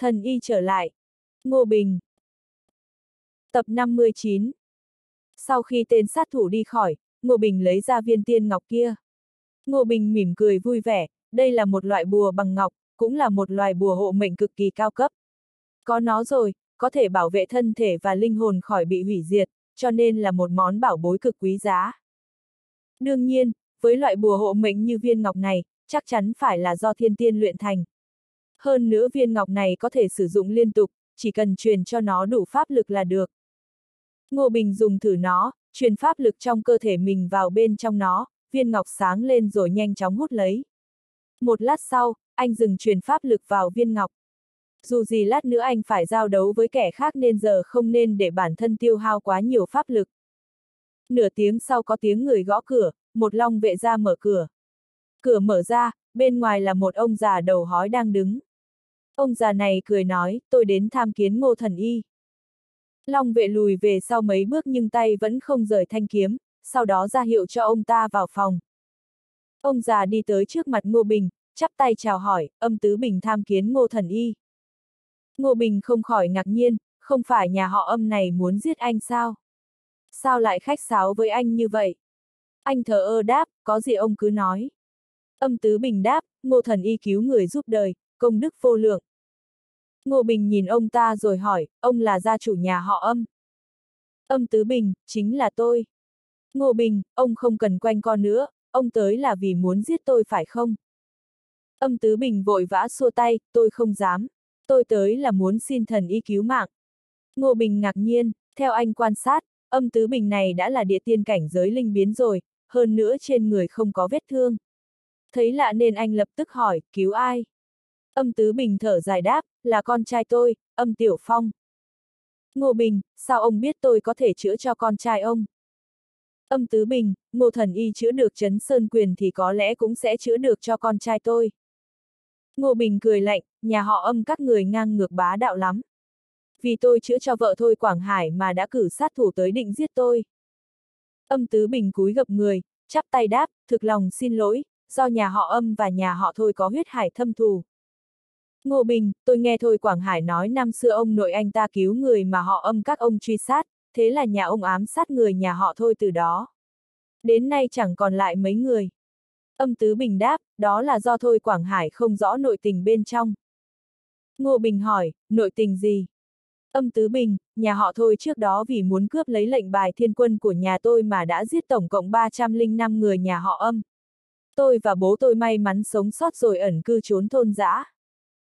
Thần y trở lại. Ngô Bình. Tập 59 Sau khi tên sát thủ đi khỏi, Ngô Bình lấy ra viên tiên ngọc kia. Ngô Bình mỉm cười vui vẻ, đây là một loại bùa bằng ngọc, cũng là một loài bùa hộ mệnh cực kỳ cao cấp. Có nó rồi, có thể bảo vệ thân thể và linh hồn khỏi bị hủy diệt, cho nên là một món bảo bối cực quý giá. Đương nhiên, với loại bùa hộ mệnh như viên ngọc này, chắc chắn phải là do thiên tiên luyện thành. Hơn nữa viên ngọc này có thể sử dụng liên tục, chỉ cần truyền cho nó đủ pháp lực là được. Ngô Bình dùng thử nó, truyền pháp lực trong cơ thể mình vào bên trong nó, viên ngọc sáng lên rồi nhanh chóng hút lấy. Một lát sau, anh dừng truyền pháp lực vào viên ngọc. Dù gì lát nữa anh phải giao đấu với kẻ khác nên giờ không nên để bản thân tiêu hao quá nhiều pháp lực. Nửa tiếng sau có tiếng người gõ cửa, một long vệ ra mở cửa. Cửa mở ra, bên ngoài là một ông già đầu hói đang đứng. Ông già này cười nói, tôi đến tham kiến ngô thần y. Long vệ lùi về sau mấy bước nhưng tay vẫn không rời thanh kiếm, sau đó ra hiệu cho ông ta vào phòng. Ông già đi tới trước mặt Ngô Bình, chắp tay chào hỏi, âm tứ bình tham kiến Ngô thần y. Ngô Bình không khỏi ngạc nhiên, không phải nhà họ âm này muốn giết anh sao? Sao lại khách sáo với anh như vậy? Anh thờ ơ đáp, có gì ông cứ nói. Âm tứ bình đáp, ngô thần y cứu người giúp đời, công đức vô lượng. Ngô Bình nhìn ông ta rồi hỏi, ông là gia chủ nhà họ âm. Âm tứ bình, chính là tôi. Ngô Bình, ông không cần quanh co nữa, ông tới là vì muốn giết tôi phải không? Âm tứ bình vội vã xua tay, tôi không dám. Tôi tới là muốn xin thần y cứu mạng. Ngô Bình ngạc nhiên, theo anh quan sát, âm tứ bình này đã là địa tiên cảnh giới linh biến rồi, hơn nữa trên người không có vết thương. Thấy lạ nên anh lập tức hỏi, cứu ai? Âm tứ bình thở dài đáp, là con trai tôi, âm tiểu phong. Ngô Bình, sao ông biết tôi có thể chữa cho con trai ông? Âm tứ bình, ngô thần y chữa được chấn sơn quyền thì có lẽ cũng sẽ chữa được cho con trai tôi. Ngô Bình cười lạnh, nhà họ âm các người ngang ngược bá đạo lắm. Vì tôi chữa cho vợ thôi Quảng Hải mà đã cử sát thủ tới định giết tôi. Âm Tứ Bình cúi gập người, chắp tay đáp, thực lòng xin lỗi, do nhà họ âm và nhà họ thôi có huyết hải thâm thù. Ngô Bình, tôi nghe thôi Quảng Hải nói năm xưa ông nội anh ta cứu người mà họ âm các ông truy sát, thế là nhà ông ám sát người nhà họ thôi từ đó. Đến nay chẳng còn lại mấy người. Âm Tứ Bình đáp, đó là do thôi Quảng Hải không rõ nội tình bên trong. Ngô Bình hỏi, nội tình gì? Âm Tứ Bình, nhà họ thôi trước đó vì muốn cướp lấy lệnh bài thiên quân của nhà tôi mà đã giết tổng cộng 305 người nhà họ âm. Tôi và bố tôi may mắn sống sót rồi ẩn cư trốn thôn dã.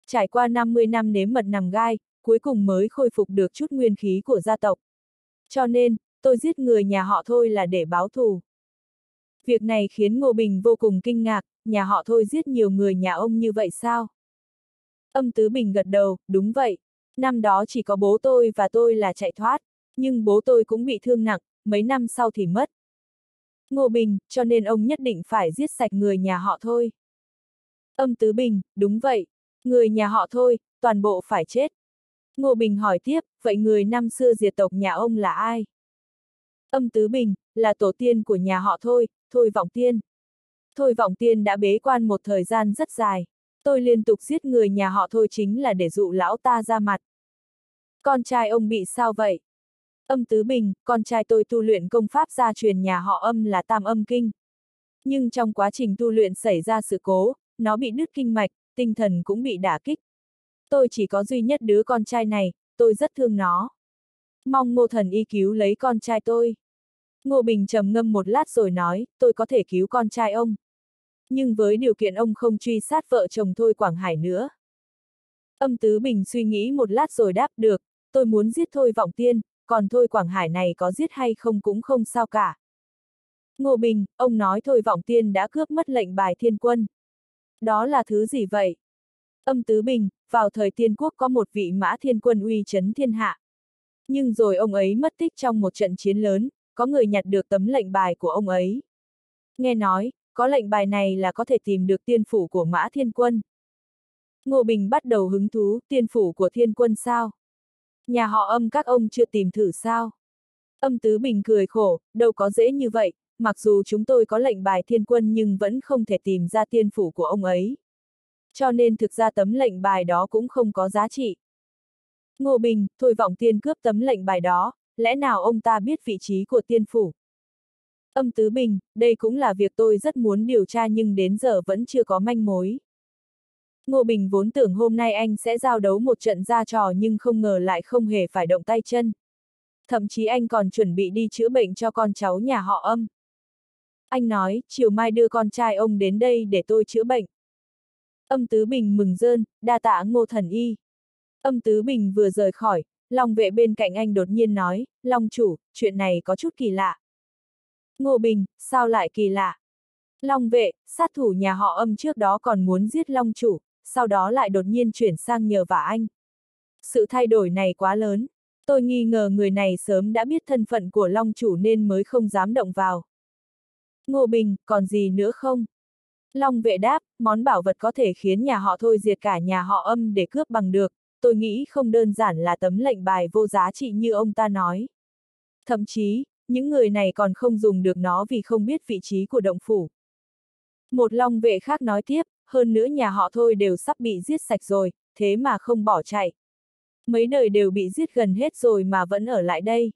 Trải qua 50 năm nếm mật nằm gai, cuối cùng mới khôi phục được chút nguyên khí của gia tộc. Cho nên, tôi giết người nhà họ thôi là để báo thù. Việc này khiến Ngô Bình vô cùng kinh ngạc, nhà họ thôi giết nhiều người nhà ông như vậy sao? Âm Tứ Bình gật đầu, đúng vậy. Năm đó chỉ có bố tôi và tôi là chạy thoát, nhưng bố tôi cũng bị thương nặng, mấy năm sau thì mất. Ngô Bình, cho nên ông nhất định phải giết sạch người nhà họ thôi. Âm Tứ Bình, đúng vậy, người nhà họ thôi, toàn bộ phải chết. Ngô Bình hỏi tiếp, vậy người năm xưa diệt tộc nhà ông là ai? Âm Tứ Bình, là tổ tiên của nhà họ thôi, Thôi Vọng Tiên. Thôi Vọng Tiên đã bế quan một thời gian rất dài. Tôi liên tục giết người nhà họ Thôi chính là để dụ lão ta ra mặt. Con trai ông bị sao vậy? Âm Tứ Bình, con trai tôi tu luyện công pháp gia truyền nhà họ âm là Tam Âm Kinh. Nhưng trong quá trình tu luyện xảy ra sự cố, nó bị đứt kinh mạch, tinh thần cũng bị đả kích. Tôi chỉ có duy nhất đứa con trai này, tôi rất thương nó. Mong ngô thần y cứu lấy con trai tôi. Ngô Bình trầm ngâm một lát rồi nói, tôi có thể cứu con trai ông. Nhưng với điều kiện ông không truy sát vợ chồng Thôi Quảng Hải nữa. Âm Tứ Bình suy nghĩ một lát rồi đáp được, tôi muốn giết Thôi Vọng Tiên, còn Thôi Quảng Hải này có giết hay không cũng không sao cả. Ngô Bình, ông nói Thôi Vọng Tiên đã cướp mất lệnh bài thiên quân. Đó là thứ gì vậy? Âm Tứ Bình, vào thời tiên quốc có một vị mã thiên quân uy chấn thiên hạ. Nhưng rồi ông ấy mất tích trong một trận chiến lớn, có người nhặt được tấm lệnh bài của ông ấy. Nghe nói, có lệnh bài này là có thể tìm được tiên phủ của Mã Thiên Quân. Ngô Bình bắt đầu hứng thú, tiên phủ của Thiên Quân sao? Nhà họ âm các ông chưa tìm thử sao? Âm Tứ Bình cười khổ, đâu có dễ như vậy, mặc dù chúng tôi có lệnh bài Thiên Quân nhưng vẫn không thể tìm ra tiên phủ của ông ấy. Cho nên thực ra tấm lệnh bài đó cũng không có giá trị. Ngô Bình, Thôi Vọng Tiên cướp tấm lệnh bài đó, lẽ nào ông ta biết vị trí của tiên phủ? Âm Tứ Bình, đây cũng là việc tôi rất muốn điều tra nhưng đến giờ vẫn chưa có manh mối. Ngô Bình vốn tưởng hôm nay anh sẽ giao đấu một trận ra trò nhưng không ngờ lại không hề phải động tay chân. Thậm chí anh còn chuẩn bị đi chữa bệnh cho con cháu nhà họ âm. Anh nói, chiều mai đưa con trai ông đến đây để tôi chữa bệnh. Âm Tứ Bình mừng rơn, đa tạ ngô thần y. Âm Tứ Bình vừa rời khỏi, Long vệ bên cạnh anh đột nhiên nói, Long chủ, chuyện này có chút kỳ lạ. Ngô Bình, sao lại kỳ lạ? Long vệ, sát thủ nhà họ âm trước đó còn muốn giết Long chủ, sau đó lại đột nhiên chuyển sang nhờ vả anh. Sự thay đổi này quá lớn. Tôi nghi ngờ người này sớm đã biết thân phận của Long chủ nên mới không dám động vào. Ngô Bình, còn gì nữa không? Long vệ đáp, món bảo vật có thể khiến nhà họ thôi diệt cả nhà họ âm để cướp bằng được, tôi nghĩ không đơn giản là tấm lệnh bài vô giá trị như ông ta nói. Thậm chí, những người này còn không dùng được nó vì không biết vị trí của động phủ. Một long vệ khác nói tiếp, hơn nữa nhà họ thôi đều sắp bị giết sạch rồi, thế mà không bỏ chạy. Mấy đời đều bị giết gần hết rồi mà vẫn ở lại đây.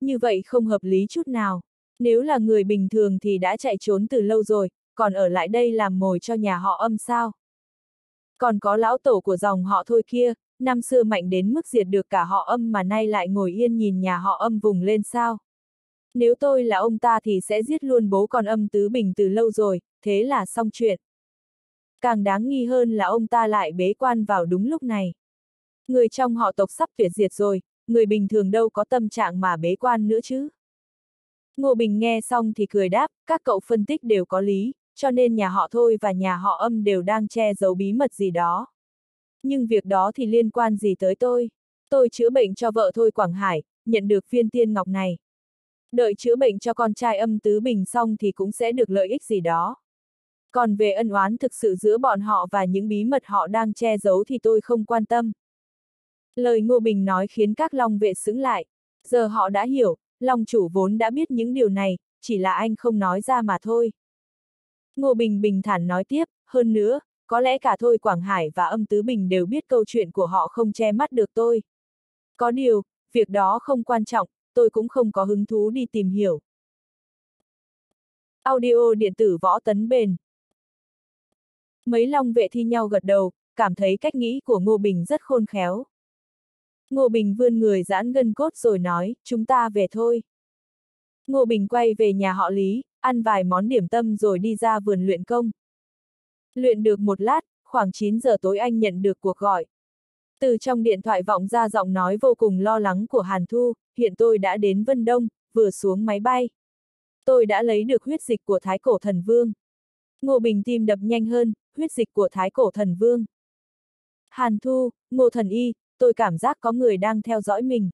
Như vậy không hợp lý chút nào. Nếu là người bình thường thì đã chạy trốn từ lâu rồi, còn ở lại đây làm mồi cho nhà họ âm sao. Còn có lão tổ của dòng họ thôi kia, năm xưa mạnh đến mức diệt được cả họ âm mà nay lại ngồi yên nhìn nhà họ âm vùng lên sao. Nếu tôi là ông ta thì sẽ giết luôn bố con âm tứ bình từ lâu rồi, thế là xong chuyện. Càng đáng nghi hơn là ông ta lại bế quan vào đúng lúc này. Người trong họ tộc sắp tuyệt diệt rồi, người bình thường đâu có tâm trạng mà bế quan nữa chứ. Ngô Bình nghe xong thì cười đáp, các cậu phân tích đều có lý, cho nên nhà họ thôi và nhà họ âm đều đang che giấu bí mật gì đó. Nhưng việc đó thì liên quan gì tới tôi? Tôi chữa bệnh cho vợ thôi Quảng Hải, nhận được viên tiên ngọc này. Đợi chữa bệnh cho con trai âm tứ bình xong thì cũng sẽ được lợi ích gì đó. Còn về ân oán thực sự giữa bọn họ và những bí mật họ đang che giấu thì tôi không quan tâm. Lời Ngô Bình nói khiến các long vệ sững lại. Giờ họ đã hiểu, long chủ vốn đã biết những điều này, chỉ là anh không nói ra mà thôi. Ngô Bình bình thản nói tiếp, hơn nữa, có lẽ cả Thôi Quảng Hải và âm Tứ Bình đều biết câu chuyện của họ không che mắt được tôi. Có điều, việc đó không quan trọng, tôi cũng không có hứng thú đi tìm hiểu. Audio điện tử võ tấn bền Mấy long vệ thi nhau gật đầu, cảm thấy cách nghĩ của Ngô Bình rất khôn khéo. Ngô Bình vươn người giãn gân cốt rồi nói, chúng ta về thôi. Ngô Bình quay về nhà họ Lý, ăn vài món điểm tâm rồi đi ra vườn luyện công. Luyện được một lát, khoảng 9 giờ tối anh nhận được cuộc gọi. Từ trong điện thoại vọng ra giọng nói vô cùng lo lắng của Hàn Thu, hiện tôi đã đến Vân Đông, vừa xuống máy bay. Tôi đã lấy được huyết dịch của Thái Cổ Thần Vương. Ngô Bình tim đập nhanh hơn, huyết dịch của Thái Cổ Thần Vương. Hàn Thu, Ngô Thần Y, tôi cảm giác có người đang theo dõi mình.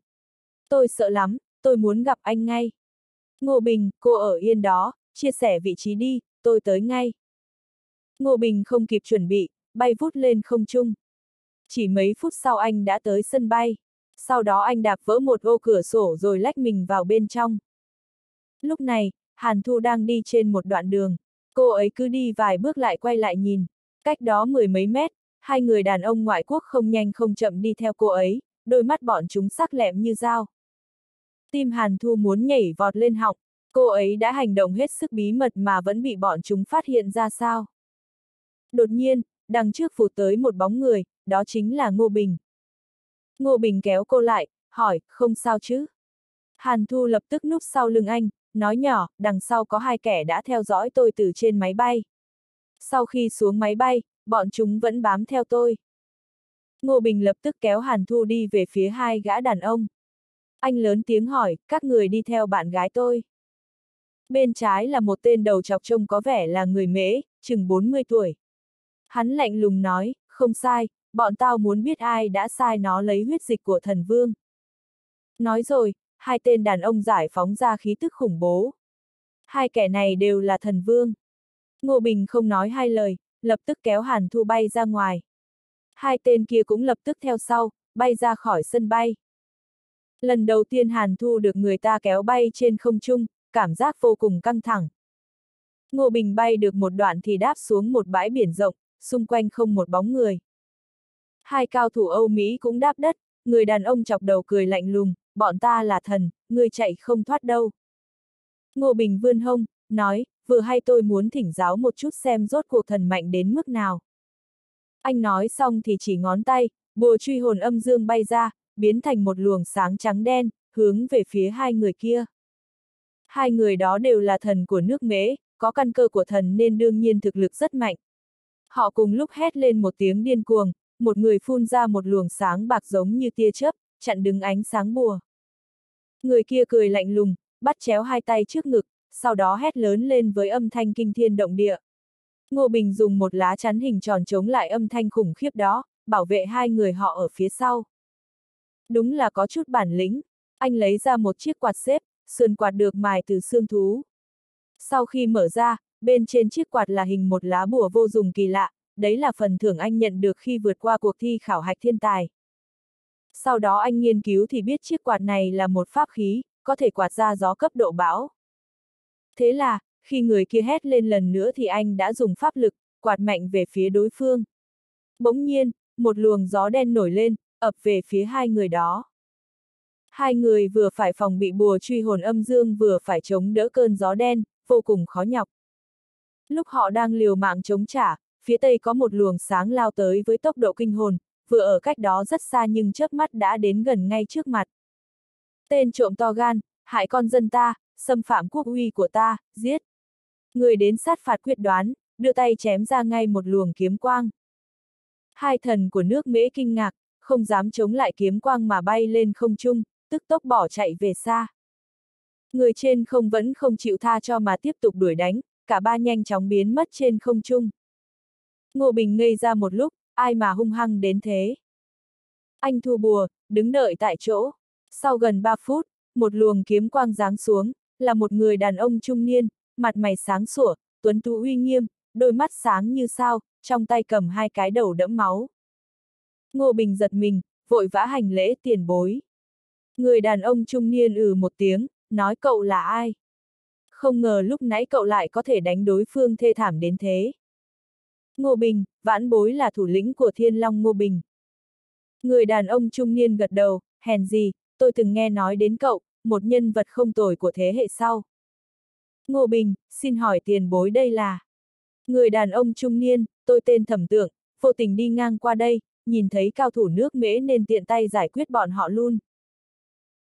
Tôi sợ lắm, tôi muốn gặp anh ngay. Ngô Bình, cô ở yên đó, chia sẻ vị trí đi, tôi tới ngay. Ngô Bình không kịp chuẩn bị, bay vút lên không trung. Chỉ mấy phút sau anh đã tới sân bay. Sau đó anh đạp vỡ một ô cửa sổ rồi lách mình vào bên trong. Lúc này, Hàn Thu đang đi trên một đoạn đường. Cô ấy cứ đi vài bước lại quay lại nhìn. Cách đó mười mấy mét, hai người đàn ông ngoại quốc không nhanh không chậm đi theo cô ấy, đôi mắt bọn chúng sắc lẹm như dao. Tim Hàn Thu muốn nhảy vọt lên họng, cô ấy đã hành động hết sức bí mật mà vẫn bị bọn chúng phát hiện ra sao. Đột nhiên, đằng trước phủ tới một bóng người, đó chính là Ngô Bình. Ngô Bình kéo cô lại, hỏi, không sao chứ? Hàn Thu lập tức núp sau lưng anh, nói nhỏ, đằng sau có hai kẻ đã theo dõi tôi từ trên máy bay. Sau khi xuống máy bay, bọn chúng vẫn bám theo tôi. Ngô Bình lập tức kéo Hàn Thu đi về phía hai gã đàn ông. Anh lớn tiếng hỏi, các người đi theo bạn gái tôi. Bên trái là một tên đầu chọc trông có vẻ là người mễ, chừng 40 tuổi. Hắn lạnh lùng nói, không sai, bọn tao muốn biết ai đã sai nó lấy huyết dịch của thần vương. Nói rồi, hai tên đàn ông giải phóng ra khí tức khủng bố. Hai kẻ này đều là thần vương. Ngô Bình không nói hai lời, lập tức kéo Hàn Thu bay ra ngoài. Hai tên kia cũng lập tức theo sau, bay ra khỏi sân bay. Lần đầu tiên Hàn Thu được người ta kéo bay trên không trung, cảm giác vô cùng căng thẳng. Ngô Bình bay được một đoạn thì đáp xuống một bãi biển rộng, xung quanh không một bóng người. Hai cao thủ Âu Mỹ cũng đáp đất, người đàn ông chọc đầu cười lạnh lùng, bọn ta là thần, người chạy không thoát đâu. Ngô Bình vươn hông, nói, vừa hay tôi muốn thỉnh giáo một chút xem rốt cuộc thần mạnh đến mức nào. Anh nói xong thì chỉ ngón tay, bùa truy hồn âm dương bay ra, biến thành một luồng sáng trắng đen, hướng về phía hai người kia. Hai người đó đều là thần của nước mễ, có căn cơ của thần nên đương nhiên thực lực rất mạnh. Họ cùng lúc hét lên một tiếng điên cuồng, một người phun ra một luồng sáng bạc giống như tia chớp, chặn đứng ánh sáng bùa. Người kia cười lạnh lùng, bắt chéo hai tay trước ngực, sau đó hét lớn lên với âm thanh kinh thiên động địa. Ngô Bình dùng một lá chắn hình tròn chống lại âm thanh khủng khiếp đó, bảo vệ hai người họ ở phía sau. Đúng là có chút bản lĩnh, anh lấy ra một chiếc quạt xếp, sườn quạt được mài từ xương thú. Sau khi mở ra, bên trên chiếc quạt là hình một lá bùa vô dùng kỳ lạ, đấy là phần thưởng anh nhận được khi vượt qua cuộc thi khảo hạch thiên tài. Sau đó anh nghiên cứu thì biết chiếc quạt này là một pháp khí, có thể quạt ra gió cấp độ bão. Thế là, khi người kia hét lên lần nữa thì anh đã dùng pháp lực, quạt mạnh về phía đối phương. Bỗng nhiên, một luồng gió đen nổi lên, ập về phía hai người đó. Hai người vừa phải phòng bị bùa truy hồn âm dương vừa phải chống đỡ cơn gió đen, vô cùng khó nhọc. Lúc họ đang liều mạng chống trả, phía tây có một luồng sáng lao tới với tốc độ kinh hồn, vừa ở cách đó rất xa nhưng chớp mắt đã đến gần ngay trước mặt. Tên trộm to gan, hại con dân ta, xâm phạm quốc uy của ta, giết. Người đến sát phạt quyết đoán, đưa tay chém ra ngay một luồng kiếm quang. Hai thần của nước mễ kinh ngạc, không dám chống lại kiếm quang mà bay lên không trung, tức tốc bỏ chạy về xa. Người trên không vẫn không chịu tha cho mà tiếp tục đuổi đánh, cả ba nhanh chóng biến mất trên không trung. Ngô Bình ngây ra một lúc, ai mà hung hăng đến thế. Anh thu bùa, đứng đợi tại chỗ. Sau gần 3 phút, một luồng kiếm quang giáng xuống, là một người đàn ông trung niên, mặt mày sáng sủa, tuấn tú uy nghiêm, đôi mắt sáng như sao, trong tay cầm hai cái đầu đẫm máu. Ngô Bình giật mình, vội vã hành lễ tiền bối. Người đàn ông trung niên ừ một tiếng, nói cậu là ai? Không ngờ lúc nãy cậu lại có thể đánh đối phương thê thảm đến thế. Ngô Bình, vãn bối là thủ lĩnh của Thiên Long Ngô Bình. Người đàn ông trung niên gật đầu, hèn gì, tôi từng nghe nói đến cậu, một nhân vật không tồi của thế hệ sau. Ngô Bình, xin hỏi tiền bối đây là... Người đàn ông trung niên, tôi tên thẩm tượng, vô tình đi ngang qua đây, nhìn thấy cao thủ nước mễ nên tiện tay giải quyết bọn họ luôn.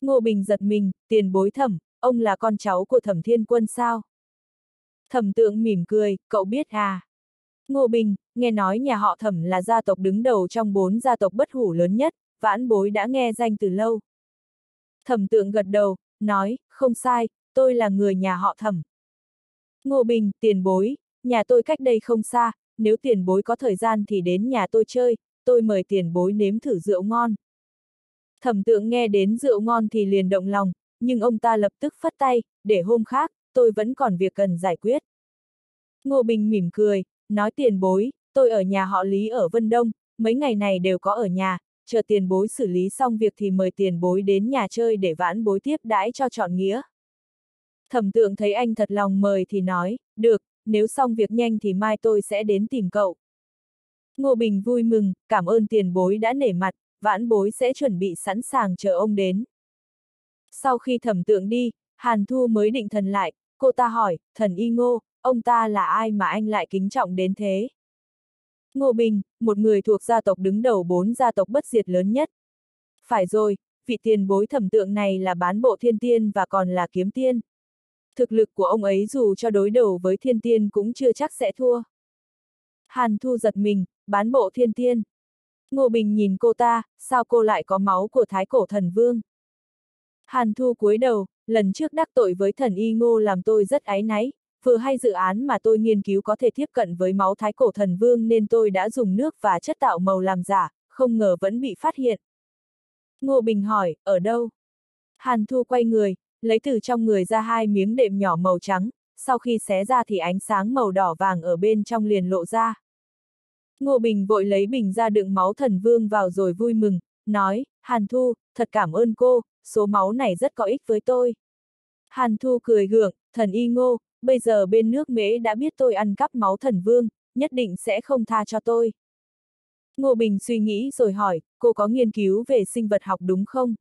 Ngô Bình giật mình, tiền bối thẩm, ông là con cháu của thẩm thiên quân sao? Thẩm tượng mỉm cười, cậu biết à? Ngô Bình, nghe nói nhà họ thẩm là gia tộc đứng đầu trong bốn gia tộc bất hủ lớn nhất, vãn bối đã nghe danh từ lâu. Thẩm tượng gật đầu, nói, không sai, tôi là người nhà họ thẩm. Ngô Bình, tiền bối, nhà tôi cách đây không xa, nếu tiền bối có thời gian thì đến nhà tôi chơi, tôi mời tiền bối nếm thử rượu ngon. Thẩm tượng nghe đến rượu ngon thì liền động lòng, nhưng ông ta lập tức phất tay, để hôm khác, tôi vẫn còn việc cần giải quyết. Ngô Bình mỉm cười, nói tiền bối, tôi ở nhà họ Lý ở Vân Đông, mấy ngày này đều có ở nhà, chờ tiền bối xử lý xong việc thì mời tiền bối đến nhà chơi để vãn bối tiếp đãi cho trọn nghĩa. Thẩm tượng thấy anh thật lòng mời thì nói, được, nếu xong việc nhanh thì mai tôi sẽ đến tìm cậu. Ngô Bình vui mừng, cảm ơn tiền bối đã nể mặt, vãn bối sẽ chuẩn bị sẵn sàng chờ ông đến. Sau khi thẩm tượng đi, Hàn Thu mới định thần lại, cô ta hỏi, thần y ngô, ông ta là ai mà anh lại kính trọng đến thế? Ngô Bình, một người thuộc gia tộc đứng đầu bốn gia tộc bất diệt lớn nhất. Phải rồi, vị tiền bối thẩm tượng này là bán bộ thiên tiên và còn là kiếm tiên. Thực lực của ông ấy dù cho đối đầu với thiên tiên cũng chưa chắc sẽ thua. Hàn Thu giật mình, bán bộ thiên tiên. Ngô Bình nhìn cô ta, sao cô lại có máu của thái cổ thần vương? Hàn Thu cúi đầu, lần trước đắc tội với thần y ngô làm tôi rất áy náy, vừa hay dự án mà tôi nghiên cứu có thể tiếp cận với máu thái cổ thần vương nên tôi đã dùng nước và chất tạo màu làm giả, không ngờ vẫn bị phát hiện. Ngô Bình hỏi, ở đâu? Hàn Thu quay người, lấy từ trong người ra hai miếng đệm nhỏ màu trắng, sau khi xé ra thì ánh sáng màu đỏ vàng ở bên trong liền lộ ra. Ngô Bình vội lấy bình ra đựng máu thần vương vào rồi vui mừng, nói, Hàn Thu, thật cảm ơn cô, số máu này rất có ích với tôi. Hàn Thu cười gượng, thần y ngô, bây giờ bên nước mễ đã biết tôi ăn cắp máu thần vương, nhất định sẽ không tha cho tôi. Ngô Bình suy nghĩ rồi hỏi, cô có nghiên cứu về sinh vật học đúng không?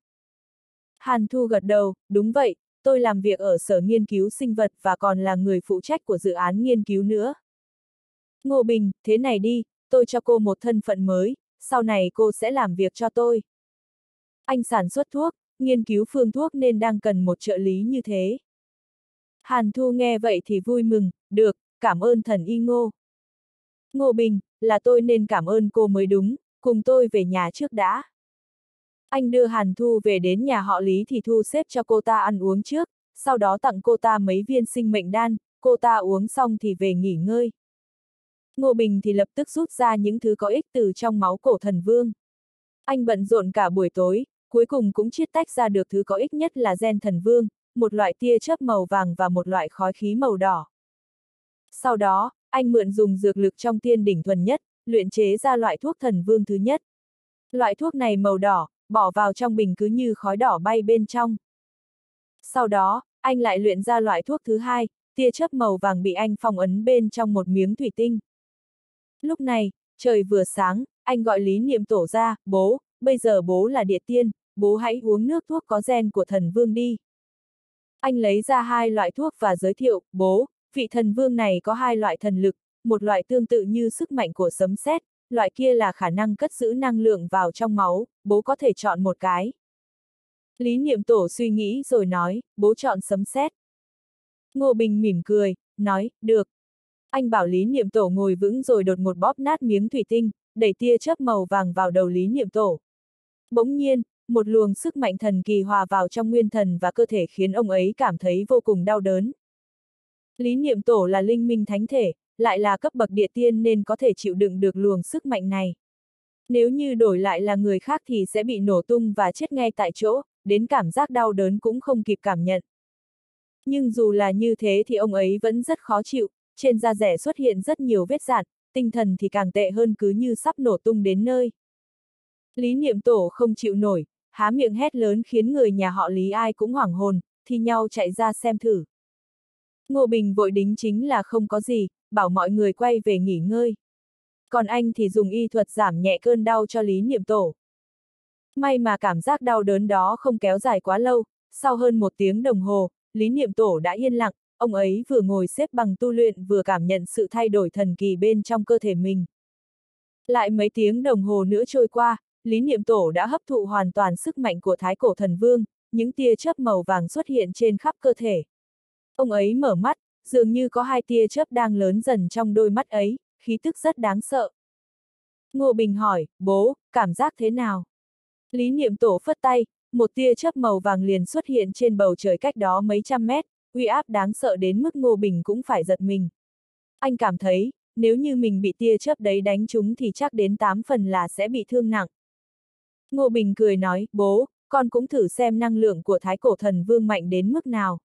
Hàn Thu gật đầu, đúng vậy, tôi làm việc ở sở nghiên cứu sinh vật và còn là người phụ trách của dự án nghiên cứu nữa. Ngô Bình, thế này đi, tôi cho cô một thân phận mới, sau này cô sẽ làm việc cho tôi. Anh sản xuất thuốc, nghiên cứu phương thuốc nên đang cần một trợ lý như thế. Hàn Thu nghe vậy thì vui mừng, được, cảm ơn thần y ngô. Ngô Bình, là tôi nên cảm ơn cô mới đúng, cùng tôi về nhà trước đã. Anh đưa Hàn Thu về đến nhà họ Lý thì thu xếp cho cô ta ăn uống trước, sau đó tặng cô ta mấy viên sinh mệnh đan, cô ta uống xong thì về nghỉ ngơi. Ngô Bình thì lập tức rút ra những thứ có ích từ trong máu cổ thần vương. Anh bận rộn cả buổi tối, cuối cùng cũng chiết tách ra được thứ có ích nhất là gen thần vương, một loại tia chớp màu vàng và một loại khói khí màu đỏ. Sau đó, anh mượn dùng dược lực trong tiên đỉnh thuần nhất, luyện chế ra loại thuốc thần vương thứ nhất. Loại thuốc này màu đỏ, bỏ vào trong bình cứ như khói đỏ bay bên trong. Sau đó, anh lại luyện ra loại thuốc thứ hai, tia chớp màu vàng bị anh phong ấn bên trong một miếng thủy tinh. Lúc này, trời vừa sáng, anh gọi Lý Niệm Tổ ra, bố, bây giờ bố là địa tiên, bố hãy uống nước thuốc có gen của thần vương đi. Anh lấy ra hai loại thuốc và giới thiệu, bố, vị thần vương này có hai loại thần lực, một loại tương tự như sức mạnh của sấm sét, loại kia là khả năng cất giữ năng lượng vào trong máu, bố có thể chọn một cái. Lý Niệm Tổ suy nghĩ rồi nói, bố chọn sấm sét. Ngô Bình mỉm cười, nói, được. Anh bảo Lý Niệm Tổ ngồi vững rồi đột một bóp nát miếng thủy tinh, đẩy tia chớp màu vàng vào đầu Lý Niệm Tổ. Bỗng nhiên, một luồng sức mạnh thần kỳ hòa vào trong nguyên thần và cơ thể khiến ông ấy cảm thấy vô cùng đau đớn. Lý Niệm Tổ là linh minh thánh thể, lại là cấp bậc địa tiên nên có thể chịu đựng được luồng sức mạnh này. Nếu như đổi lại là người khác thì sẽ bị nổ tung và chết ngay tại chỗ, đến cảm giác đau đớn cũng không kịp cảm nhận. Nhưng dù là như thế thì ông ấy vẫn rất khó chịu, trên da rẻ xuất hiện rất nhiều vết dạn, tinh thần thì càng tệ hơn cứ như sắp nổ tung đến nơi. Lý niệm tổ không chịu nổi, há miệng hét lớn khiến người nhà họ Lý ai cũng hoảng hồn, thì nhau chạy ra xem thử. Ngô Bình vội đính chính là không có gì, bảo mọi người quay về nghỉ ngơi. Còn anh thì dùng y thuật giảm nhẹ cơn đau cho Lý Niệm Tổ. May mà cảm giác đau đớn đó không kéo dài quá lâu, sau hơn một tiếng đồng hồ, Lý Niệm Tổ đã yên lặng, ông ấy vừa ngồi xếp bằng tu luyện vừa cảm nhận sự thay đổi thần kỳ bên trong cơ thể mình. Lại mấy tiếng đồng hồ nữa trôi qua, Lý Niệm Tổ đã hấp thụ hoàn toàn sức mạnh của Thái Cổ Thần Vương, những tia chớp màu vàng xuất hiện trên khắp cơ thể. Ông ấy mở mắt, dường như có hai tia chớp đang lớn dần trong đôi mắt ấy, khí tức rất đáng sợ. Ngô Bình hỏi, bố, cảm giác thế nào? Lý Niệm Tổ phất tay, một tia chớp màu vàng liền xuất hiện trên bầu trời cách đó mấy trăm mét, uy áp đáng sợ đến mức Ngô Bình cũng phải giật mình. Anh cảm thấy, nếu như mình bị tia chớp đấy đánh trúng thì chắc đến 8 phần là sẽ bị thương nặng. Ngô Bình cười nói, bố, con cũng thử xem năng lượng của Thái Cổ Thần Vương mạnh đến mức nào.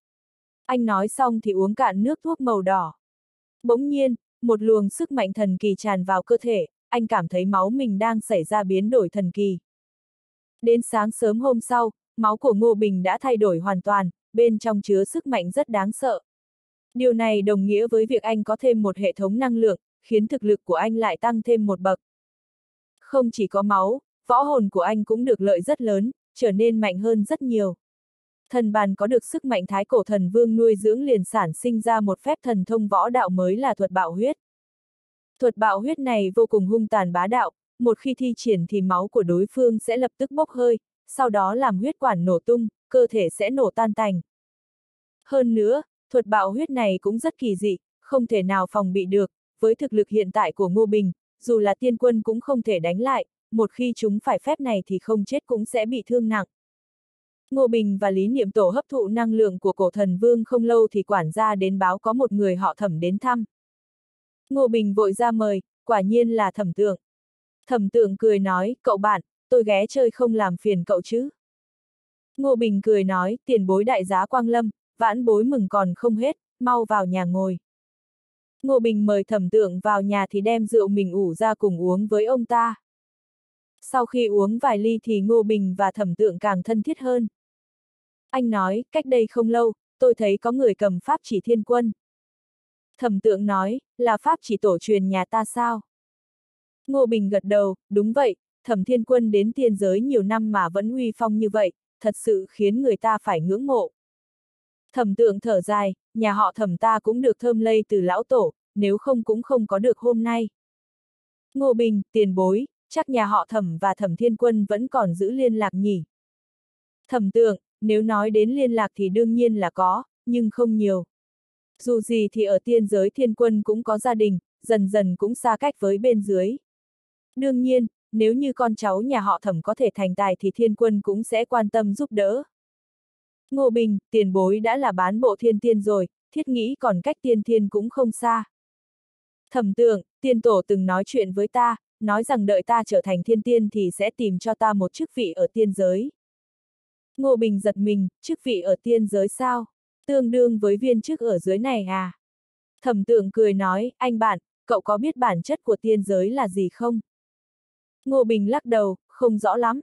Anh nói xong thì uống cạn nước thuốc màu đỏ. Bỗng nhiên, một luồng sức mạnh thần kỳ tràn vào cơ thể, anh cảm thấy máu mình đang xảy ra biến đổi thần kỳ. Đến sáng sớm hôm sau, máu của Ngô Bình đã thay đổi hoàn toàn, bên trong chứa sức mạnh rất đáng sợ. Điều này đồng nghĩa với việc anh có thêm một hệ thống năng lượng, khiến thực lực của anh lại tăng thêm một bậc. Không chỉ có máu, võ hồn của anh cũng được lợi rất lớn, trở nên mạnh hơn rất nhiều. Thần bàn có được sức mạnh thái cổ thần vương nuôi dưỡng liền sản sinh ra một phép thần thông võ đạo mới là thuật bạo huyết. Thuật bạo huyết này vô cùng hung tàn bá đạo, một khi thi triển thì máu của đối phương sẽ lập tức bốc hơi, sau đó làm huyết quản nổ tung, cơ thể sẽ nổ tan tành. Hơn nữa, thuật bạo huyết này cũng rất kỳ dị, không thể nào phòng bị được, với thực lực hiện tại của Ngô Bình, dù là tiên quân cũng không thể đánh lại, một khi chúng phải phép này thì không chết cũng sẽ bị thương nặng. Ngô Bình và Lý Niệm Tổ hấp thụ năng lượng của cổ thần vương không lâu thì quản gia đến báo có một người họ thẩm đến thăm. Ngô Bình vội ra mời, quả nhiên là thẩm tượng. Thẩm tượng cười nói, cậu bạn, tôi ghé chơi không làm phiền cậu chứ. Ngô Bình cười nói, tiền bối đại giá Quang Lâm, vãn bối mừng còn không hết, mau vào nhà ngồi. Ngô Bình mời thẩm tượng vào nhà thì đem rượu mình ủ ra cùng uống với ông ta. Sau khi uống vài ly thì Ngô Bình và thẩm tượng càng thân thiết hơn. Anh nói, cách đây không lâu, tôi thấy có người cầm pháp chỉ thiên quân. Thẩm tượng nói, là pháp chỉ tổ truyền nhà ta sao? Ngô Bình gật đầu, đúng vậy, thẩm thiên quân đến tiên giới nhiều năm mà vẫn uy phong như vậy, thật sự khiến người ta phải ngưỡng mộ. Thẩm tượng thở dài, nhà họ thẩm ta cũng được thơm lây từ lão tổ, nếu không cũng không có được hôm nay. Ngô Bình, tiền bối, chắc nhà họ thẩm và thẩm thiên quân vẫn còn giữ liên lạc nhỉ. Thẩm tượng, nếu nói đến liên lạc thì đương nhiên là có, nhưng không nhiều. Dù gì thì ở tiên giới thiên quân cũng có gia đình, dần dần cũng xa cách với bên dưới. Đương nhiên, nếu như con cháu nhà họ thẩm có thể thành tài thì thiên quân cũng sẽ quan tâm giúp đỡ. Ngô Bình, tiền bối đã là bán bộ thiên tiên rồi, thiết nghĩ còn cách tiên thiên cũng không xa. Thẩm tượng, tiên tổ từng nói chuyện với ta, nói rằng đợi ta trở thành thiên tiên thì sẽ tìm cho ta một chức vị ở tiên giới. Ngô Bình giật mình, chức vị ở tiên giới sao? Tương đương với viên chức ở dưới này à? Thẩm tượng cười nói, anh bạn, cậu có biết bản chất của tiên giới là gì không? Ngô Bình lắc đầu, không rõ lắm.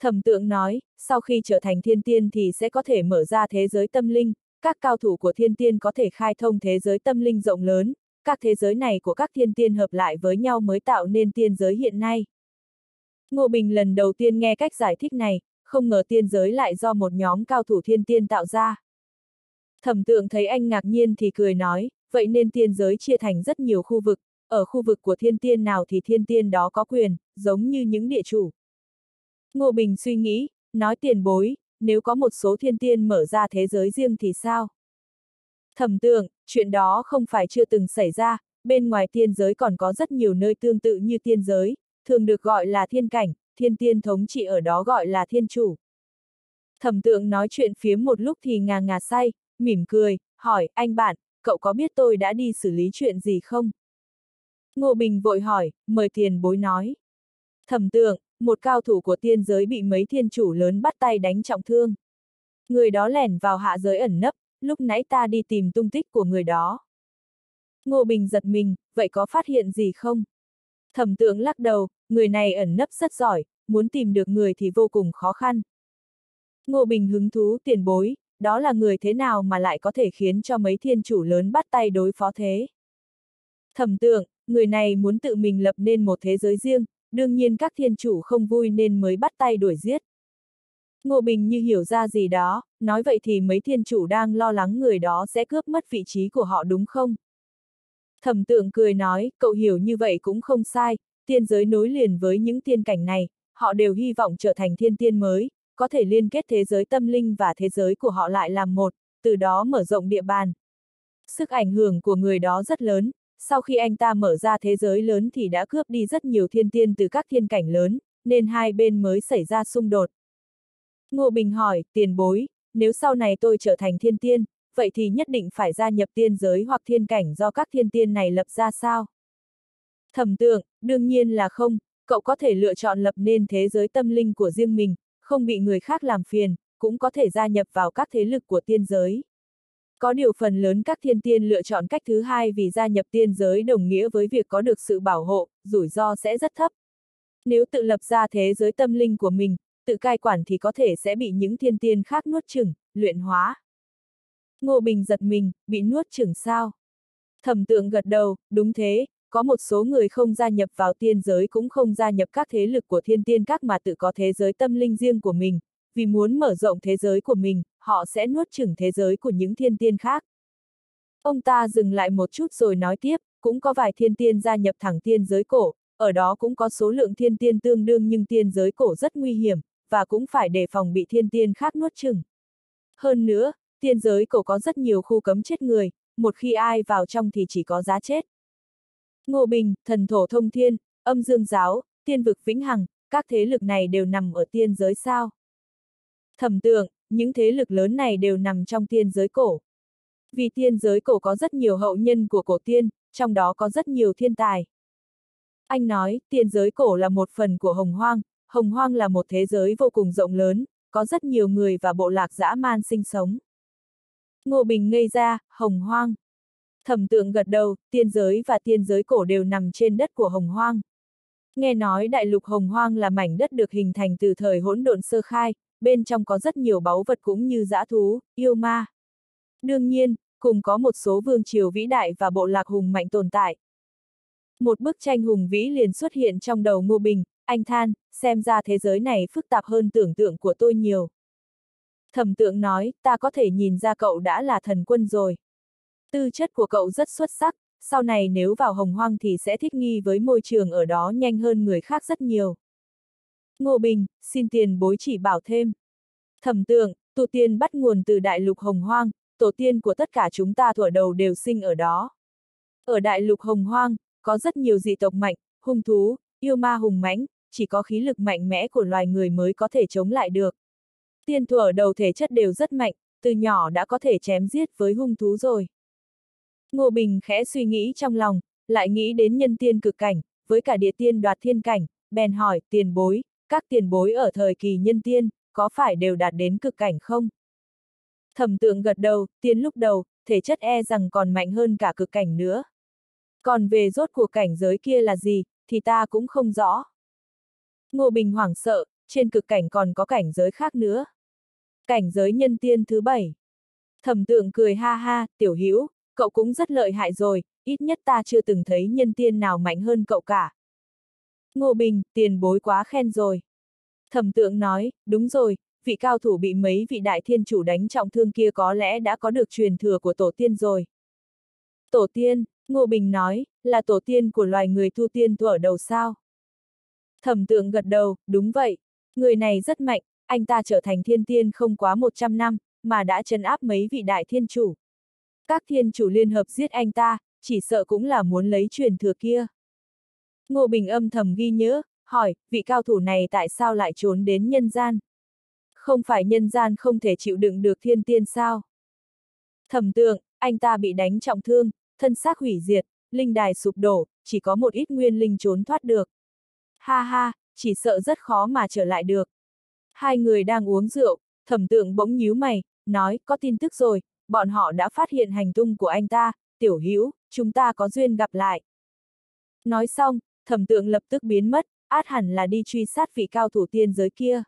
Thẩm tượng nói, sau khi trở thành thiên tiên thì sẽ có thể mở ra thế giới tâm linh, các cao thủ của thiên tiên có thể khai thông thế giới tâm linh rộng lớn, các thế giới này của các thiên tiên hợp lại với nhau mới tạo nên tiên giới hiện nay. Ngô Bình lần đầu tiên nghe cách giải thích này, không ngờ tiên giới lại do một nhóm cao thủ thiên tiên tạo ra. Thẩm tượng thấy anh ngạc nhiên thì cười nói, vậy nên tiên giới chia thành rất nhiều khu vực, ở khu vực của thiên tiên nào thì thiên tiên đó có quyền, giống như những địa chủ. Ngô Bình suy nghĩ, nói tiền bối, nếu có một số thiên tiên mở ra thế giới riêng thì sao? Thẩm tượng, chuyện đó không phải chưa từng xảy ra, bên ngoài tiên giới còn có rất nhiều nơi tương tự như tiên giới, thường được gọi là thiên cảnh, thiên tiên thống trị ở đó gọi là thiên chủ. Thẩm tượng nói chuyện phía một lúc thì ngà ngà say, mỉm cười, hỏi, anh bạn, cậu có biết tôi đã đi xử lý chuyện gì không? Ngô Bình vội hỏi, mời tiền bối nói. Thẩm tượng, một cao thủ của tiên giới bị mấy thiên chủ lớn bắt tay đánh trọng thương. Người đó lẻn vào hạ giới ẩn nấp, lúc nãy ta đi tìm tung tích của người đó. Ngô Bình giật mình, vậy có phát hiện gì không? Thẩm tượng lắc đầu, người này ẩn nấp rất giỏi, muốn tìm được người thì vô cùng khó khăn. Ngô Bình hứng thú tiền bối, đó là người thế nào mà lại có thể khiến cho mấy thiên chủ lớn bắt tay đối phó thế? Thẩm tượng, người này muốn tự mình lập nên một thế giới riêng, đương nhiên các thiên chủ không vui nên mới bắt tay đuổi giết. Ngô Bình như hiểu ra gì đó, nói vậy thì mấy thiên chủ đang lo lắng người đó sẽ cướp mất vị trí của họ đúng không? Thẩm tượng cười nói, cậu hiểu như vậy cũng không sai, tiên giới nối liền với những tiên cảnh này, họ đều hy vọng trở thành thiên tiên mới, có thể liên kết thế giới tâm linh và thế giới của họ lại làm một, từ đó mở rộng địa bàn. Sức ảnh hưởng của người đó rất lớn, sau khi anh ta mở ra thế giới lớn thì đã cướp đi rất nhiều thiên tiên từ các thiên cảnh lớn, nên hai bên mới xảy ra xung đột. Ngô Bình hỏi, tiền bối, nếu sau này tôi trở thành thiên tiên, vậy thì nhất định phải gia nhập tiên giới hoặc thiên cảnh do các thiên tiên này lập ra sao? Thẩm tượng, đương nhiên là không, cậu có thể lựa chọn lập nên thế giới tâm linh của riêng mình, không bị người khác làm phiền, cũng có thể gia nhập vào các thế lực của tiên giới. Có điều phần lớn các thiên tiên lựa chọn cách thứ hai vì gia nhập tiên giới đồng nghĩa với việc có được sự bảo hộ, rủi ro sẽ rất thấp. Nếu tự lập ra thế giới tâm linh của mình, tự cai quản thì có thể sẽ bị những thiên tiên khác nuốt chửng, luyện hóa. Ngô Bình giật mình, bị nuốt chửng sao? Thẩm tượng gật đầu, đúng thế, có một số người không gia nhập vào tiên giới cũng không gia nhập các thế lực của thiên tiên các mà tự có thế giới tâm linh riêng của mình, vì muốn mở rộng thế giới của mình, họ sẽ nuốt chửng thế giới của những thiên tiên khác. Ông ta dừng lại một chút rồi nói tiếp, cũng có vài thiên tiên gia nhập thẳng tiên giới cổ, ở đó cũng có số lượng thiên tiên tương đương nhưng tiên giới cổ rất nguy hiểm, và cũng phải đề phòng bị thiên tiên khác nuốt chửng. Hơn nữa, tiên giới cổ có rất nhiều khu cấm chết người, một khi ai vào trong thì chỉ có giá chết. Ngô Bình, thần thổ thông thiên, âm dương giáo, tiên vực vĩnh hằng, các thế lực này đều nằm ở tiên giới sao. Thẩm tượng, những thế lực lớn này đều nằm trong tiên giới cổ. Vì tiên giới cổ có rất nhiều hậu nhân của cổ tiên, trong đó có rất nhiều thiên tài. Anh nói, tiên giới cổ là một phần của hồng hoang, hồng hoang là một thế giới vô cùng rộng lớn, có rất nhiều người và bộ lạc dã man sinh sống. Ngô Bình ngây ra, hồng hoang. Thẩm tượng gật đầu, tiên giới và tiên giới cổ đều nằm trên đất của hồng hoang. Nghe nói đại lục hồng hoang là mảnh đất được hình thành từ thời hỗn độn sơ khai, bên trong có rất nhiều báu vật cũng như dã thú, yêu ma. Đương nhiên, cùng có một số vương triều vĩ đại và bộ lạc hùng mạnh tồn tại. Một bức tranh hùng vĩ liền xuất hiện trong đầu Ngô Bình, anh than, xem ra thế giới này phức tạp hơn tưởng tượng của tôi nhiều. Thẩm tượng nói, ta có thể nhìn ra cậu đã là thần quân rồi. Tư chất của cậu rất xuất sắc, sau này nếu vào hồng hoang thì sẽ thích nghi với môi trường ở đó nhanh hơn người khác rất nhiều. Ngô Bình, xin tiền bối chỉ bảo thêm. Thẩm tượng, tụ tiên bắt nguồn từ đại lục hồng hoang, tổ tiên của tất cả chúng ta thuở đầu đều sinh ở đó. Ở đại lục hồng hoang, có rất nhiều dị tộc mạnh, hung thú, yêu ma hùng mãnh, chỉ có khí lực mạnh mẽ của loài người mới có thể chống lại được. Tiên thuở đầu thể chất đều rất mạnh, từ nhỏ đã có thể chém giết với hung thú rồi. Ngô Bình khẽ suy nghĩ trong lòng, lại nghĩ đến nhân tiên cực cảnh, với cả địa tiên đoạt thiên cảnh, bèn hỏi, tiền bối, các tiền bối ở thời kỳ nhân tiên, có phải đều đạt đến cực cảnh không? Thẩm tượng gật đầu, tiên lúc đầu, thể chất e rằng còn mạnh hơn cả cực cảnh nữa. Còn về rốt cuộc cảnh giới kia là gì, thì ta cũng không rõ. Ngô Bình hoảng sợ, trên cực cảnh còn có cảnh giới khác nữa. Cảnh giới nhân tiên thứ bảy. Thẩm tượng cười ha ha, tiểu hữu cậu cũng rất lợi hại rồi, ít nhất ta chưa từng thấy nhân tiên nào mạnh hơn cậu cả. Ngô Bình, tiền bối quá khen rồi. Thẩm tượng nói, đúng rồi, vị cao thủ bị mấy vị đại thiên chủ đánh trọng thương kia có lẽ đã có được truyền thừa của tổ tiên rồi. Tổ tiên, Ngô Bình nói, là tổ tiên của loài người thu tiên thu ở đầu sao. Thẩm tượng gật đầu, đúng vậy, người này rất mạnh, anh ta trở thành thiên tiên không quá 100 năm, mà đã chấn áp mấy vị đại thiên chủ. Các thiên chủ liên hợp giết anh ta, chỉ sợ cũng là muốn lấy truyền thừa kia. Ngô Bình âm thầm ghi nhớ, hỏi, vị cao thủ này tại sao lại trốn đến nhân gian? Không phải nhân gian không thể chịu đựng được thiên tiên sao? Thẩm tượng, anh ta bị đánh trọng thương, thân xác hủy diệt, linh đài sụp đổ, chỉ có một ít nguyên linh trốn thoát được. Ha ha, chỉ sợ rất khó mà trở lại được. Hai người đang uống rượu, thẩm tượng bỗng nhíu mày, nói, có tin tức rồi, bọn họ đã phát hiện hành tung của anh ta, tiểu hữu chúng ta có duyên gặp lại. Nói xong, thẩm tượng lập tức biến mất, át hẳn là đi truy sát vị cao thủ tiên giới kia.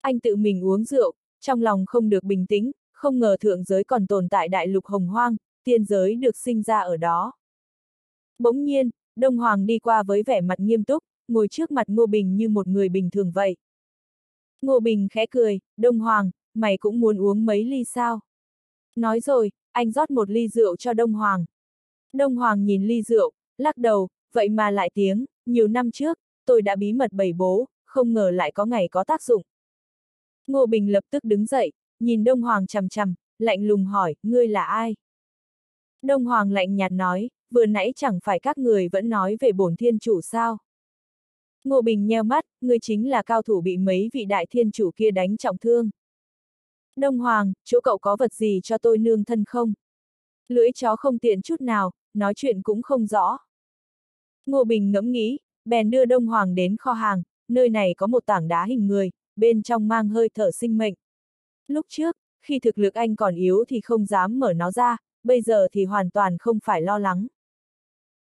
Anh tự mình uống rượu, trong lòng không được bình tĩnh, không ngờ thượng giới còn tồn tại đại lục hồng hoang, tiên giới được sinh ra ở đó. Bỗng nhiên, Đông Hoàng đi qua với vẻ mặt nghiêm túc, ngồi trước mặt Ngô Bình như một người bình thường vậy. Ngô Bình khẽ cười, Đông Hoàng, mày cũng muốn uống mấy ly sao? Nói rồi, anh rót một ly rượu cho Đông Hoàng. Đông Hoàng nhìn ly rượu, lắc đầu, vậy mà lại tiếng, nhiều năm trước, tôi đã bí mật bày bố, không ngờ lại có ngày có tác dụng. Ngô Bình lập tức đứng dậy, nhìn Đông Hoàng chằm chằm, lạnh lùng hỏi, ngươi là ai? Đông Hoàng lạnh nhạt nói, vừa nãy chẳng phải các người vẫn nói về bổn thiên chủ sao? Ngô Bình nheo mắt, ngươi chính là cao thủ bị mấy vị đại thiên chủ kia đánh trọng thương. Đông Hoàng, chỗ cậu có vật gì cho tôi nương thân không? Lưỡi chó không tiện chút nào, nói chuyện cũng không rõ. Ngô Bình ngẫm nghĩ, bèn đưa Đông Hoàng đến kho hàng, nơi này có một tảng đá hình người, bên trong mang hơi thở sinh mệnh. Lúc trước, khi thực lực anh còn yếu thì không dám mở nó ra, bây giờ thì hoàn toàn không phải lo lắng.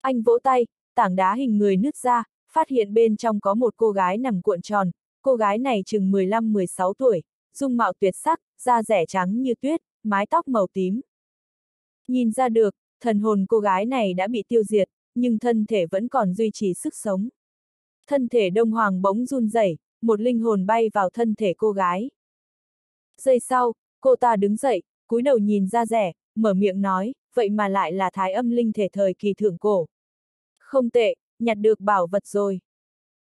Anh vỗ tay, tảng đá hình người nứt ra, phát hiện bên trong có một cô gái nằm cuộn tròn, cô gái này chừng 15-16 tuổi, dung mạo tuyệt sắc, da rẻ trắng như tuyết, mái tóc màu tím. Nhìn ra được, thần hồn cô gái này đã bị tiêu diệt, nhưng thân thể vẫn còn duy trì sức sống. Thân thể Đông Hoàng bỗng run rẩy, một linh hồn bay vào thân thể cô gái. Giây sau, cô ta đứng dậy, cúi đầu nhìn ra rẻ, mở miệng nói, vậy mà lại là thái âm linh thể thời kỳ thượng cổ. Không tệ, nhặt được bảo vật rồi.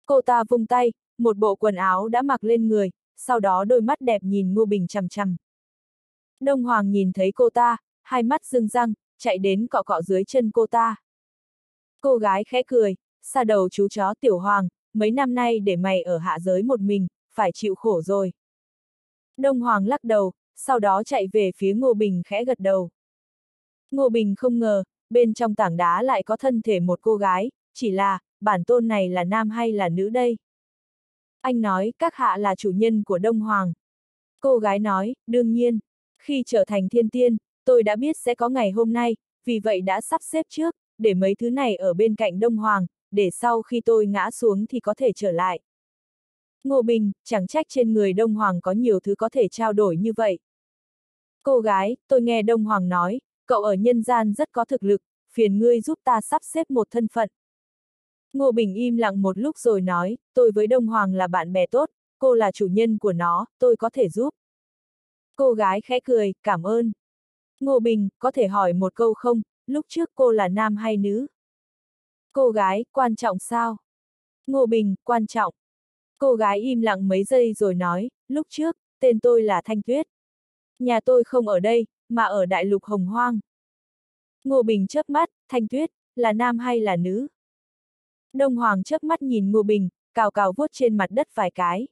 Cô ta vung tay, một bộ quần áo đã mặc lên người, sau đó đôi mắt đẹp nhìn Ngô Bình chằm chằm. Đông Hoàng nhìn thấy cô ta, hai mắt rưng răng, chạy đến cọ cọ dưới chân cô ta. Cô gái khẽ cười, xa đầu chú chó Tiểu Hoàng, mấy năm nay để mày ở hạ giới một mình, phải chịu khổ rồi. Đông Hoàng lắc đầu, sau đó chạy về phía Ngô Bình khẽ gật đầu. Ngô Bình không ngờ, bên trong tảng đá lại có thân thể một cô gái, chỉ là, bản tôn này là nam hay là nữ đây? Anh nói, các hạ là chủ nhân của Đông Hoàng. Cô gái nói, đương nhiên, khi trở thành thiên tiên, tôi đã biết sẽ có ngày hôm nay, vì vậy đã sắp xếp trước, để mấy thứ này ở bên cạnh Đông Hoàng, để sau khi tôi ngã xuống thì có thể trở lại. Ngô Bình, chẳng trách trên người Đông Hoàng có nhiều thứ có thể trao đổi như vậy. Cô gái, tôi nghe Đông Hoàng nói, cậu ở nhân gian rất có thực lực, phiền ngươi giúp ta sắp xếp một thân phận. Ngô Bình im lặng một lúc rồi nói, tôi với Đông Hoàng là bạn bè tốt, cô là chủ nhân của nó, tôi có thể giúp. Cô gái khẽ cười, cảm ơn. Ngô Bình, có thể hỏi một câu không, lúc trước cô là nam hay nữ? Cô gái, quan trọng sao? Ngô Bình, quan trọng. Cô gái im lặng mấy giây rồi nói, lúc trước, tên tôi là Thanh Tuyết. Nhà tôi không ở đây, mà ở đại lục Hồng Hoang. Ngô Bình chớp mắt, Thanh Tuyết, là nam hay là nữ? Đông Hoàng chớp mắt nhìn Ngô Bình, cào cào vuốt trên mặt đất vài cái.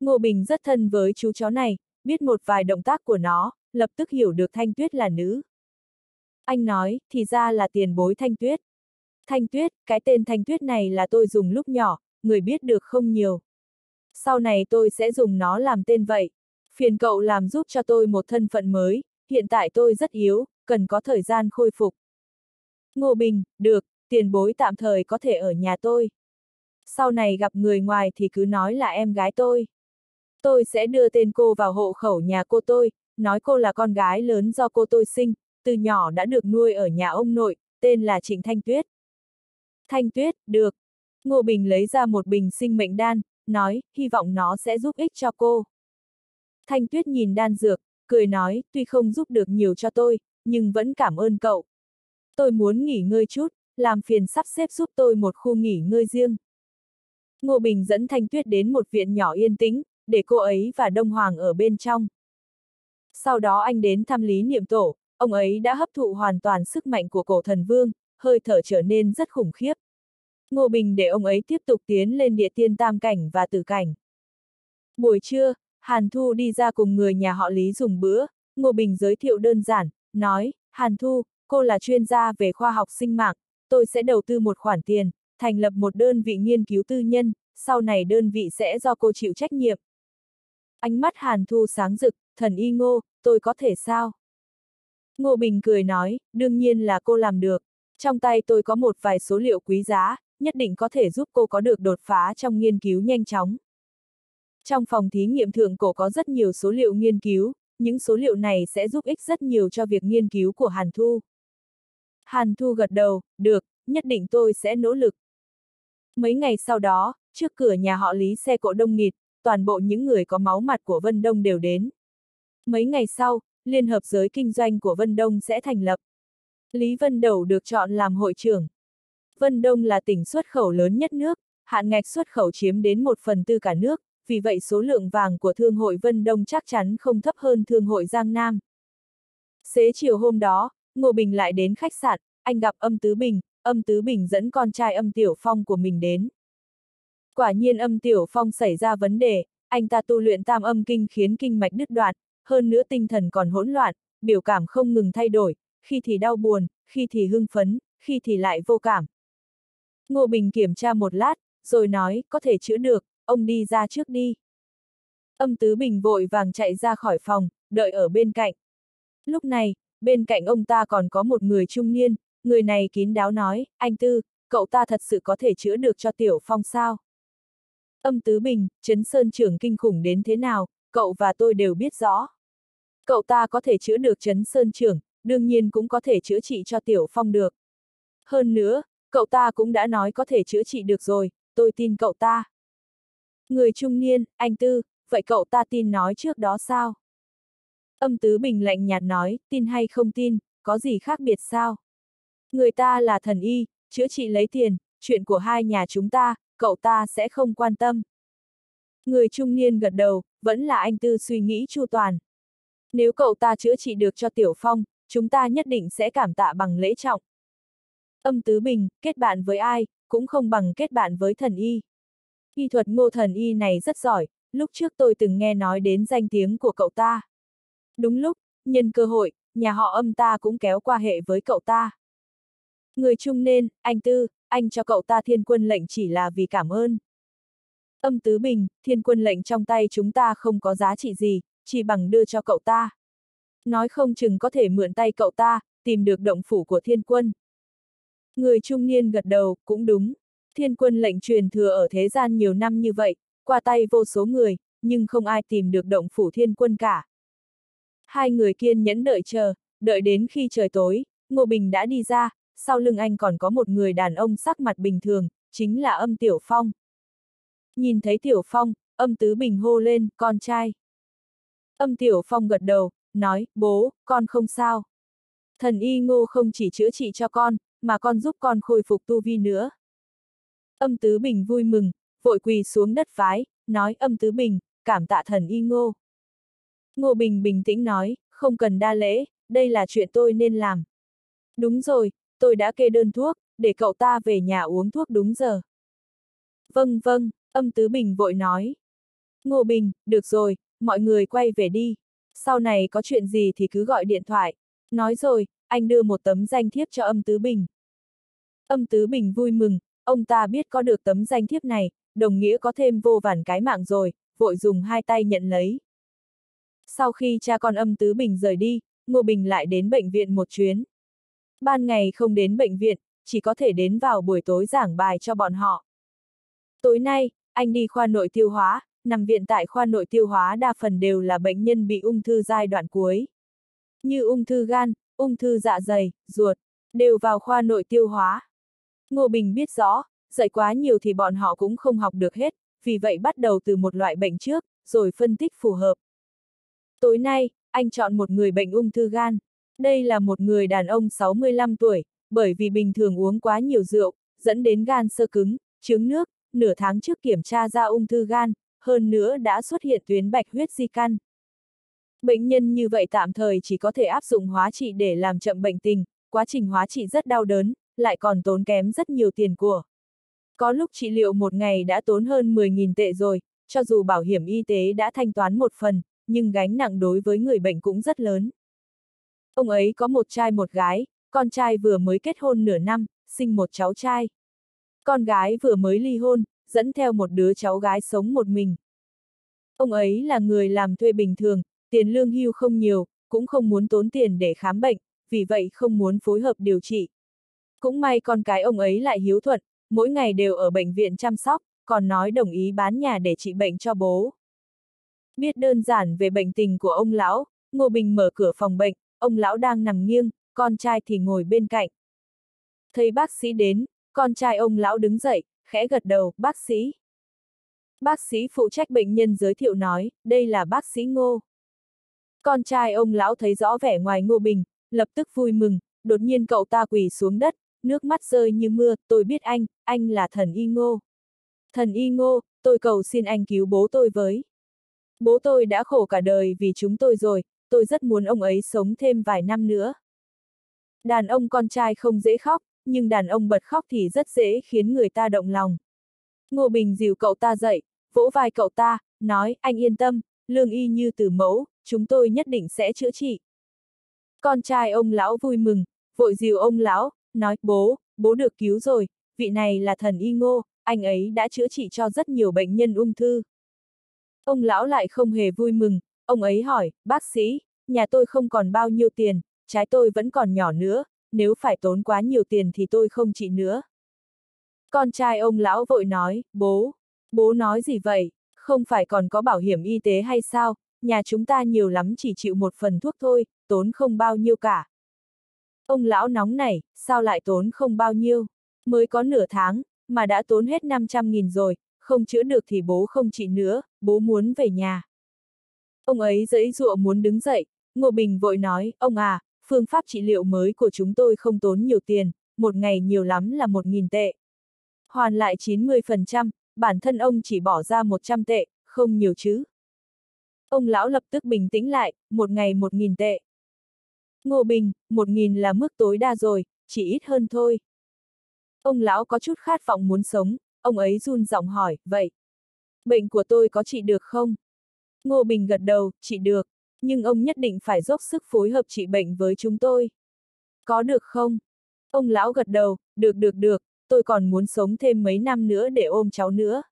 Ngô Bình rất thân với chú chó này, biết một vài động tác của nó, lập tức hiểu được Thanh Tuyết là nữ. Anh nói, thì ra là tiền bối Thanh Tuyết. Thanh Tuyết, cái tên Thanh Tuyết này là tôi dùng lúc nhỏ, người biết được không nhiều. Sau này tôi sẽ dùng nó làm tên vậy. Phiền cậu làm giúp cho tôi một thân phận mới, hiện tại tôi rất yếu, cần có thời gian khôi phục. Ngô Bình, được, tiền bối tạm thời có thể ở nhà tôi. Sau này gặp người ngoài thì cứ nói là em gái tôi. Tôi sẽ đưa tên cô vào hộ khẩu nhà cô tôi, nói cô là con gái lớn do cô tôi sinh, từ nhỏ đã được nuôi ở nhà ông nội, tên là Trịnh Thanh Tuyết. Thanh Tuyết, được. Ngô Bình lấy ra một bình sinh mệnh đan, nói, hy vọng nó sẽ giúp ích cho cô. Thanh Tuyết nhìn đan dược, cười nói, tuy không giúp được nhiều cho tôi, nhưng vẫn cảm ơn cậu. Tôi muốn nghỉ ngơi chút, làm phiền sắp xếp giúp tôi một khu nghỉ ngơi riêng. Ngô Bình dẫn Thanh Tuyết đến một viện nhỏ yên tĩnh, để cô ấy và Đông Hoàng ở bên trong. Sau đó anh đến thăm Lý Niệm Tổ, ông ấy đã hấp thụ hoàn toàn sức mạnh của cổ thần vương, hơi thở trở nên rất khủng khiếp. Ngô Bình để ông ấy tiếp tục tiến lên địa tiên tam cảnh và tử cảnh. Buổi trưa, Hàn Thu đi ra cùng người nhà họ Lý dùng bữa, Ngô Bình giới thiệu đơn giản, nói, Hàn Thu, cô là chuyên gia về khoa học sinh mạng, tôi sẽ đầu tư một khoản tiền, thành lập một đơn vị nghiên cứu tư nhân, sau này đơn vị sẽ do cô chịu trách nhiệm. Ánh mắt Hàn Thu sáng rực, thần y ngô, tôi có thể sao? Ngô Bình cười nói, đương nhiên là cô làm được. Trong tay tôi có một vài số liệu quý giá, nhất định có thể giúp cô có được đột phá trong nghiên cứu nhanh chóng. Trong phòng thí nghiệm thượng cổ có rất nhiều số liệu nghiên cứu, những số liệu này sẽ giúp ích rất nhiều cho việc nghiên cứu của Hàn Thu. Hàn Thu gật đầu, được, nhất định tôi sẽ nỗ lực. Mấy ngày sau đó, trước cửa nhà họ Lý xe cộ đông nghịt, toàn bộ những người có máu mặt của Vân Đông đều đến. Mấy ngày sau, Liên hợp giới kinh doanh của Vân Đông sẽ thành lập. Lý Vân Đầu được chọn làm hội trưởng. Vân Đông là tỉnh xuất khẩu lớn nhất nước, hạn ngạch xuất khẩu chiếm đến một phần tư cả nước, vì vậy số lượng vàng của Thương hội Vân Đông chắc chắn không thấp hơn Thương hội Giang Nam. Xế chiều hôm đó, Ngô Bình lại đến khách sạn, anh gặp âm Tứ Bình, âm Tứ Bình dẫn con trai âm Tiểu Phong của mình đến. Quả nhiên âm Tiểu Phong xảy ra vấn đề, anh ta tu luyện tam âm kinh khiến kinh mạch đứt đoạn, hơn nữa tinh thần còn hỗn loạn, biểu cảm không ngừng thay đổi, khi thì đau buồn, khi thì hưng phấn, khi thì lại vô cảm. Ngô Bình kiểm tra một lát, rồi nói, có thể chữa được, ông đi ra trước đi. Âm Tứ Bình vội vàng chạy ra khỏi phòng, đợi ở bên cạnh. Lúc này, bên cạnh ông ta còn có một người trung niên, người này kín đáo nói, anh Tư, cậu ta thật sự có thể chữa được cho Tiểu Phong sao? Âm Tứ Bình, chấn sơn trưởng kinh khủng đến thế nào, cậu và tôi đều biết rõ. Cậu ta có thể chữa được chấn sơn trưởng, đương nhiên cũng có thể chữa trị cho Tiểu Phong được. Hơn nữa, cậu ta cũng đã nói có thể chữa trị được rồi, tôi tin cậu ta. Người trung niên, anh Tư, vậy cậu ta tin nói trước đó sao? Âm Tứ Bình lạnh nhạt nói, tin hay không tin, có gì khác biệt sao? Người ta là thần y, chữa trị lấy tiền, chuyện của hai nhà chúng ta, cậu ta sẽ không quan tâm. Người trung niên gật đầu, vẫn là anh Tư suy nghĩ chu toàn. Nếu cậu ta chữa trị được cho Tiểu Phong, chúng ta nhất định sẽ cảm tạ bằng lễ trọng. Âm Tứ Bình, kết bạn với ai, cũng không bằng kết bạn với thần y. Y thuật ngô thần y này rất giỏi, lúc trước tôi từng nghe nói đến danh tiếng của cậu ta. Đúng lúc, nhân cơ hội, nhà họ âm ta cũng kéo qua hệ với cậu ta. Người trung nên, anh Tư, anh cho cậu ta thiên quân lệnh chỉ là vì cảm ơn. Âm Tứ Bình, thiên quân lệnh trong tay chúng ta không có giá trị gì, chỉ bằng đưa cho cậu ta. Nói không chừng có thể mượn tay cậu ta, tìm được động phủ của thiên quân. Người trung niên gật đầu, cũng đúng. Thiên quân lệnh truyền thừa ở thế gian nhiều năm như vậy, qua tay vô số người, nhưng không ai tìm được động phủ thiên quân cả. Hai người kiên nhẫn đợi chờ, đợi đến khi trời tối, Ngô Bình đã đi ra, sau lưng anh còn có một người đàn ông sắc mặt bình thường, chính là âm Tiểu Phong. Nhìn thấy Tiểu Phong, âm Tứ Bình hô lên, con trai. Âm Tiểu Phong gật đầu, nói, bố, con không sao. Thần y ngô không chỉ chữa trị cho con, mà con giúp con khôi phục tu vi nữa. Âm Tứ Bình vui mừng, vội quỳ xuống đất vái, nói âm Tứ Bình, cảm tạ thần y ngô. Ngô Bình bình tĩnh nói, không cần đa lễ, đây là chuyện tôi nên làm. Đúng rồi, tôi đã kê đơn thuốc, để cậu ta về nhà uống thuốc đúng giờ. Vâng vâng, âm Tứ Bình vội nói. Ngô Bình, được rồi, mọi người quay về đi. Sau này có chuyện gì thì cứ gọi điện thoại. Nói rồi, anh đưa một tấm danh thiếp cho âm Tứ Bình. Âm Tứ Bình vui mừng, ông ta biết có được tấm danh thiếp này, đồng nghĩa có thêm vô vàn cái mạng rồi, vội dùng hai tay nhận lấy. Sau khi cha con âm Tứ Bình rời đi, Ngô Bình lại đến bệnh viện một chuyến. Ban ngày không đến bệnh viện, chỉ có thể đến vào buổi tối giảng bài cho bọn họ. Tối nay, anh đi khoa nội tiêu hóa, nằm viện tại khoa nội tiêu hóa đa phần đều là bệnh nhân bị ung thư giai đoạn cuối. Như ung thư gan, ung thư dạ dày, ruột, đều vào khoa nội tiêu hóa. Ngô Bình biết rõ, dạy quá nhiều thì bọn họ cũng không học được hết, vì vậy bắt đầu từ một loại bệnh trước, rồi phân tích phù hợp. Tối nay, anh chọn một người bệnh ung thư gan. Đây là một người đàn ông 65 tuổi, bởi vì bình thường uống quá nhiều rượu, dẫn đến gan sơ cứng, trứng nước, nửa tháng trước kiểm tra ra ung thư gan, hơn nữa đã xuất hiện tuyến bạch huyết di căn. Bệnh nhân như vậy tạm thời chỉ có thể áp dụng hóa trị để làm chậm bệnh tình, quá trình hóa trị rất đau đớn, lại còn tốn kém rất nhiều tiền của. Có lúc trị liệu một ngày đã tốn hơn 10.000 tệ rồi, cho dù bảo hiểm y tế đã thanh toán một phần, nhưng gánh nặng đối với người bệnh cũng rất lớn. Ông ấy có một trai một gái, con trai vừa mới kết hôn nửa năm, sinh một cháu trai. Con gái vừa mới ly hôn, dẫn theo một đứa cháu gái sống một mình. Ông ấy là người làm thuê bình thường, tiền lương hưu không nhiều, cũng không muốn tốn tiền để khám bệnh, vì vậy không muốn phối hợp điều trị. Cũng may con cái ông ấy lại hiếu thuận, mỗi ngày đều ở bệnh viện chăm sóc, còn nói đồng ý bán nhà để trị bệnh cho bố. Biết đơn giản về bệnh tình của ông lão, Ngô Bình mở cửa phòng bệnh, ông lão đang nằm nghiêng, con trai thì ngồi bên cạnh. Thấy bác sĩ đến, con trai ông lão đứng dậy, khẽ gật đầu, bác sĩ. Bác sĩ phụ trách bệnh nhân giới thiệu nói, đây là bác sĩ Ngô. Con trai ông lão thấy rõ vẻ ngoài Ngô Bình, lập tức vui mừng, đột nhiên cậu ta quỳ xuống đất, nước mắt rơi như mưa, tôi biết anh, anh là thần y Ngô. Thần y Ngô, tôi cầu xin anh cứu bố tôi với. Bố tôi đã khổ cả đời vì chúng tôi rồi, tôi rất muốn ông ấy sống thêm vài năm nữa. Đàn ông con trai không dễ khóc, nhưng đàn ông bật khóc thì rất dễ khiến người ta động lòng. Ngô Bình dìu cậu ta dậy, vỗ vai cậu ta, nói, anh yên tâm, lương y như từ mẫu, chúng tôi nhất định sẽ chữa trị. Con trai ông lão vui mừng, vội dìu ông lão, nói, bố, bố được cứu rồi, vị này là thần y ngô, anh ấy đã chữa trị cho rất nhiều bệnh nhân ung thư. Ông lão lại không hề vui mừng, ông ấy hỏi, bác sĩ, nhà tôi không còn bao nhiêu tiền, trái tôi vẫn còn nhỏ nữa, nếu phải tốn quá nhiều tiền thì tôi không trị nữa. Con trai ông lão vội nói, bố, bố nói gì vậy, không phải còn có bảo hiểm y tế hay sao, nhà chúng ta nhiều lắm chỉ chịu một phần thuốc thôi, tốn không bao nhiêu cả. Ông lão nóng này, sao lại tốn không bao nhiêu, mới có nửa tháng, mà đã tốn hết 500.000 rồi, không chữa được thì bố không trị nữa, bố muốn về nhà. Ông ấy dẫy dụa muốn đứng dậy, Ngô Bình vội nói, ông à, phương pháp trị liệu mới của chúng tôi không tốn nhiều tiền, một ngày nhiều lắm là 1.000 tệ. Hoàn lại 90%, bản thân ông chỉ bỏ ra 100 tệ, không nhiều chứ. Ông lão lập tức bình tĩnh lại, một ngày 1.000 tệ. Ngô Bình, 1.000 là mức tối đa rồi, chỉ ít hơn thôi. Ông lão có chút khát vọng muốn sống, ông ấy run giọng hỏi, vậy, bệnh của tôi có trị được không? Ngô Bình gật đầu, trị được, nhưng ông nhất định phải dốc sức phối hợp trị bệnh với chúng tôi. Có được không? Ông lão gật đầu, được được được, tôi còn muốn sống thêm mấy năm nữa để ôm cháu nữa.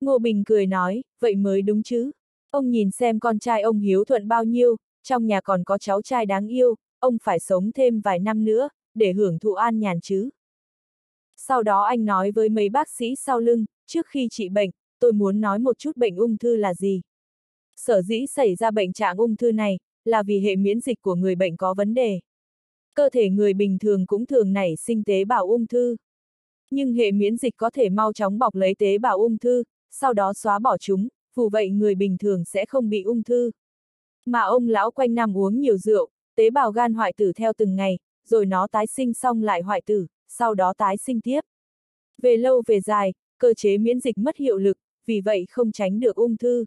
Ngô Bình cười nói, vậy mới đúng chứ. Ông nhìn xem con trai ông hiếu thuận bao nhiêu, trong nhà còn có cháu trai đáng yêu, ông phải sống thêm vài năm nữa, để hưởng thụ an nhàn chứ. Sau đó anh nói với mấy bác sĩ sau lưng, trước khi trị bệnh, tôi muốn nói một chút bệnh ung thư là gì. Sở dĩ xảy ra bệnh trạng ung thư này, là vì hệ miễn dịch của người bệnh có vấn đề. Cơ thể người bình thường cũng thường nảy sinh tế bào ung thư. Nhưng hệ miễn dịch có thể mau chóng bọc lấy tế bào ung thư, sau đó xóa bỏ chúng, phù vậy người bình thường sẽ không bị ung thư. Mà ông lão quanh năm uống nhiều rượu, tế bào gan hoại tử theo từng ngày, rồi nó tái sinh xong lại hoại tử, sau đó tái sinh tiếp. Về lâu về dài, cơ chế miễn dịch mất hiệu lực, vì vậy không tránh được ung thư.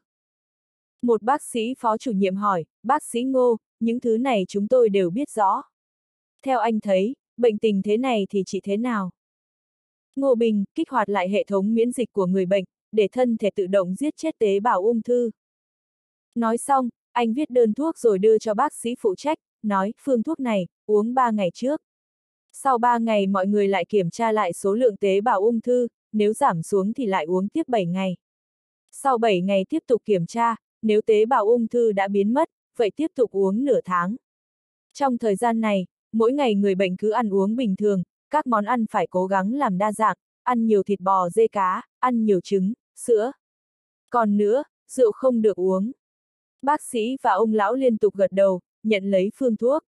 Một bác sĩ phó chủ nhiệm hỏi, bác sĩ Ngô, những thứ này chúng tôi đều biết rõ. Theo anh thấy, bệnh tình thế này thì chỉ thế nào? Ngô Bình, kích hoạt lại hệ thống miễn dịch của người bệnh, để thân thể tự động giết chết tế bào ung thư. Nói xong, anh viết đơn thuốc rồi đưa cho bác sĩ phụ trách, nói, phương thuốc này, uống 3 ngày trước. Sau 3 ngày mọi người lại kiểm tra lại số lượng tế bào ung thư, nếu giảm xuống thì lại uống tiếp 7 ngày. Sau 7 ngày tiếp tục kiểm tra, nếu tế bào ung thư đã biến mất, vậy tiếp tục uống nửa tháng. Trong thời gian này, mỗi ngày người bệnh cứ ăn uống bình thường, các món ăn phải cố gắng làm đa dạng, ăn nhiều thịt bò dê cá, ăn nhiều trứng, sữa. Còn nữa, rượu không được uống. Bác sĩ và ông lão liên tục gật đầu, nhận lấy phương thuốc.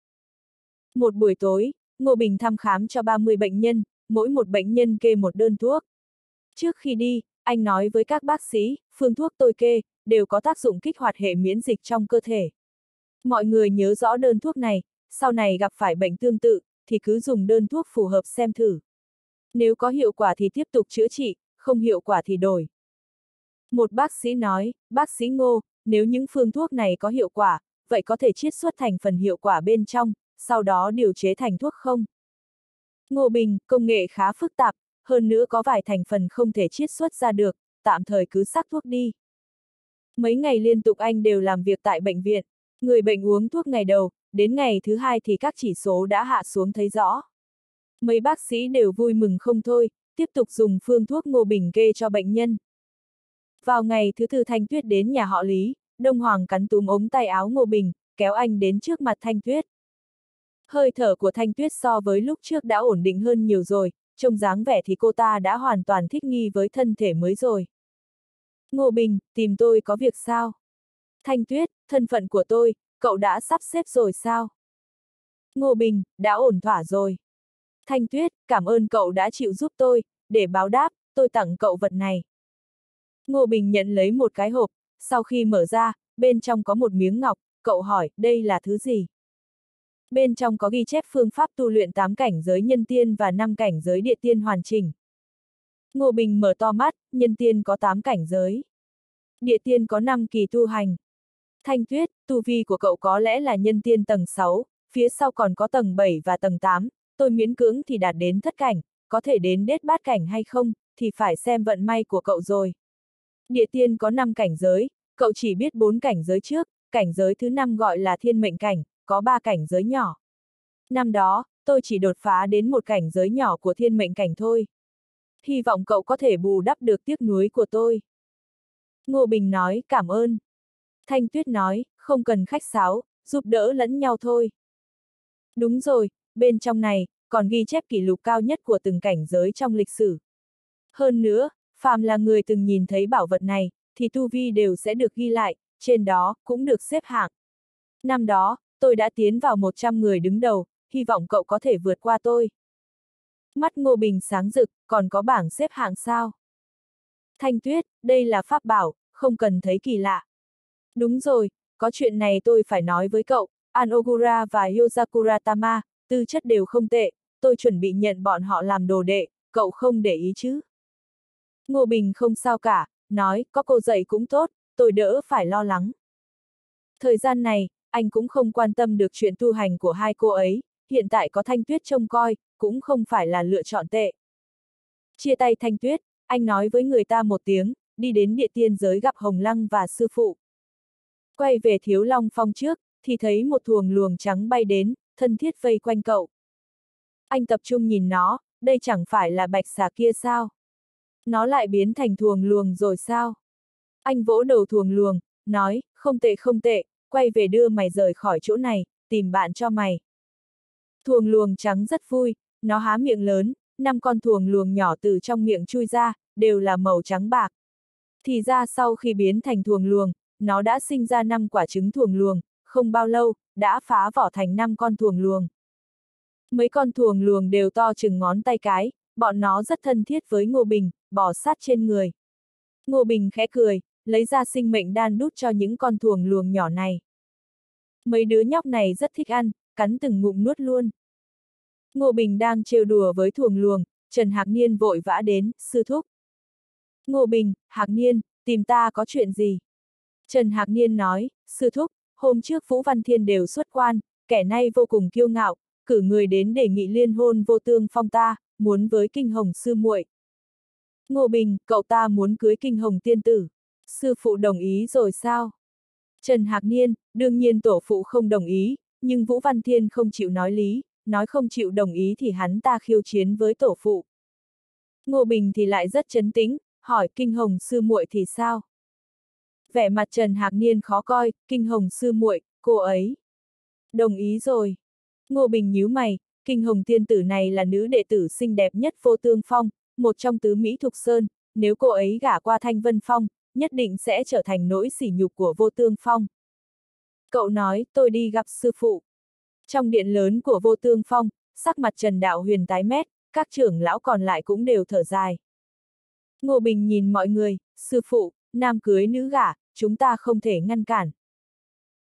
Một buổi tối, Ngô Bình thăm khám cho 30 bệnh nhân, mỗi một bệnh nhân kê một đơn thuốc. Trước khi đi, anh nói với các bác sĩ, phương thuốc tôi kê, đều có tác dụng kích hoạt hệ miễn dịch trong cơ thể. Mọi người nhớ rõ đơn thuốc này, sau này gặp phải bệnh tương tự, thì cứ dùng đơn thuốc phù hợp xem thử. Nếu có hiệu quả thì tiếp tục chữa trị, không hiệu quả thì đổi. Một bác sĩ nói, bác sĩ Ngô, nếu những phương thuốc này có hiệu quả, vậy có thể chiết xuất thành phần hiệu quả bên trong, sau đó điều chế thành thuốc không? Ngô Bình, công nghệ khá phức tạp, hơn nữa có vài thành phần không thể chiết xuất ra được, tạm thời cứ sắc thuốc đi. Mấy ngày liên tục anh đều làm việc tại bệnh viện, người bệnh uống thuốc ngày đầu, đến ngày thứ hai thì các chỉ số đã hạ xuống thấy rõ. Mấy bác sĩ đều vui mừng không thôi, tiếp tục dùng phương thuốc Ngô Bình kê cho bệnh nhân. Vào ngày thứ tư Thanh Tuyết đến nhà họ Lý, Đông Hoàng cắn túm ống tay áo Ngô Bình, kéo anh đến trước mặt Thanh Tuyết. Hơi thở của Thanh Tuyết so với lúc trước đã ổn định hơn nhiều rồi, trông dáng vẻ thì cô ta đã hoàn toàn thích nghi với thân thể mới rồi. Ngô Bình, tìm tôi có việc sao? Thanh Tuyết, thân phận của tôi, cậu đã sắp xếp rồi sao? Ngô Bình, đã ổn thỏa rồi. Thanh Tuyết, cảm ơn cậu đã chịu giúp tôi, để báo đáp, tôi tặng cậu vật này. Ngô Bình nhận lấy một cái hộp, sau khi mở ra, bên trong có một miếng ngọc, cậu hỏi, đây là thứ gì? Bên trong có ghi chép phương pháp tu luyện 8 cảnh giới nhân tiên và 5 cảnh giới địa tiên hoàn chỉnh. Ngô Bình mở to mắt, nhân tiên có 8 cảnh giới. Địa tiên có 5 kỳ tu hành. Thanh tuyết, tu vi của cậu có lẽ là nhân tiên tầng 6, phía sau còn có tầng 7 và tầng 8, tôi miễn cưỡng thì đạt đến thất cảnh, có thể đến đết bát cảnh hay không, thì phải xem vận may của cậu rồi. Địa tiên có 5 cảnh giới, cậu chỉ biết 4 cảnh giới trước, cảnh giới thứ 5 gọi là thiên mệnh cảnh, có 3 cảnh giới nhỏ. Năm đó, tôi chỉ đột phá đến một cảnh giới nhỏ của thiên mệnh cảnh thôi. Hy vọng cậu có thể bù đắp được tiếc nuối của tôi. Ngô Bình nói, cảm ơn. Thanh Tuyết nói, không cần khách sáo, giúp đỡ lẫn nhau thôi. Đúng rồi, bên trong này, còn ghi chép kỷ lục cao nhất của từng cảnh giới trong lịch sử. Hơn nữa, phàm là người từng nhìn thấy bảo vật này, thì tu vi đều sẽ được ghi lại, trên đó, cũng được xếp hạng. Năm đó, tôi đã tiến vào 100 người đứng đầu, hy vọng cậu có thể vượt qua tôi. Mắt Ngô Bình sáng rực, còn có bảng xếp hạng sao? Thanh Tuyết, đây là pháp bảo, không cần thấy kỳ lạ. Đúng rồi, có chuyện này tôi phải nói với cậu, Anogura và Yozakura Tama, tư chất đều không tệ, tôi chuẩn bị nhận bọn họ làm đồ đệ, cậu không để ý chứ? Ngô Bình không sao cả, nói, có cô dạy cũng tốt, tôi đỡ phải lo lắng. Thời gian này, anh cũng không quan tâm được chuyện tu hành của hai cô ấy, hiện tại có Thanh Tuyết trông coi, cũng không phải là lựa chọn tệ. Chia tay Thanh Tuyết, anh nói với người ta một tiếng, đi đến địa tiên giới gặp Hồng Lăng và sư phụ. Quay về Thiếu Long Phong trước, thì thấy một thuồng luồng trắng bay đến, thân thiết vây quanh cậu. Anh tập trung nhìn nó, đây chẳng phải là bạch xà kia sao? Nó lại biến thành thuồng luồng rồi sao? Anh vỗ đầu thuồng luồng, nói, không tệ không tệ, quay về đưa mày rời khỏi chỗ này, tìm bạn cho mày. Thuồng luồng trắng rất vui, nó há miệng lớn, năm con thuồng luồng nhỏ từ trong miệng chui ra, đều là màu trắng bạc. Thì ra sau khi biến thành thuồng luồng, nó đã sinh ra năm quả trứng thuồng luồng, không bao lâu, đã phá vỏ thành năm con thuồng luồng. Mấy con thuồng luồng đều to chừng ngón tay cái, bọn nó rất thân thiết với Ngô Bình, bò sát trên người. Ngô Bình khẽ cười, lấy ra sinh mệnh đan đút cho những con thuồng luồng nhỏ này. Mấy đứa nhóc này rất thích ăn, cắn từng ngụm nuốt luôn. Ngô Bình đang trêu đùa với thuồng luồng, Trần Hạc Niên vội vã đến, sư thúc. Ngô Bình, Hạc Niên, tìm ta có chuyện gì? Trần Hạc Niên nói, sư thúc, hôm trước Vũ Văn Thiên đều xuất quan, kẻ nay vô cùng kiêu ngạo, cử người đến đề nghị liên hôn vô tương phong ta, muốn với kinh hồng sư muội. Ngô Bình, cậu ta muốn cưới kinh hồng tiên tử. Sư phụ đồng ý rồi sao? Trần Hạc Niên, đương nhiên tổ phụ không đồng ý, nhưng Vũ Văn Thiên không chịu nói lý, nói không chịu đồng ý thì hắn ta khiêu chiến với tổ phụ. Ngô Bình thì lại rất chấn tĩnh, hỏi kinh hồng sư muội thì sao? Vẻ mặt Trần Hạc Niên khó coi, kinh hồng sư muội, cô ấy. Đồng ý rồi. Ngô Bình nhíu mày, kinh hồng tiên tử này là nữ đệ tử xinh đẹp nhất vô tương phong, một trong tứ Mỹ Thục Sơn, nếu cô ấy gả qua Thanh Vân Phong, nhất định sẽ trở thành nỗi sỉ nhục của vô tương phong. Cậu nói, tôi đi gặp sư phụ. Trong điện lớn của vô tương phong, sắc mặt Trần Đạo Huyền tái mét, các trưởng lão còn lại cũng đều thở dài. Ngô Bình nhìn mọi người, sư phụ, nam cưới nữ gả, chúng ta không thể ngăn cản.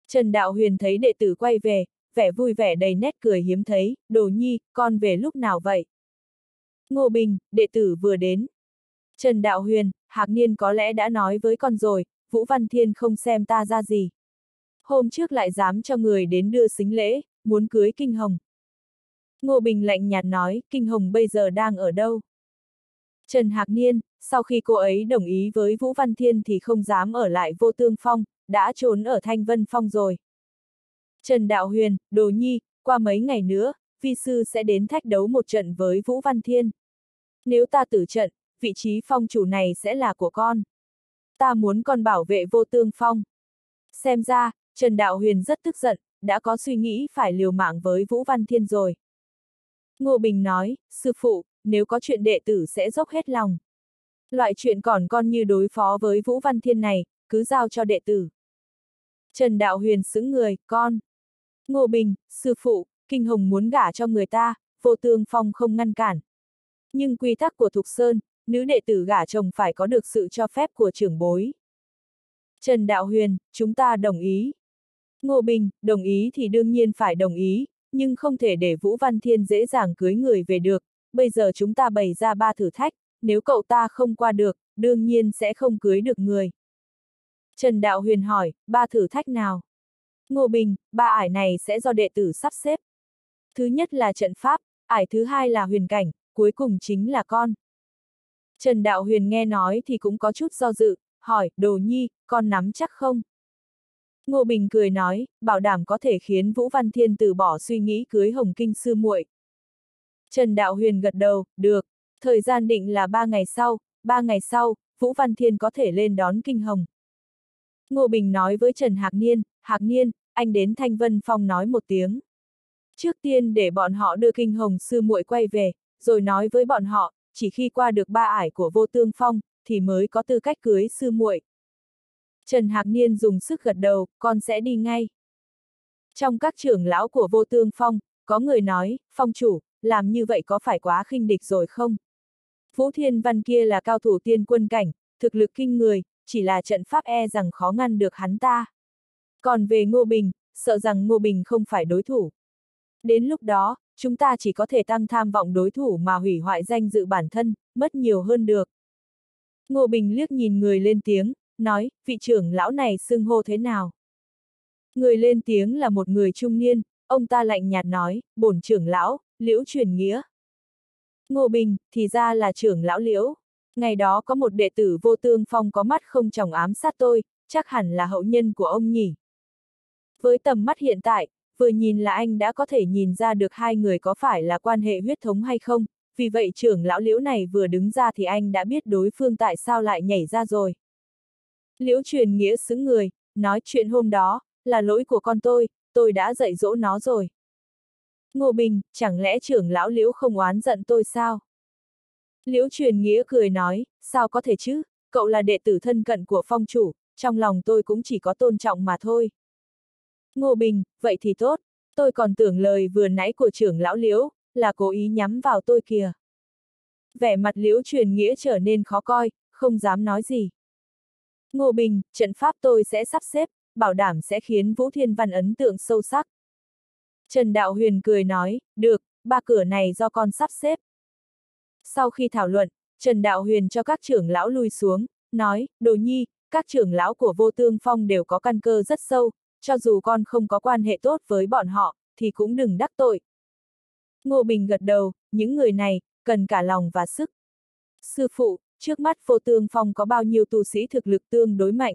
Trần Đạo Huyền thấy đệ tử quay về, vẻ vui vẻ đầy nét cười hiếm thấy, đồ nhi, con về lúc nào vậy? Ngô Bình, đệ tử vừa đến. Trần Đạo Huyền, Hạc Niên có lẽ đã nói với con rồi, Vũ Văn Thiên không xem ta ra gì. Hôm trước lại dám cho người đến đưa xính lễ, muốn cưới Kinh Hồng. Ngô Bình lạnh nhạt nói, Kinh Hồng bây giờ đang ở đâu? Trần Hạc Niên, sau khi cô ấy đồng ý với Vũ Văn Thiên thì không dám ở lại vô tương phong, đã trốn ở Thanh Vân Phong rồi. Trần Đạo Huyền, Đồ Nhi, qua mấy ngày nữa, vi sư sẽ đến thách đấu một trận với Vũ Văn Thiên. Nếu ta tử trận, vị trí phong chủ này sẽ là của con. Ta muốn con bảo vệ vô tương phong. Xem ra, Trần Đạo Huyền rất tức giận, đã có suy nghĩ phải liều mạng với Vũ Văn Thiên rồi. Ngô Bình nói, sư phụ, nếu có chuyện đệ tử sẽ dốc hết lòng. Loại chuyện còn con như đối phó với Vũ Văn Thiên này, cứ giao cho đệ tử. Trần Đạo Huyền xứng người, con. Ngô Bình, sư phụ, Kinh Hồng muốn gả cho người ta, vô tương phong không ngăn cản. Nhưng quy tắc của Thục Sơn, nữ đệ tử gả chồng phải có được sự cho phép của trưởng bối. Trần Đạo Huyền, chúng ta đồng ý. Ngô Bình, đồng ý thì đương nhiên phải đồng ý, nhưng không thể để Vũ Văn Thiên dễ dàng cưới người về được, bây giờ chúng ta bày ra ba thử thách, nếu cậu ta không qua được, đương nhiên sẽ không cưới được người. Trần Đạo Huyền hỏi, ba thử thách nào? Ngô Bình, ba ải này sẽ do đệ tử sắp xếp. Thứ nhất là trận pháp, ải thứ hai là huyền cảnh, cuối cùng chính là con. Trần Đạo Huyền nghe nói thì cũng có chút do dự, hỏi, đồ nhi, con nắm chắc không? Ngô Bình cười nói, bảo đảm có thể khiến Vũ Văn Thiên từ bỏ suy nghĩ cưới Hồng Kinh sư muội. Trần Đạo Huyền gật đầu, được, thời gian định là ba ngày sau, ba ngày sau, Vũ Văn Thiên có thể lên đón Kinh Hồng. Ngô Bình nói với Trần Hạc Niên, Hạc Niên, anh đến Thanh Vân Phong nói một tiếng. Trước tiên để bọn họ đưa Kinh Hồng sư muội quay về, rồi nói với bọn họ, chỉ khi qua được ba ải của vô tương phong, thì mới có tư cách cưới sư muội. Trần Hạc Niên dùng sức gật đầu, con sẽ đi ngay. Trong các trưởng lão của vô tương phong, có người nói, phong chủ, làm như vậy có phải quá khinh địch rồi không? Vũ Thiên Văn kia là cao thủ tiên quân cảnh, thực lực kinh người, chỉ là trận pháp e rằng khó ngăn được hắn ta. Còn về Ngô Bình, sợ rằng Ngô Bình không phải đối thủ. Đến lúc đó, chúng ta chỉ có thể tăng tham vọng đối thủ mà hủy hoại danh dự bản thân, mất nhiều hơn được. Ngô Bình liếc nhìn người lên tiếng, nói, vị trưởng lão này xưng hô thế nào? Người lên tiếng là một người trung niên, ông ta lạnh nhạt nói, bổn trưởng lão, liễu truyền nghĩa. Ngô Bình, thì ra là trưởng lão liễu. Ngày đó có một đệ tử vô tương phong có mắt không chồng ám sát tôi, chắc hẳn là hậu nhân của ông nhỉ. Với tầm mắt hiện tại, vừa nhìn là anh đã có thể nhìn ra được hai người có phải là quan hệ huyết thống hay không, vì vậy trưởng lão liễu này vừa đứng ra thì anh đã biết đối phương tại sao lại nhảy ra rồi. Liễu truyền nghĩa xứng người, nói chuyện hôm đó, là lỗi của con tôi, tôi đã dạy dỗ nó rồi. Ngô Bình, chẳng lẽ trưởng lão liễu không oán giận tôi sao? Liễu truyền nghĩa cười nói, sao có thể chứ, cậu là đệ tử thân cận của phong chủ, trong lòng tôi cũng chỉ có tôn trọng mà thôi. Ngô Bình, vậy thì tốt, tôi còn tưởng lời vừa nãy của trưởng lão liễu, là cố ý nhắm vào tôi kìa. Vẻ mặt liễu truyền nghĩa trở nên khó coi, không dám nói gì. Ngô Bình, trận pháp tôi sẽ sắp xếp, bảo đảm sẽ khiến Vũ Thiên Văn ấn tượng sâu sắc. Trần Đạo Huyền cười nói, được, ba cửa này do con sắp xếp. Sau khi thảo luận, Trần Đạo Huyền cho các trưởng lão lui xuống, nói, đồ nhi, các trưởng lão của vô tương phong đều có căn cơ rất sâu, cho dù con không có quan hệ tốt với bọn họ, thì cũng đừng đắc tội. Ngô Bình gật đầu, những người này, cần cả lòng và sức. Sư phụ, trước mắt vô tương phong có bao nhiêu tu sĩ thực lực tương đối mạnh?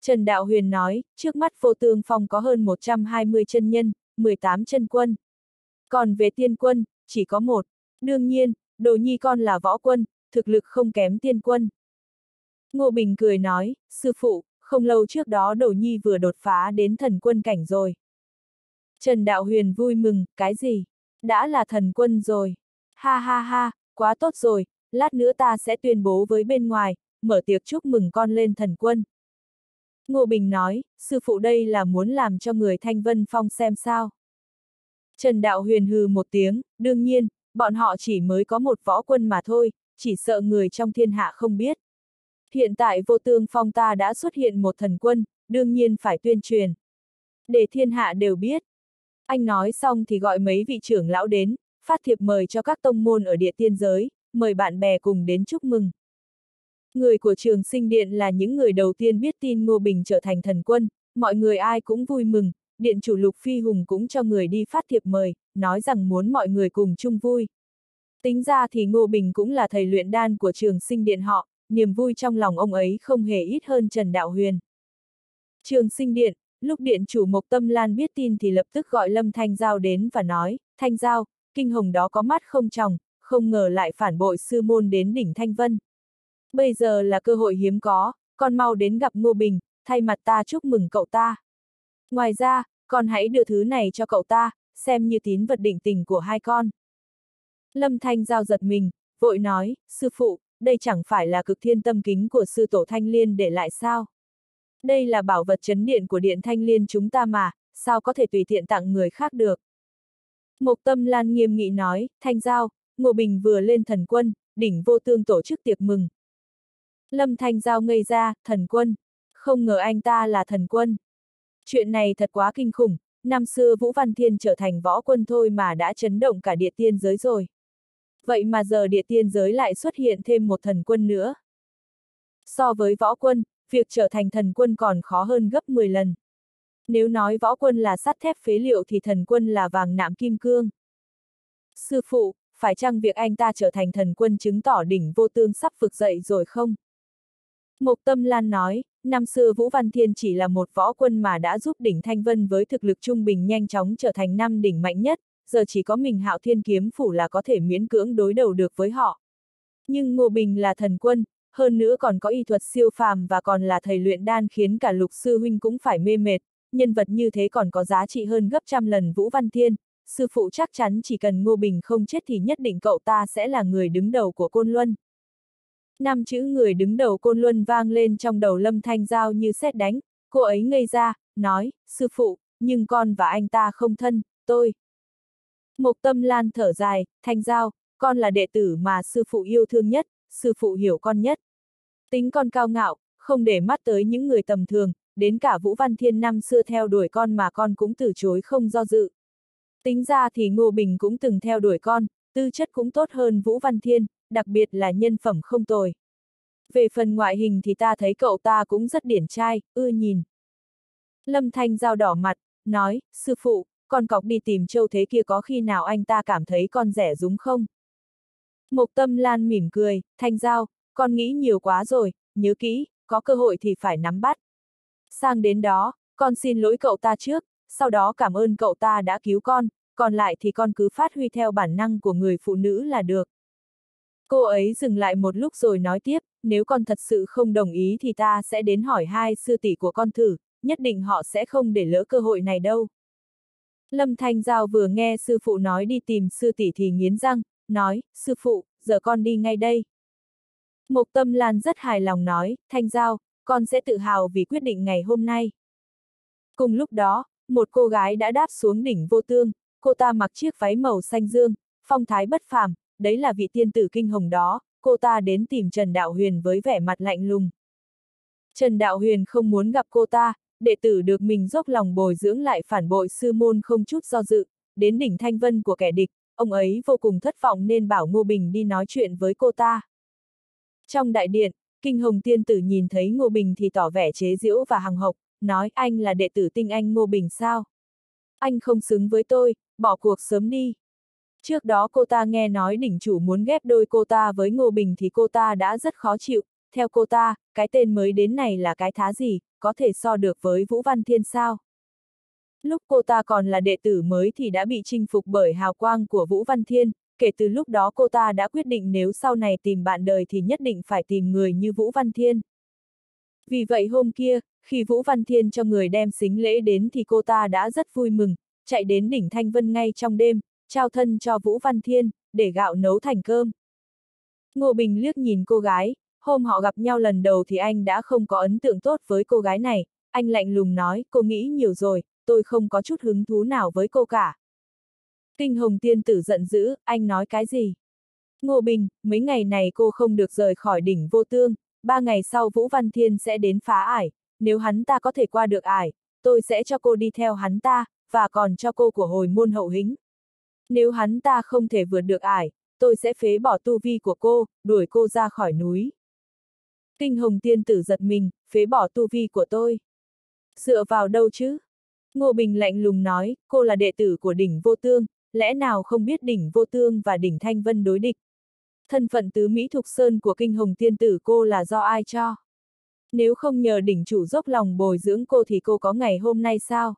Trần Đạo Huyền nói, trước mắt vô tương phong có hơn 120 chân nhân, 18 chân quân. Còn về tiên quân, chỉ có một. Đương nhiên, đồ nhi con là võ quân, thực lực không kém tiên quân. Ngô Bình cười nói, sư phụ, không lâu trước đó đồ nhi vừa đột phá đến thần quân cảnh rồi. Trần Đạo Huyền vui mừng, cái gì? Đã là thần quân rồi. Ha ha ha, quá tốt rồi, lát nữa ta sẽ tuyên bố với bên ngoài, mở tiệc chúc mừng con lên thần quân. Ngô Bình nói, sư phụ đây là muốn làm cho người Thanh Vân Phong xem sao. Trần Đạo Huyền hừ một tiếng, đương nhiên, bọn họ chỉ mới có một võ quân mà thôi, chỉ sợ người trong thiên hạ không biết. Hiện tại vô tương phong ta đã xuất hiện một thần quân, đương nhiên phải tuyên truyền. Để thiên hạ đều biết. Anh nói xong thì gọi mấy vị trưởng lão đến, phát thiệp mời cho các tông môn ở địa tiên giới, mời bạn bè cùng đến chúc mừng. Người của trường sinh điện là những người đầu tiên biết tin Ngô Bình trở thành thần quân, mọi người ai cũng vui mừng, điện chủ Lục Phi Hùng cũng cho người đi phát thiệp mời, nói rằng muốn mọi người cùng chung vui. Tính ra thì Ngô Bình cũng là thầy luyện đan của trường sinh điện họ, niềm vui trong lòng ông ấy không hề ít hơn Trần Đạo Huyền. Trường sinh điện, lúc điện chủ Mộc Tâm Lan biết tin thì lập tức gọi Lâm Thanh Giao đến và nói, Thanh Giao, kinh hồng đó có mắt không tròng, không ngờ lại phản bội sư môn đến đỉnh Thanh Vân. Bây giờ là cơ hội hiếm có, con mau đến gặp Ngô Bình, thay mặt ta chúc mừng cậu ta. Ngoài ra, con hãy đưa thứ này cho cậu ta, xem như tín vật định tình của hai con. Lâm Thanh Giao giật mình, vội nói, sư phụ, đây chẳng phải là cực thiên tâm kính của sư tổ Thanh Liên để lại sao? Đây là bảo vật chấn điện của điện Thanh Liên chúng ta mà, sao có thể tùy tiện tặng người khác được? Mộc Tâm Lan nghiêm nghị nói, Thanh Giao, Ngô Bình vừa lên thần quân, đỉnh vô tương tổ chức tiệc mừng. Lâm Thanh Giao ngây ra, thần quân. Không ngờ anh ta là thần quân. Chuyện này thật quá kinh khủng, năm xưa Vũ Văn Thiên trở thành võ quân thôi mà đã chấn động cả địa tiên giới rồi. Vậy mà giờ địa tiên giới lại xuất hiện thêm một thần quân nữa. So với võ quân, việc trở thành thần quân còn khó hơn gấp 10 lần. Nếu nói võ quân là sắt thép phế liệu thì thần quân là vàng nạm kim cương. Sư phụ, phải chăng việc anh ta trở thành thần quân chứng tỏ đỉnh vô tương sắp vực dậy rồi không? Mục Tâm Lan nói, năm xưa Vũ Văn Thiên chỉ là một võ quân mà đã giúp đỉnh Thanh Vân với thực lực trung bình nhanh chóng trở thành năm đỉnh mạnh nhất, giờ chỉ có mình Hạo Thiên Kiếm Phủ là có thể miễn cưỡng đối đầu được với họ. Nhưng Ngô Bình là thần quân, hơn nữa còn có y thuật siêu phàm và còn là thầy luyện đan khiến cả lục sư huynh cũng phải mê mệt, nhân vật như thế còn có giá trị hơn gấp trăm lần Vũ Văn Thiên, sư phụ chắc chắn chỉ cần Ngô Bình không chết thì nhất định cậu ta sẽ là người đứng đầu của Côn Luân. Năm chữ người đứng đầu Côn Luân vang lên trong đầu Lâm Thanh Giao như xét đánh, cô ấy ngây ra, nói, sư phụ, nhưng con và anh ta không thân, tôi. Mộc Tâm Lan thở dài, Thanh Giao, con là đệ tử mà sư phụ yêu thương nhất, sư phụ hiểu con nhất. Tính con cao ngạo, không để mắt tới những người tầm thường, đến cả Vũ Văn Thiên năm xưa theo đuổi con mà con cũng từ chối không do dự. Tính ra thì Ngô Bình cũng từng theo đuổi con, tư chất cũng tốt hơn Vũ Văn Thiên, đặc biệt là nhân phẩm không tồi. Về phần ngoại hình thì ta thấy cậu ta cũng rất điển trai, ưa nhìn. Lâm Thanh Giao đỏ mặt, nói, sư phụ, con cọc đi tìm châu thế kia có khi nào anh ta cảm thấy con rẻ rúng không? Mộc Tâm Lan mỉm cười, Thanh Giao, con nghĩ nhiều quá rồi, nhớ kỹ, có cơ hội thì phải nắm bắt. Sang đến đó, con xin lỗi cậu ta trước, sau đó cảm ơn cậu ta đã cứu con, còn lại thì con cứ phát huy theo bản năng của người phụ nữ là được. Cô ấy dừng lại một lúc rồi nói tiếp, nếu con thật sự không đồng ý thì ta sẽ đến hỏi hai sư tỷ của con thử, nhất định họ sẽ không để lỡ cơ hội này đâu. Lâm Thanh Giao vừa nghe sư phụ nói đi tìm sư tỷ thì nghiến răng, nói, sư phụ, giờ con đi ngay đây. Mộc Tâm Lan rất hài lòng nói, Thanh Giao, con sẽ tự hào vì quyết định ngày hôm nay. Cùng lúc đó, một cô gái đã đáp xuống đỉnh vô tương, cô ta mặc chiếc váy màu xanh dương, phong thái bất phàm, đấy là vị tiên tử kinh hồng đó, cô ta đến tìm Trần Đạo Huyền với vẻ mặt lạnh lùng. Trần Đạo Huyền không muốn gặp cô ta, đệ tử được mình dốc lòng bồi dưỡng lại phản bội sư môn không chút do dự, đến đỉnh thanh vân của kẻ địch, ông ấy vô cùng thất vọng nên bảo Ngô Bình đi nói chuyện với cô ta. Trong đại điện, Kinh Hồng Tiên Tử nhìn thấy Ngô Bình thì tỏ vẻ chế giễu và hằng hộc, nói anh là đệ tử tinh anh Ngô Bình sao? Anh không xứng với tôi, bỏ cuộc sớm đi. Trước đó cô ta nghe nói đỉnh chủ muốn ghép đôi cô ta với Ngô Bình thì cô ta đã rất khó chịu, theo cô ta, cái tên mới đến này là cái thá gì, có thể so được với Vũ Văn Thiên sao? Lúc cô ta còn là đệ tử mới thì đã bị chinh phục bởi hào quang của Vũ Văn Thiên, kể từ lúc đó cô ta đã quyết định nếu sau này tìm bạn đời thì nhất định phải tìm người như Vũ Văn Thiên. Vì vậy hôm kia, khi Vũ Văn Thiên cho người đem xính lễ đến thì cô ta đã rất vui mừng, chạy đến đỉnh Thanh Vân ngay trong đêm, trao thân cho Vũ Văn Thiên, để gạo nấu thành cơm. Ngô Bình liếc nhìn cô gái, hôm họ gặp nhau lần đầu thì anh đã không có ấn tượng tốt với cô gái này, anh lạnh lùng nói, cô nghĩ nhiều rồi, tôi không có chút hứng thú nào với cô cả. Kinh Hồng Tiên Tử giận dữ, anh nói cái gì? Ngô Bình, mấy ngày này cô không được rời khỏi đỉnh vô tương, ba ngày sau Vũ Văn Thiên sẽ đến phá ải, nếu hắn ta có thể qua được ải, tôi sẽ cho cô đi theo hắn ta, và còn cho cô của hồi môn hậu hính. Nếu hắn ta không thể vượt được ải, tôi sẽ phế bỏ tu vi của cô, đuổi cô ra khỏi núi. Kinh Hồng Tiên Tử giật mình, phế bỏ tu vi của tôi. Dựa vào đâu chứ? Ngô Bình lạnh lùng nói, cô là đệ tử của đỉnh vô tương, lẽ nào không biết đỉnh vô tương và đỉnh thanh vân đối địch. Thân phận tứ Mỹ Thục Sơn của kinh hồng tiên tử cô là do ai cho? Nếu không nhờ đỉnh chủ dốc lòng bồi dưỡng cô thì cô có ngày hôm nay sao?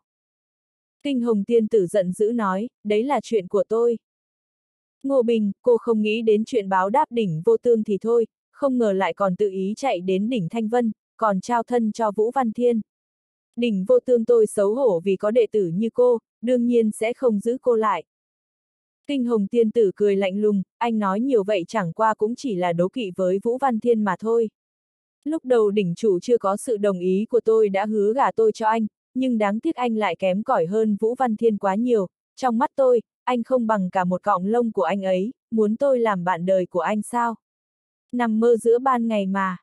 Kinh hồng tiên tử giận dữ nói, đấy là chuyện của tôi. Ngô Bình, cô không nghĩ đến chuyện báo đáp đỉnh vô tương thì thôi, không ngờ lại còn tự ý chạy đến đỉnh Thanh Vân, còn trao thân cho Vũ Văn Thiên. Đỉnh vô tương tôi xấu hổ vì có đệ tử như cô, đương nhiên sẽ không giữ cô lại. Kinh Hồng Tiên Tử cười lạnh lùng, anh nói nhiều vậy chẳng qua cũng chỉ là đố kỵ với Vũ Văn Thiên mà thôi. Lúc đầu đỉnh chủ chưa có sự đồng ý của tôi đã hứa gả tôi cho anh, nhưng đáng tiếc anh lại kém cỏi hơn Vũ Văn Thiên quá nhiều, trong mắt tôi, anh không bằng cả một cọng lông của anh ấy, muốn tôi làm bạn đời của anh sao? Nằm mơ giữa ban ngày mà.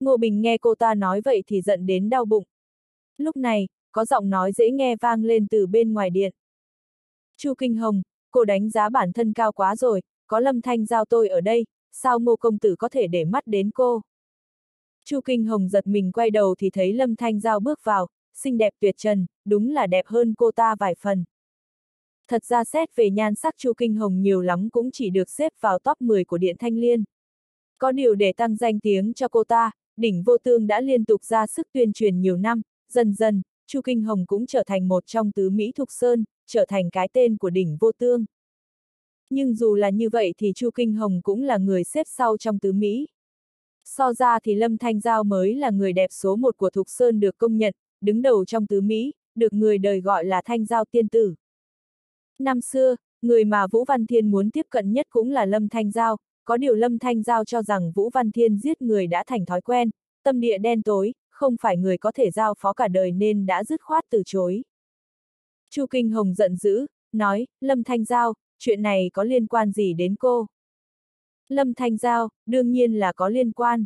Ngô Bình nghe cô ta nói vậy thì giận đến đau bụng. Lúc này, có giọng nói dễ nghe vang lên từ bên ngoài điện. Chu Kinh Hồng, cô đánh giá bản thân cao quá rồi, có lâm thanh giao tôi ở đây, sao ngô công tử có thể để mắt đến cô? Chu Kinh Hồng giật mình quay đầu thì thấy lâm thanh giao bước vào, xinh đẹp tuyệt trần, đúng là đẹp hơn cô ta vài phần. Thật ra xét về nhan sắc Chu Kinh Hồng nhiều lắm cũng chỉ được xếp vào top 10 của Điện Thanh Liên. Có điều để tăng danh tiếng cho cô ta, đỉnh vô tương đã liên tục ra sức tuyên truyền nhiều năm, dần dần, Chu Kinh Hồng cũng trở thành một trong tứ Mỹ Thục Sơn, trở thành cái tên của đỉnh vô tương. Nhưng dù là như vậy thì Chu Kinh Hồng cũng là người xếp sau trong tứ Mỹ. So ra thì Lâm Thanh Giao mới là người đẹp số một của Thục Sơn được công nhận, đứng đầu trong tứ Mỹ, được người đời gọi là Thanh Giao Tiên Tử. Năm xưa, người mà Vũ Văn Thiên muốn tiếp cận nhất cũng là Lâm Thanh Giao, có điều Lâm Thanh Giao cho rằng Vũ Văn Thiên giết người đã thành thói quen, tâm địa đen tối, không phải người có thể giao phó cả đời nên đã dứt khoát từ chối. Chu Kinh Hồng giận dữ, nói, Lâm Thanh Giao, chuyện này có liên quan gì đến cô? Lâm Thanh Giao, đương nhiên là có liên quan.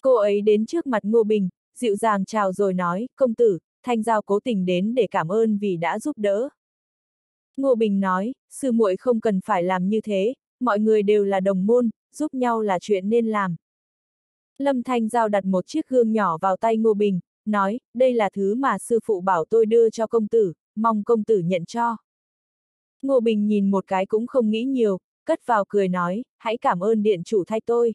Cô ấy đến trước mặt Ngô Bình, dịu dàng chào rồi nói, công tử, Thanh Giao cố tình đến để cảm ơn vì đã giúp đỡ. Ngô Bình nói, sư muội không cần phải làm như thế, mọi người đều là đồng môn, giúp nhau là chuyện nên làm. Lâm Thanh Giao đặt một chiếc gương nhỏ vào tay Ngô Bình, nói, đây là thứ mà sư phụ bảo tôi đưa cho công tử, mong công tử nhận cho. Ngô Bình nhìn một cái cũng không nghĩ nhiều, cất vào cười nói, hãy cảm ơn điện chủ thay tôi.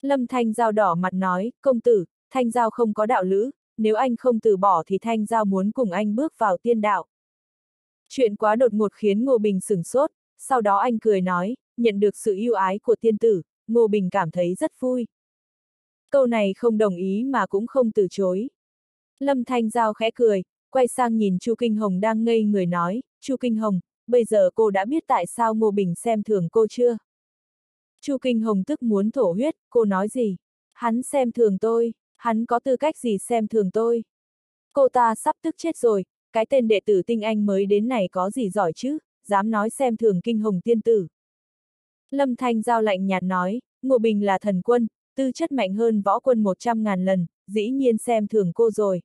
Lâm Thanh Giao đỏ mặt nói, công tử, Thanh Giao không có đạo lữ, nếu anh không từ bỏ thì Thanh Giao muốn cùng anh bước vào tiên đạo. Chuyện quá đột ngột khiến Ngô Bình sửng sốt, sau đó anh cười nói, nhận được sự yêu ái của tiên tử, Ngô Bình cảm thấy rất vui. Câu này không đồng ý mà cũng không từ chối. Lâm Thanh Giao khẽ cười, quay sang nhìn Chu Kinh Hồng đang ngây người nói, Chu Kinh Hồng, bây giờ cô đã biết tại sao Ngô Bình xem thường cô chưa? Chu Kinh Hồng tức muốn thổ huyết, cô nói gì? Hắn xem thường tôi, hắn có tư cách gì xem thường tôi? Cô ta sắp tức chết rồi, cái tên đệ tử tinh anh mới đến này có gì giỏi chứ, dám nói xem thường kinh hồng tiên tử. Lâm Thanh Giao lạnh nhạt nói, Ngộ Bình là thần quân, tư chất mạnh hơn võ quân 100 ngàn lần, dĩ nhiên xem thường cô rồi.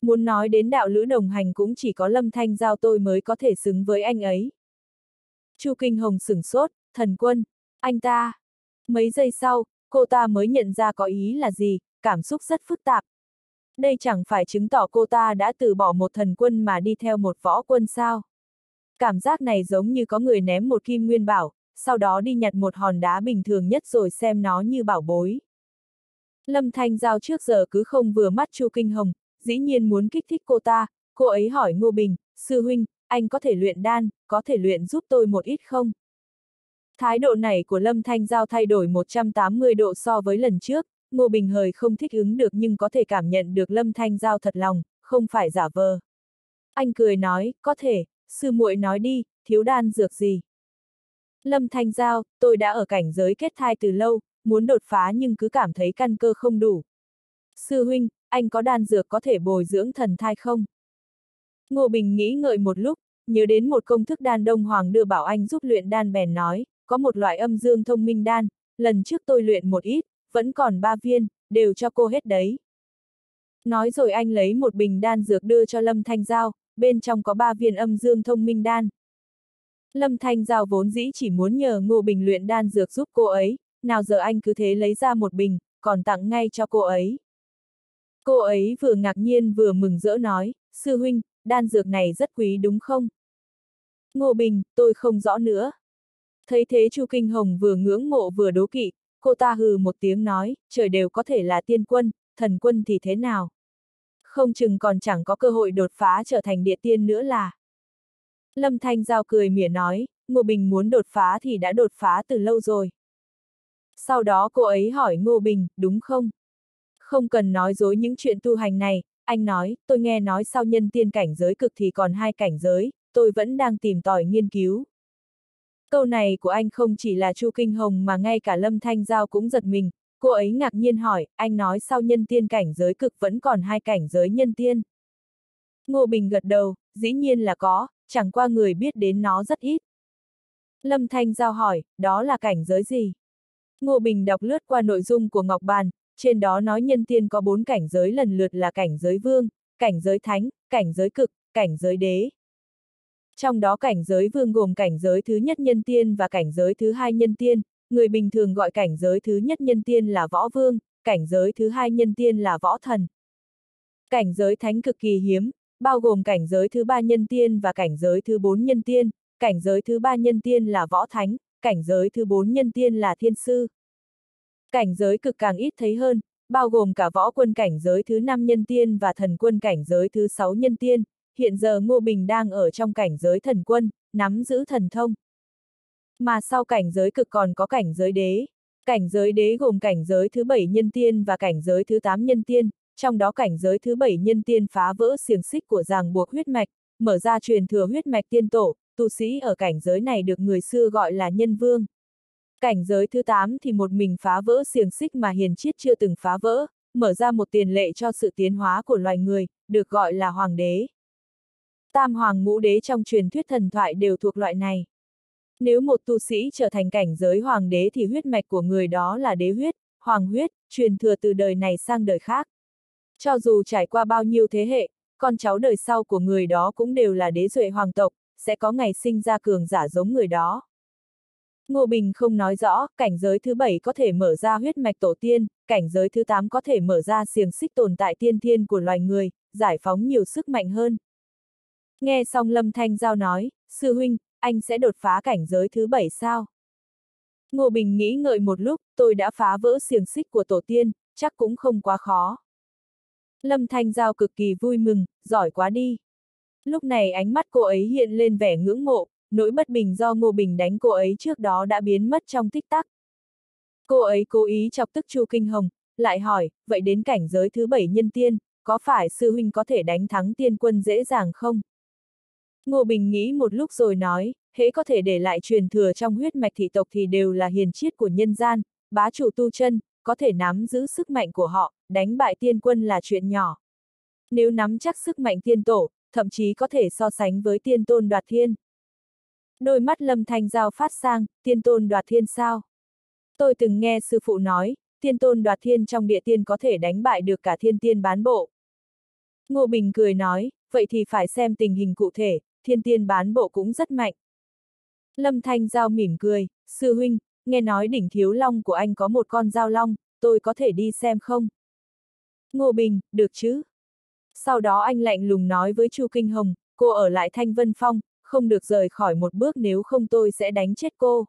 Muốn nói đến đạo lữ đồng hành cũng chỉ có Lâm Thanh Giao tôi mới có thể xứng với anh ấy. Chu Kinh Hồng sửng sốt, thần quân, anh ta. Mấy giây sau, cô ta mới nhận ra có ý là gì, cảm xúc rất phức tạp. Đây chẳng phải chứng tỏ cô ta đã từ bỏ một thần quân mà đi theo một võ quân sao. Cảm giác này giống như có người ném một kim nguyên bảo, sau đó đi nhặt một hòn đá bình thường nhất rồi xem nó như bảo bối. Lâm Thanh Giao trước giờ cứ không vừa mắt Chu Kinh Hồng, dĩ nhiên muốn kích thích cô ta, cô ấy hỏi Ngô Bình, sư huynh, anh có thể luyện đan, có thể luyện giúp tôi một ít không? Thái độ này của Lâm Thanh Giao thay đổi 180 độ so với lần trước, Ngô Bình hời không thích ứng được nhưng có thể cảm nhận được Lâm Thanh Giao thật lòng, không phải giả vờ. Anh cười nói, có thể, sư muội nói đi, thiếu đan dược gì? Lâm Thanh Giao, tôi đã ở cảnh giới kết thai từ lâu, muốn đột phá nhưng cứ cảm thấy căn cơ không đủ. Sư huynh, anh có đan dược có thể bồi dưỡng thần thai không? Ngô Bình nghĩ ngợi một lúc, nhớ đến một công thức đan Đông Hoàng đưa bảo anh giúp luyện đan bèn nói, có một loại âm dương thông minh đan, lần trước tôi luyện một ít, vẫn còn ba viên, đều cho cô hết đấy. Nói rồi anh lấy một bình đan dược đưa cho Lâm Thanh Giao, bên trong có ba viên âm dương thông minh đan. Lâm Thanh Giao vốn dĩ chỉ muốn nhờ Ngô Bình luyện đan dược giúp cô ấy, nào giờ anh cứ thế lấy ra một bình, còn tặng ngay cho cô ấy. Cô ấy vừa ngạc nhiên vừa mừng rỡ nói, sư huynh, đan dược này rất quý đúng không? Ngô Bình, tôi không rõ nữa. Thấy thế Chu Kinh Hồng vừa ngưỡng mộ vừa đố kỵ, cô ta hừ một tiếng nói, trời đều có thể là tiên quân, thần quân thì thế nào? Không chừng còn chẳng có cơ hội đột phá trở thành địa tiên nữa là. Lâm Thanh Giao cười mỉa nói, Ngô Bình muốn đột phá thì đã đột phá từ lâu rồi. Sau đó cô ấy hỏi Ngô Bình, đúng không? Không cần nói dối những chuyện tu hành này, anh nói, tôi nghe nói sau nhân tiên cảnh giới cực thì còn hai cảnh giới, tôi vẫn đang tìm tòi nghiên cứu. Câu này của anh không chỉ là Chu Kinh Hồng mà ngay cả Lâm Thanh Giao cũng giật mình, cô ấy ngạc nhiên hỏi, anh nói sau nhân tiên cảnh giới cực vẫn còn hai cảnh giới nhân tiên. Ngô Bình gật đầu, dĩ nhiên là có, chẳng qua người biết đến nó rất ít. Lâm Thanh Giao hỏi, đó là cảnh giới gì? Ngô Bình đọc lướt qua nội dung của Ngọc Bàn, trên đó nói nhân tiên có bốn cảnh giới lần lượt là cảnh giới vương, cảnh giới thánh, cảnh giới cực, cảnh giới đế. Trong đó cảnh giới vương gồm cảnh giới thứ nhất nhân tiên và cảnh giới thứ hai nhân tiên, người bình thường gọi cảnh giới thứ nhất nhân tiên là võ vương, cảnh giới thứ hai nhân tiên là võ thần. Cảnh giới thánh cực kỳ hiếm, bao gồm cảnh giới thứ ba nhân tiên và cảnh giới thứ bốn nhân tiên, cảnh giới thứ ba nhân tiên là võ thánh, cảnh giới thứ bốn nhân tiên là thiên sư. Cảnh giới cực càng ít thấy hơn, bao gồm cả võ quân cảnh giới thứ năm nhân tiên và thần quân cảnh giới thứ sáu nhân tiên, hiện giờ Ngô Bình đang ở trong cảnh giới thần quân, nắm giữ thần thông. Mà sau cảnh giới cực còn có cảnh giới đế. Cảnh giới đế gồm cảnh giới thứ bảy nhân tiên và cảnh giới thứ tám nhân tiên, trong đó cảnh giới thứ bảy nhân tiên phá vỡ xiềng xích của ràng buộc huyết mạch, mở ra truyền thừa huyết mạch tiên tổ, tu sĩ ở cảnh giới này được người xưa gọi là nhân vương. Cảnh giới thứ 8 thì một mình phá vỡ xiềng xích mà hiền chiết chưa từng phá vỡ, mở ra một tiền lệ cho sự tiến hóa của loài người, được gọi là hoàng đế. Tam hoàng ngũ đế trong truyền thuyết thần thoại đều thuộc loại này. Nếu một tu sĩ trở thành cảnh giới hoàng đế thì huyết mạch của người đó là đế huyết, hoàng huyết, truyền thừa từ đời này sang đời khác. Cho dù trải qua bao nhiêu thế hệ, con cháu đời sau của người đó cũng đều là đế duệ hoàng tộc, sẽ có ngày sinh ra cường giả giống người đó. Ngô Bình không nói rõ, cảnh giới thứ bảy có thể mở ra huyết mạch tổ tiên, cảnh giới thứ tám có thể mở ra xiềng xích tồn tại tiên thiên của loài người, giải phóng nhiều sức mạnh hơn. Nghe xong Lâm Thanh Giao nói, sư huynh, anh sẽ đột phá cảnh giới thứ bảy sao? Ngô Bình nghĩ ngợi một lúc, tôi đã phá vỡ xiềng xích của tổ tiên, chắc cũng không quá khó. Lâm Thanh Giao cực kỳ vui mừng, giỏi quá đi. Lúc này ánh mắt cô ấy hiện lên vẻ ngưỡng mộ, nỗi bất bình do Ngô Bình đánh cô ấy trước đó đã biến mất trong tích tắc. Cô ấy cố ý chọc tức Chu Kinh Hồng, lại hỏi, vậy đến cảnh giới thứ bảy nhân tiên, có phải sư huynh có thể đánh thắng tiên quân dễ dàng không? Ngô Bình nghĩ một lúc rồi nói, hễ có thể để lại truyền thừa trong huyết mạch thị tộc thì đều là hiền chiết của nhân gian, bá chủ tu chân, có thể nắm giữ sức mạnh của họ, đánh bại tiên quân là chuyện nhỏ. Nếu nắm chắc sức mạnh tiên tổ, thậm chí có thể so sánh với tiên tôn đoạt thiên. Đôi mắt lâm thanh giao phát sang, tiên tôn đoạt thiên sao? Tôi từng nghe sư phụ nói, tiên tôn đoạt thiên trong địa tiên có thể đánh bại được cả thiên tiên bán bộ. Ngô Bình cười nói, vậy thì phải xem tình hình cụ thể, thiên tiên bán bộ cũng rất mạnh. Lâm Thanh Giao mỉm cười, sư huynh, nghe nói đỉnh thiếu long của anh có một con dao long, tôi có thể đi xem không? Ngô Bình, được chứ? Sau đó anh lạnh lùng nói với Chu Kinh Hồng, cô ở lại Thanh Vân Phong, không được rời khỏi một bước nếu không tôi sẽ đánh chết cô.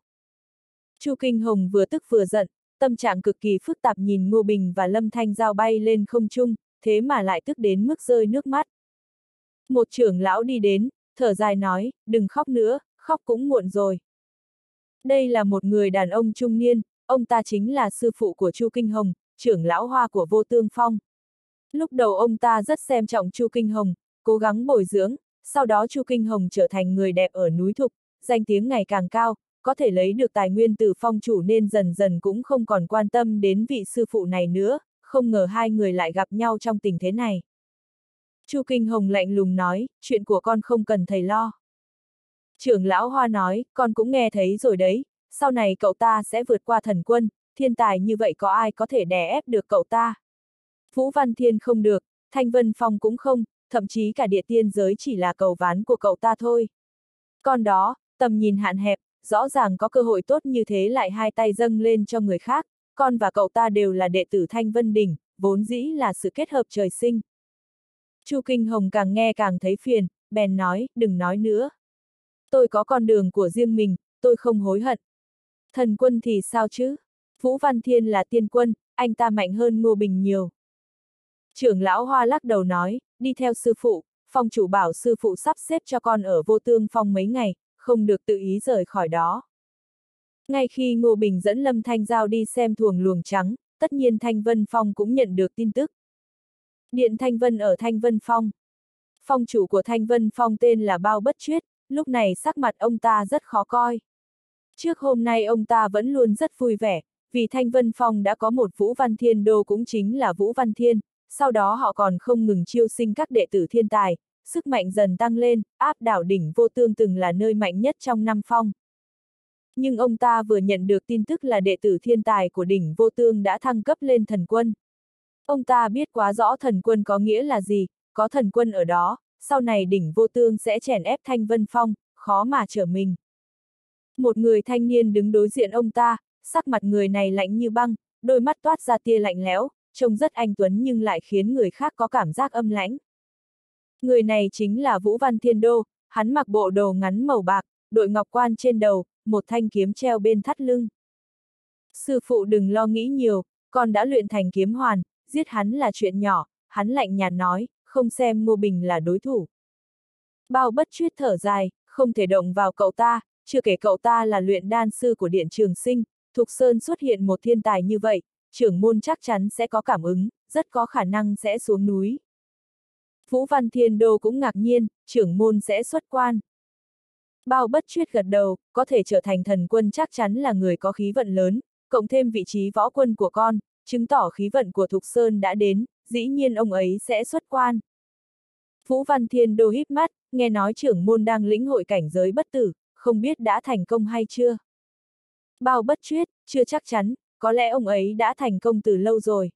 Chu Kinh Hồng vừa tức vừa giận, tâm trạng cực kỳ phức tạp nhìn Ngô Bình và Lâm Thanh Giao bay lên không trung, thế mà lại tức đến mức rơi nước mắt. Một trưởng lão đi đến, thở dài nói, đừng khóc nữa, khóc cũng muộn rồi. Đây là một người đàn ông trung niên, ông ta chính là sư phụ của Chu Kinh Hồng, trưởng lão hoa của vô tương phong. Lúc đầu ông ta rất xem trọng Chu Kinh Hồng, cố gắng bồi dưỡng, sau đó Chu Kinh Hồng trở thành người đẹp ở núi Thục, danh tiếng ngày càng cao, có thể lấy được tài nguyên từ phong chủ nên dần dần cũng không còn quan tâm đến vị sư phụ này nữa, không ngờ hai người lại gặp nhau trong tình thế này. Chu Kinh Hồng lạnh lùng nói, chuyện của con không cần thầy lo. Trưởng lão Hoa nói, con cũng nghe thấy rồi đấy, sau này cậu ta sẽ vượt qua thần quân, thiên tài như vậy có ai có thể đè ép được cậu ta. Vũ Văn Thiên không được, Thanh Vân Phong cũng không, thậm chí cả địa tiên giới chỉ là cầu ván của cậu ta thôi. Còn đó, tầm nhìn hạn hẹp, rõ ràng có cơ hội tốt như thế lại hai tay dâng lên cho người khác, con và cậu ta đều là đệ tử Thanh Vân Đỉnh, vốn dĩ là sự kết hợp trời sinh. Chu Kinh Hồng càng nghe càng thấy phiền, bèn nói, đừng nói nữa. Tôi có con đường của riêng mình, tôi không hối hận. Thần quân thì sao chứ? Vũ Văn Thiên là tiên quân, anh ta mạnh hơn Ngô Bình nhiều. Trưởng lão Hoa lắc đầu nói, đi theo sư phụ, phong chủ bảo sư phụ sắp xếp cho con ở vô tương phong mấy ngày, không được tự ý rời khỏi đó. Ngay khi Ngô Bình dẫn Lâm Thanh Giao đi xem thuồng luồng trắng, tất nhiên Thanh Vân Phong cũng nhận được tin tức. Điện Thanh Vân ở Thanh Vân Phong. Phong chủ của Thanh Vân Phong tên là Bao Bất Chuyết, lúc này sắc mặt ông ta rất khó coi. Trước hôm nay ông ta vẫn luôn rất vui vẻ, vì Thanh Vân Phong đã có một Vũ Văn Thiên Đô cũng chính là Vũ Văn Thiên, sau đó họ còn không ngừng chiêu sinh các đệ tử thiên tài, sức mạnh dần tăng lên, áp đảo đỉnh vô tương từng là nơi mạnh nhất trong năm phong. Nhưng ông ta vừa nhận được tin tức là đệ tử thiên tài của đỉnh vô tương đã thăng cấp lên thần quân. Ông ta biết quá rõ thần quân có nghĩa là gì, có thần quân ở đó, sau này đỉnh vô tương sẽ chèn ép thanh vân phong, khó mà trở mình. Một người thanh niên đứng đối diện ông ta, sắc mặt người này lạnh như băng, đôi mắt toát ra tia lạnh lẽo, trông rất anh tuấn nhưng lại khiến người khác có cảm giác âm lãnh. Người này chính là Vũ Văn Thiên Đô, hắn mặc bộ đồ ngắn màu bạc, đội ngọc quan trên đầu, một thanh kiếm treo bên thắt lưng. Sư phụ đừng lo nghĩ nhiều, con đã luyện thành kiếm hoàn, giết hắn là chuyện nhỏ, hắn lạnh nhạt nói, không xem Ngô Bình là đối thủ. Bao bất chuyết thở dài, không thể động vào cậu ta, chưa kể cậu ta là luyện đan sư của Điện Trường Sinh, Thục Sơn xuất hiện một thiên tài như vậy, trưởng môn chắc chắn sẽ có cảm ứng, rất có khả năng sẽ xuống núi. Vũ Văn Thiên Đô cũng ngạc nhiên, trưởng môn sẽ xuất quan. Bao bất chuyết gật đầu, có thể trở thành thần quân chắc chắn là người có khí vận lớn, cộng thêm vị trí võ quân của con, chứng tỏ khí vận của Thục Sơn đã đến, dĩ nhiên ông ấy sẽ xuất quan. Vũ Văn Thiên Đô híp mắt, nghe nói trưởng môn đang lĩnh hội cảnh giới bất tử, không biết đã thành công hay chưa. Bao bất chuyết, chưa chắc chắn, có lẽ ông ấy đã thành công từ lâu rồi.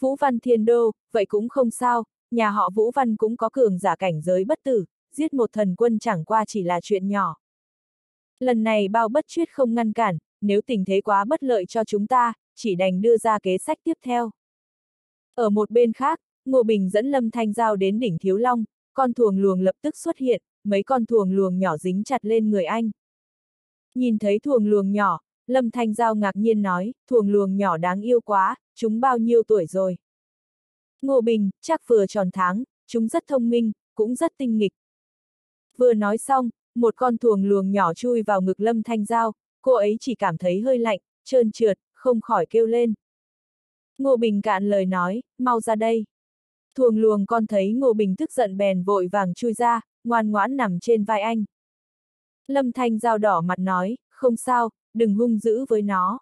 Vũ Văn Thiên Đô, vậy cũng không sao, nhà họ Vũ Văn cũng có cường giả cảnh giới bất tử, giết một thần quân chẳng qua chỉ là chuyện nhỏ. Lần này bao bất chuyết không ngăn cản, nếu tình thế quá bất lợi cho chúng ta, chỉ đành đưa ra kế sách tiếp theo. Ở một bên khác, Ngô Bình dẫn Lâm Thanh Giao đến đỉnh Thiếu Long, con thuồng luồng lập tức xuất hiện, mấy con thuồng luồng nhỏ dính chặt lên người anh. Nhìn thấy thuồng luồng nhỏ, Lâm Thanh Giao ngạc nhiên nói, thuồng luồng nhỏ đáng yêu quá, chúng bao nhiêu tuổi rồi? Ngô Bình, chắc vừa tròn tháng, chúng rất thông minh, cũng rất tinh nghịch. Vừa nói xong, một con thuồng luồng nhỏ chui vào ngực Lâm Thanh Giao, cô ấy chỉ cảm thấy hơi lạnh, trơn trượt, không khỏi kêu lên. Ngô Bình cạn lời nói, mau ra đây. Thuồng luồng con thấy Ngô Bình tức giận bèn vội vàng chui ra, ngoan ngoãn nằm trên vai anh. Lâm Thanh dao đỏ mặt nói, không sao, đừng hung dữ với nó.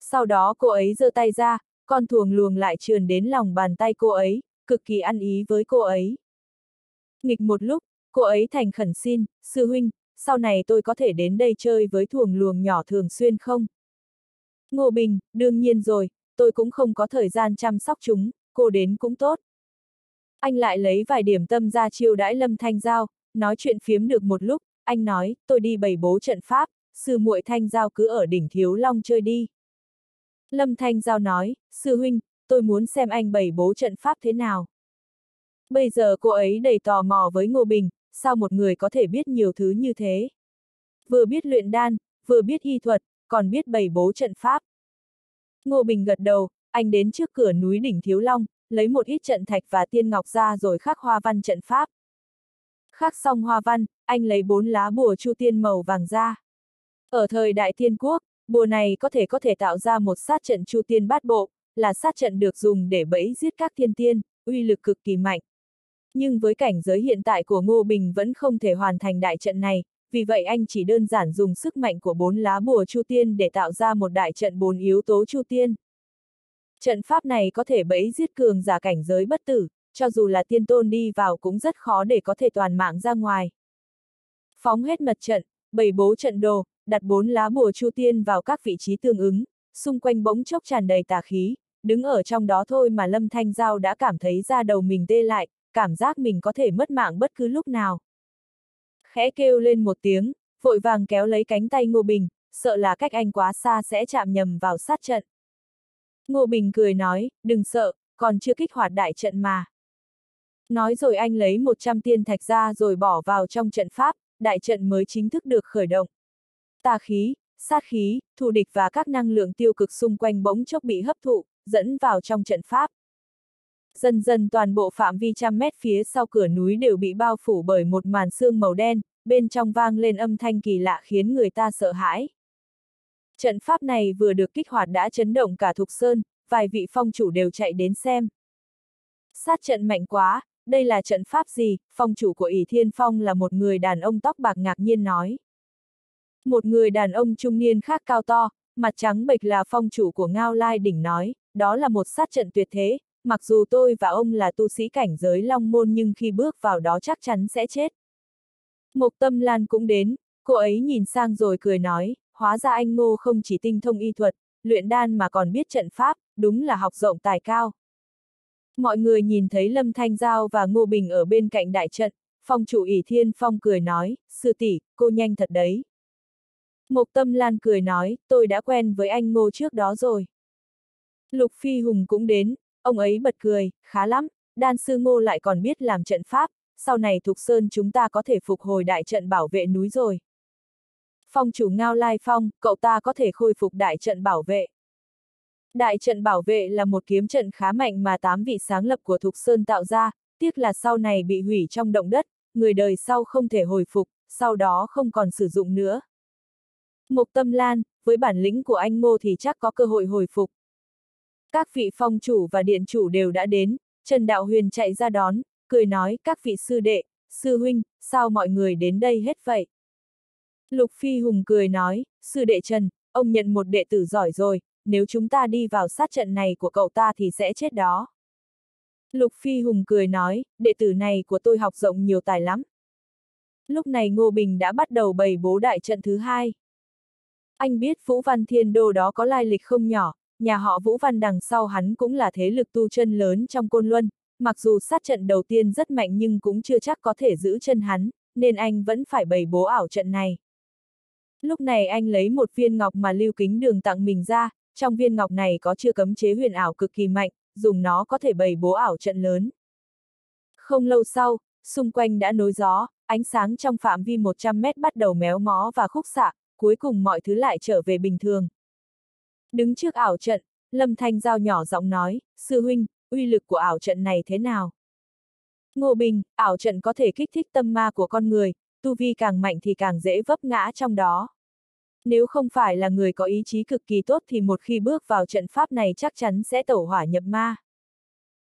Sau đó cô ấy giơ tay ra, con thuồng luồng lại trườn đến lòng bàn tay cô ấy, cực kỳ ăn ý với cô ấy. Nghịch một lúc, cô ấy thành khẩn xin, sư huynh, sau này tôi có thể đến đây chơi với thuồng luồng nhỏ thường xuyên không? Ngô Bình, đương nhiên rồi, tôi cũng không có thời gian chăm sóc chúng, cô đến cũng tốt. Anh lại lấy vài điểm tâm ra chiêu đãi Lâm Thanh Giao, nói chuyện phiếm được một lúc, anh nói, tôi đi bày bố trận pháp, sư muội Thanh Giao cứ ở đỉnh Thiếu Long chơi đi. Lâm Thanh Giao nói, sư huynh, tôi muốn xem anh bày bố trận pháp thế nào. Bây giờ cô ấy đầy tò mò với Ngô Bình, sao một người có thể biết nhiều thứ như thế? Vừa biết luyện đan, vừa biết y thuật, còn biết bày bố trận pháp. Ngô Bình gật đầu, anh đến trước cửa núi đỉnh Thiếu Long, lấy một ít trận thạch và tiên ngọc ra rồi khắc hoa văn trận pháp. Khắc xong hoa văn, anh lấy bốn lá bùa chu tiên màu vàng ra. Ở thời Đại Tiên Quốc, bùa này có thể có thể tạo ra một sát trận chu tiên bát bộ, là sát trận được dùng để bẫy giết các thiên tiên, uy lực cực kỳ mạnh. Nhưng với cảnh giới hiện tại của Ngô Bình vẫn không thể hoàn thành đại trận này, vì vậy anh chỉ đơn giản dùng sức mạnh của bốn lá bùa chu tiên để tạo ra một đại trận bốn yếu tố chu tiên. Trận pháp này có thể bẫy giết cường giả cảnh giới bất tử, cho dù là tiên tôn đi vào cũng rất khó để có thể toàn mạng ra ngoài. Phóng hết mật trận, bày bố trận đồ, đặt bốn lá bùa chu tiên vào các vị trí tương ứng, xung quanh bỗng chốc tràn đầy tà khí, đứng ở trong đó thôi mà Lâm Thanh Giao đã cảm thấy da đầu mình tê lại, cảm giác mình có thể mất mạng bất cứ lúc nào. Khẽ kêu lên một tiếng, vội vàng kéo lấy cánh tay Ngô Bình, sợ là cách anh quá xa sẽ chạm nhầm vào sát trận. Ngô Bình cười nói, đừng sợ, còn chưa kích hoạt đại trận mà. Nói rồi anh lấy 100 tiên thạch ra rồi bỏ vào trong trận pháp, đại trận mới chính thức được khởi động. Tà khí, sát khí, thù địch và các năng lượng tiêu cực xung quanh bỗng chốc bị hấp thụ, dẫn vào trong trận pháp. Dần dần toàn bộ phạm vi trăm mét phía sau cửa núi đều bị bao phủ bởi một màn sương màu đen, bên trong vang lên âm thanh kỳ lạ khiến người ta sợ hãi. Trận pháp này vừa được kích hoạt đã chấn động cả Thục Sơn, vài vị phong chủ đều chạy đến xem. Sát trận mạnh quá, đây là trận pháp gì? Phong chủ của ỷ Thiên Phong là một người đàn ông tóc bạc ngạc nhiên nói. Một người đàn ông trung niên khác cao to, mặt trắng bệch là phong chủ của Ngao Lai đỉnh nói, đó là một sát trận tuyệt thế, mặc dù tôi và ông là tu sĩ cảnh giới long môn nhưng khi bước vào đó chắc chắn sẽ chết. Mộc Tâm Lan cũng đến, cô ấy nhìn sang rồi cười nói, hóa ra anh Ngô không chỉ tinh thông y thuật, luyện đan mà còn biết trận pháp, đúng là học rộng tài cao. Mọi người nhìn thấy Lâm Thanh Giao và Ngô Bình ở bên cạnh đại trận, phong chủ ỷ thiên phong cười nói, sư tỷ, cô nhanh thật đấy. Mộc Tâm Lan cười nói, tôi đã quen với anh Ngô trước đó rồi. Lục Phi Hùng cũng đến, ông ấy bật cười, khá lắm, đan sư Ngô lại còn biết làm trận pháp, sau này Thục Sơn chúng ta có thể phục hồi đại trận bảo vệ núi rồi. Phong chủ Ngao Lai Phong, cậu ta có thể khôi phục đại trận bảo vệ. Đại trận bảo vệ là một kiếm trận khá mạnh mà tám vị sáng lập của Thục Sơn tạo ra, tiếc là sau này bị hủy trong động đất, người đời sau không thể hồi phục, sau đó không còn sử dụng nữa. Mục Tâm Lan, với bản lĩnh của anh Ngô thì chắc có cơ hội hồi phục. Các vị phong chủ và điện chủ đều đã đến, Trần Đạo Huyền chạy ra đón, cười nói các vị sư đệ, sư huynh, sao mọi người đến đây hết vậy? Lục Phi Hùng cười nói, sư đệ Trần, ông nhận một đệ tử giỏi rồi, nếu chúng ta đi vào sát trận này của cậu ta thì sẽ chết đó. Lục Phi Hùng cười nói, đệ tử này của tôi học rộng nhiều tài lắm. Lúc này Ngô Bình đã bắt đầu bày bố đại trận thứ hai. Anh biết Vũ Văn Thiên Đô đó có lai lịch không nhỏ, nhà họ Vũ Văn đằng sau hắn cũng là thế lực tu chân lớn trong Côn Luân, mặc dù sát trận đầu tiên rất mạnh nhưng cũng chưa chắc có thể giữ chân hắn, nên anh vẫn phải bày bố ảo trận này. Lúc này anh lấy một viên ngọc mà Lưu Kính Đường tặng mình ra, trong viên ngọc này có chưa cấm chế huyền ảo cực kỳ mạnh, dùng nó có thể bày bố ảo trận lớn. Không lâu sau, xung quanh đã nối gió, ánh sáng trong phạm vi 100 mét bắt đầu méo mó và khúc xạ, cuối cùng mọi thứ lại trở về bình thường. Đứng trước ảo trận, Lâm Thanh Giao nhỏ giọng nói, sư huynh, uy lực của ảo trận này thế nào? Ngô Bình, ảo trận có thể kích thích tâm ma của con người, tu vi càng mạnh thì càng dễ vấp ngã trong đó. Nếu không phải là người có ý chí cực kỳ tốt thì một khi bước vào trận pháp này chắc chắn sẽ tẩu hỏa nhập ma.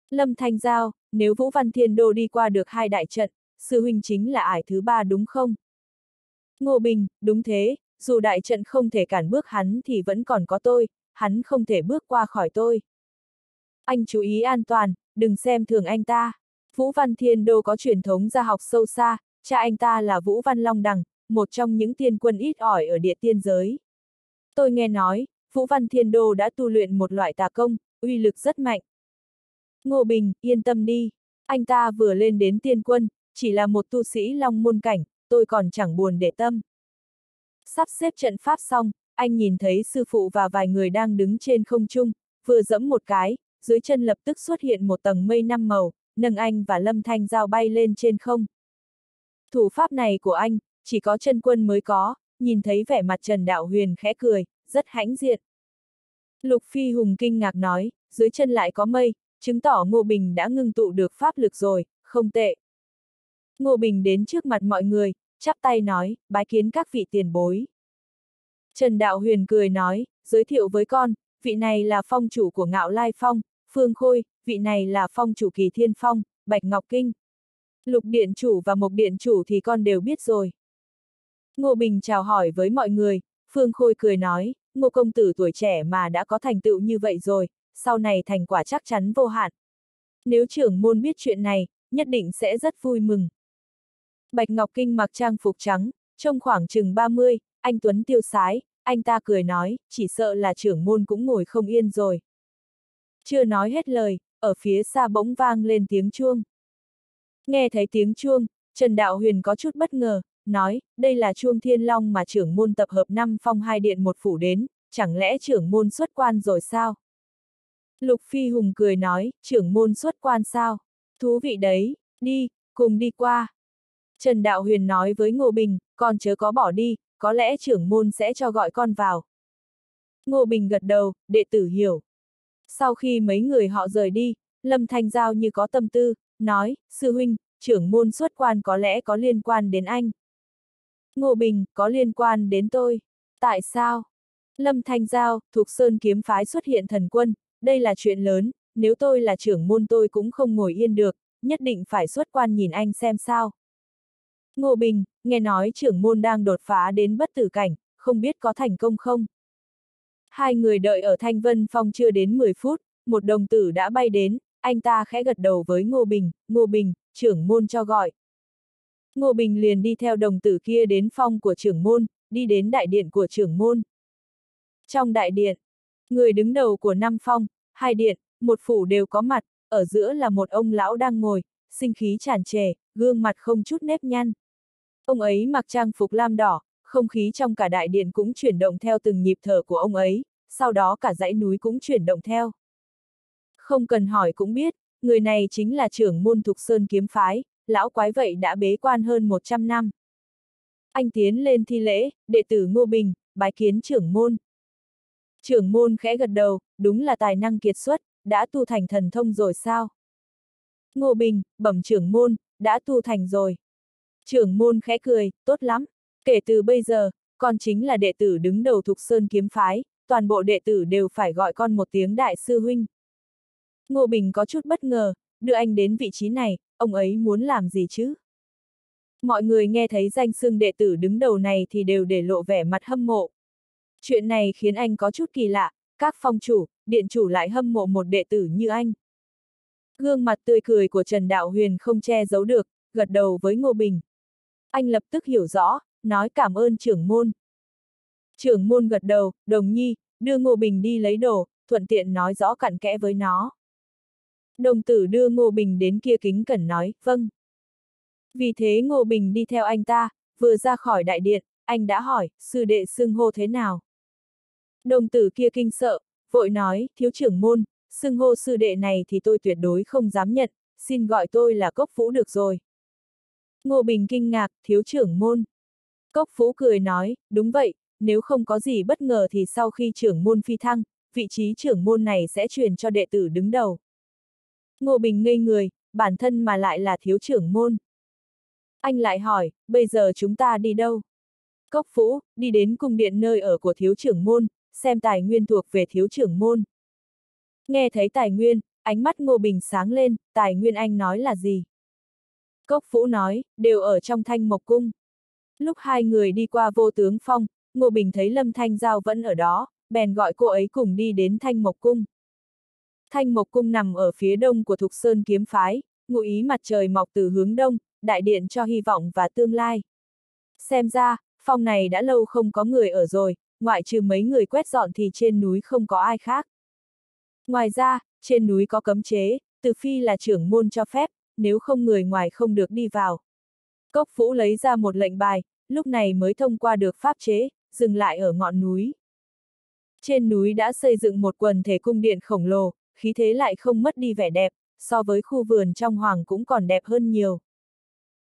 Lâm Thanh Giao, nếu Vũ Văn Thiên Đô đi qua được hai đại trận, sư huynh chính là ải thứ ba đúng không? Ngô Bình, đúng thế, dù đại trận không thể cản bước hắn thì vẫn còn có tôi, hắn không thể bước qua khỏi tôi. Anh chú ý an toàn, đừng xem thường anh ta. Vũ Văn Thiên Đô có truyền thống gia học sâu xa, cha anh ta là Vũ Văn Long Đằng, một trong những tiên quân ít ỏi ở địa tiên giới. Tôi nghe nói, Vũ Văn Thiên Đô đã tu luyện một loại tà công, uy lực rất mạnh. Ngô Bình, yên tâm đi, anh ta vừa lên đến tiên quân, chỉ là một tu sĩ long môn cảnh, tôi còn chẳng buồn để tâm. Sắp xếp trận pháp xong, anh nhìn thấy sư phụ và vài người đang đứng trên không trung, vừa dẫm một cái, dưới chân lập tức xuất hiện một tầng mây năm màu, nâng anh và Lâm Thanh Giao bay lên trên không. Thủ pháp này của anh, chỉ có chân quân mới có, nhìn thấy vẻ mặt Trần Đạo Huyền khẽ cười, rất hãnh diện. Lục Phi Hùng kinh ngạc nói, dưới chân lại có mây, chứng tỏ Ngô Bình đã ngưng tụ được pháp lực rồi, không tệ. Ngô Bình đến trước mặt mọi người, chắp tay nói, bái kiến các vị tiền bối. Trần Đạo Huyền cười nói, giới thiệu với con, vị này là phong chủ của ngạo lai phong, Phương Khôi, vị này là phong chủ kỳ thiên phong, Bạch Ngọc Kinh. Lục điện chủ và mộc điện chủ thì con đều biết rồi. Ngô Bình chào hỏi với mọi người, Phương Khôi cười nói, ngô công tử tuổi trẻ mà đã có thành tựu như vậy rồi, sau này thành quả chắc chắn vô hạn. Nếu trưởng môn biết chuyện này, nhất định sẽ rất vui mừng. Bạch Ngọc Kinh mặc trang phục trắng, trông khoảng chừng 30, anh Tuấn tiêu sái, anh ta cười nói, chỉ sợ là trưởng môn cũng ngồi không yên rồi. Chưa nói hết lời, ở phía xa bỗng vang lên tiếng chuông. Nghe thấy tiếng chuông, Trần Đạo Huyền có chút bất ngờ, nói, đây là chuông thiên long mà trưởng môn tập hợp năm phong hai điện một phủ đến, chẳng lẽ trưởng môn xuất quan rồi sao? Lục Phi Hùng cười nói, trưởng môn xuất quan sao? Thú vị đấy, đi, cùng đi qua. Trần Đạo Huyền nói với Ngô Bình, con chớ có bỏ đi, có lẽ trưởng môn sẽ cho gọi con vào. Ngô Bình gật đầu, đệ tử hiểu. Sau khi mấy người họ rời đi, Lâm Thanh Giao như có tâm tư, nói, sư huynh, trưởng môn xuất quan có lẽ có liên quan đến anh. Ngô Bình, có liên quan đến tôi. Tại sao? Lâm Thanh Giao, thuộc Sơn kiếm phái xuất hiện thần quân, đây là chuyện lớn, nếu tôi là trưởng môn tôi cũng không ngồi yên được, nhất định phải xuất quan nhìn anh xem sao. Ngô Bình, nghe nói trưởng môn đang đột phá đến bất tử cảnh, không biết có thành công không? Hai người đợi ở Thanh Vân Phong chưa đến 10 phút, một đồng tử đã bay đến, anh ta khẽ gật đầu với Ngô Bình, Ngô Bình, trưởng môn cho gọi. Ngô Bình liền đi theo đồng tử kia đến phong của trưởng môn, đi đến đại điện của trưởng môn. Trong đại điện, người đứng đầu của năm phong, hai điện, một phủ đều có mặt, ở giữa là một ông lão đang ngồi, sinh khí tràn trề, gương mặt không chút nếp nhăn. Ông ấy mặc trang phục lam đỏ, không khí trong cả đại điện cũng chuyển động theo từng nhịp thở của ông ấy, sau đó cả dãy núi cũng chuyển động theo. Không cần hỏi cũng biết, người này chính là trưởng môn Thục Sơn Kiếm Phái, lão quái vậy đã bế quan hơn 100 năm. Anh tiến lên thi lễ, đệ tử Ngô Bình, bái kiến trưởng môn. Trưởng môn khẽ gật đầu, đúng là tài năng kiệt xuất, đã tu thành thần thông rồi sao? Ngô Bình, bẩm trưởng môn, đã tu thành rồi. Trưởng môn khẽ cười, tốt lắm. Kể từ bây giờ, con chính là đệ tử đứng đầu Thục Sơn kiếm phái, toàn bộ đệ tử đều phải gọi con một tiếng đại sư huynh. Ngô Bình có chút bất ngờ, đưa anh đến vị trí này, ông ấy muốn làm gì chứ? Mọi người nghe thấy danh xưng đệ tử đứng đầu này thì đều để lộ vẻ mặt hâm mộ. Chuyện này khiến anh có chút kỳ lạ, các phong chủ, điện chủ lại hâm mộ một đệ tử như anh. Gương mặt tươi cười của Trần Đạo Huyền không che giấu được, gật đầu với Ngô Bình. Anh lập tức hiểu rõ, nói cảm ơn trưởng môn. Trưởng môn gật đầu, đồng nhi, đưa Ngô Bình đi lấy đồ, thuận tiện nói rõ cặn kẽ với nó. Đồng tử đưa Ngô Bình đến kia kính cẩn nói, vâng. Vì thế Ngô Bình đi theo anh ta, vừa ra khỏi đại điện, anh đã hỏi, sư đệ xưng hô thế nào? Đồng tử kia kinh sợ, vội nói, thiếu trưởng môn, xưng hô sư đệ này thì tôi tuyệt đối không dám nhận, xin gọi tôi là Cốc Vũ được rồi. Ngô Bình kinh ngạc, thiếu trưởng môn. Cốc Phú cười nói, đúng vậy, nếu không có gì bất ngờ thì sau khi trưởng môn phi thăng, vị trí trưởng môn này sẽ truyền cho đệ tử đứng đầu. Ngô Bình ngây người, bản thân mà lại là thiếu trưởng môn. Anh lại hỏi, bây giờ chúng ta đi đâu? Cốc Phú, đi đến cung điện nơi ở của thiếu trưởng môn, xem tài nguyên thuộc về thiếu trưởng môn. Nghe thấy tài nguyên, ánh mắt Ngô Bình sáng lên, tài nguyên anh nói là gì? Cốc Vũ nói, đều ở trong thanh mộc cung. Lúc hai người đi qua vô tướng phong, Ngô Bình thấy Lâm Thanh Giao vẫn ở đó, bèn gọi cô ấy cùng đi đến thanh mộc cung. Thanh Mộc Cung nằm ở phía đông của Thục Sơn Kiếm Phái, ngụ ý mặt trời mọc từ hướng đông, đại điện cho hy vọng và tương lai. Xem ra, phòng này đã lâu không có người ở rồi, ngoại trừ mấy người quét dọn thì trên núi không có ai khác. Ngoài ra, trên núi có cấm chế, từ phi là trưởng môn cho phép, nếu không người ngoài không được đi vào. Cốc Vũ lấy ra một lệnh bài, lúc này mới thông qua được pháp chế, dừng lại ở ngọn núi. Trên núi đã xây dựng một quần thể cung điện khổng lồ, khí thế lại không mất đi vẻ đẹp, so với khu vườn trong hoàng cũng còn đẹp hơn nhiều.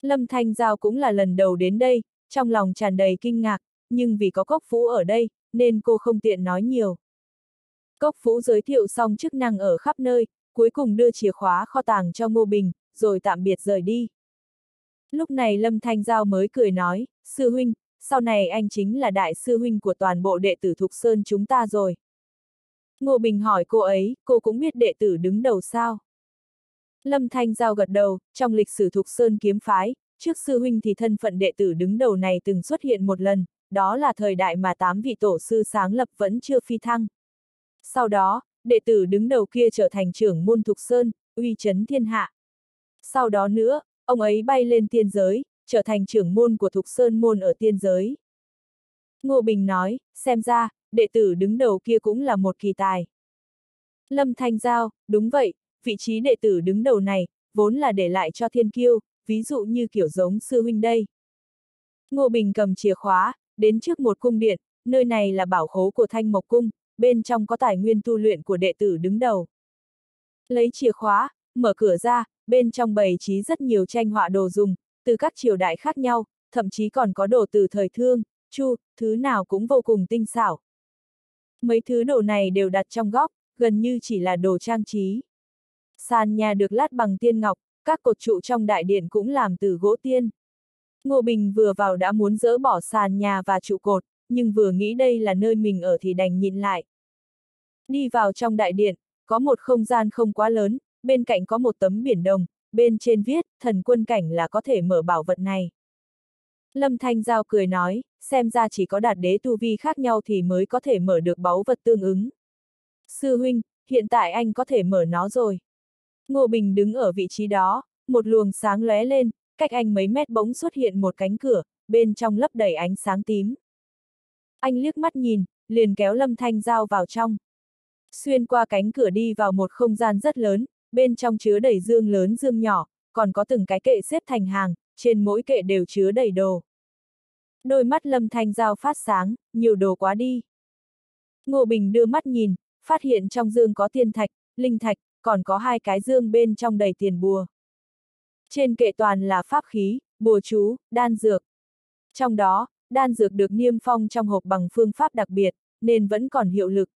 Lâm Thanh Giao cũng là lần đầu đến đây, trong lòng tràn đầy kinh ngạc, nhưng vì có cốc phú ở đây, nên cô không tiện nói nhiều. Cốc phú giới thiệu xong chức năng ở khắp nơi, cuối cùng đưa chìa khóa kho tàng cho Ngô Bình, rồi tạm biệt rời đi. Lúc này Lâm Thanh Giao mới cười nói, sư huynh, sau này anh chính là đại sư huynh của toàn bộ đệ tử Thục Sơn chúng ta rồi. Ngô Bình hỏi cô ấy, cô cũng biết đệ tử đứng đầu sao? Lâm Thanh Giao gật đầu, trong lịch sử Thục Sơn kiếm phái, trước sư huynh thì thân phận đệ tử đứng đầu này từng xuất hiện một lần, đó là thời đại mà tám vị tổ sư sáng lập vẫn chưa phi thăng. Sau đó, đệ tử đứng đầu kia trở thành trưởng môn Thục Sơn, uy chấn thiên hạ. Sau đó nữa, ông ấy bay lên tiên giới, trở thành trưởng môn của Thục Sơn môn ở tiên giới. Ngô Bình nói, xem ra, đệ tử đứng đầu kia cũng là một kỳ tài. Lâm Thanh Giao, đúng vậy, vị trí đệ tử đứng đầu này, vốn là để lại cho thiên kiêu, ví dụ như kiểu giống sư huynh đây. Ngô Bình cầm chìa khóa, đến trước một cung điện, nơi này là bảo khố của Thanh Mộc Cung, bên trong có tài nguyên tu luyện của đệ tử đứng đầu. Lấy chìa khóa, mở cửa ra, bên trong bày trí rất nhiều tranh họa đồ dùng, từ các triều đại khác nhau, thậm chí còn có đồ từ thời thương, chu, thứ nào cũng vô cùng tinh xảo. Mấy thứ đồ này đều đặt trong góc, gần như chỉ là đồ trang trí. Sàn nhà được lát bằng tiên ngọc, các cột trụ trong đại điện cũng làm từ gỗ tiên. Ngô Bình vừa vào đã muốn dỡ bỏ sàn nhà và trụ cột, nhưng vừa nghĩ đây là nơi mình ở thì đành nhịn lại. Đi vào trong đại điện, có một không gian không quá lớn, bên cạnh có một tấm biển đồng, bên trên viết, thần quân cảnh là có thể mở bảo vật này. Lâm Thanh Giao cười nói, xem ra chỉ có đạt đế tu vi khác nhau thì mới có thể mở được báu vật tương ứng. Sư huynh, hiện tại anh có thể mở nó rồi. Ngô Bình đứng ở vị trí đó, một luồng sáng lóe lên, cách anh mấy mét bỗng xuất hiện một cánh cửa, bên trong lấp đầy ánh sáng tím. Anh liếc mắt nhìn, liền kéo Lâm Thanh Giao vào trong. Xuyên qua cánh cửa đi vào một không gian rất lớn, bên trong chứa đầy dương lớn dương nhỏ, còn có từng cái kệ xếp thành hàng, trên mỗi kệ đều chứa đầy đồ. Đôi mắt Lâm Thanh Giao phát sáng, nhiều đồ quá đi. Ngô Bình đưa mắt nhìn, phát hiện trong dương có tiên thạch, linh thạch, còn có hai cái dương bên trong đầy tiền bùa. Trên kệ toàn là pháp khí, bùa chú, đan dược. Trong đó, đan dược được niêm phong trong hộp bằng phương pháp đặc biệt, nên vẫn còn hiệu lực.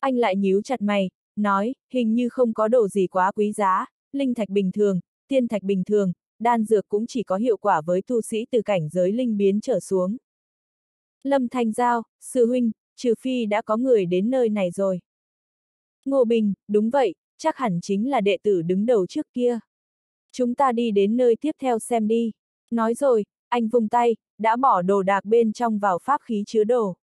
Anh lại nhíu chặt mày, nói, hình như không có đồ gì quá quý giá, linh thạch bình thường, tiên thạch bình thường, đan dược cũng chỉ có hiệu quả với tu sĩ từ cảnh giới linh biến trở xuống. Lâm Thanh Giao, sư huynh, trừ phi đã có người đến nơi này rồi. Ngô Bình, đúng vậy, chắc hẳn chính là đệ tử đứng đầu trước kia. Chúng ta đi đến nơi tiếp theo xem đi. Nói rồi, anh vung tay, đã bỏ đồ đạc bên trong vào pháp khí chứa đồ.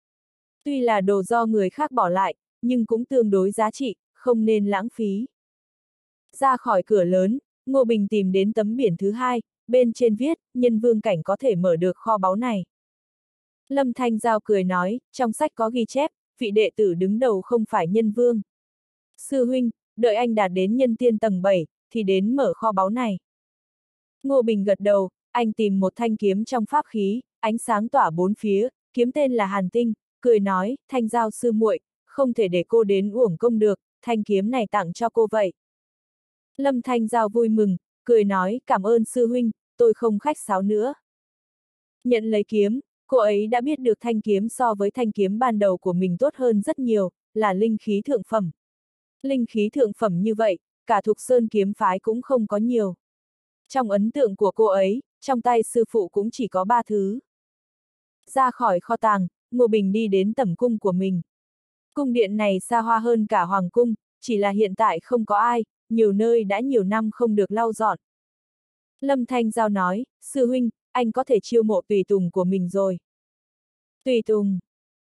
Tuy là đồ do người khác bỏ lại, nhưng cũng tương đối giá trị, không nên lãng phí. Ra khỏi cửa lớn, Ngô Bình tìm đến tấm biển thứ hai, bên trên viết, nhân vương cảnh có thể mở được kho báu này. Lâm Thanh Giao cười nói, trong sách có ghi chép, vị đệ tử đứng đầu không phải nhân vương. Sư huynh, đợi anh đạt đến nhân tiên tầng 7, thì đến mở kho báu này. Ngô Bình gật đầu, anh tìm một thanh kiếm trong pháp khí, ánh sáng tỏa bốn phía, kiếm tên là Hàn Tinh, cười nói, Thanh Giao sư muội, không thể để cô đến uổng công được, thanh kiếm này tặng cho cô vậy. Lâm Thanh Giao vui mừng, cười nói, cảm ơn sư huynh, tôi không khách sáo nữa. Nhận lấy kiếm, cô ấy đã biết được thanh kiếm so với thanh kiếm ban đầu của mình tốt hơn rất nhiều, là linh khí thượng phẩm. Linh khí thượng phẩm như vậy, cả thục sơn kiếm phái cũng không có nhiều. Trong ấn tượng của cô ấy, trong tay sư phụ cũng chỉ có ba thứ. Ra khỏi kho tàng, Ngô Bình đi đến tẩm cung của mình. Cung điện này xa hoa hơn cả hoàng cung, chỉ là hiện tại không có ai, nhiều nơi đã nhiều năm không được lau dọn. Lâm Thanh Giao nói, sư huynh, anh có thể chiêu mộ tùy tùng của mình rồi. Tùy tùng.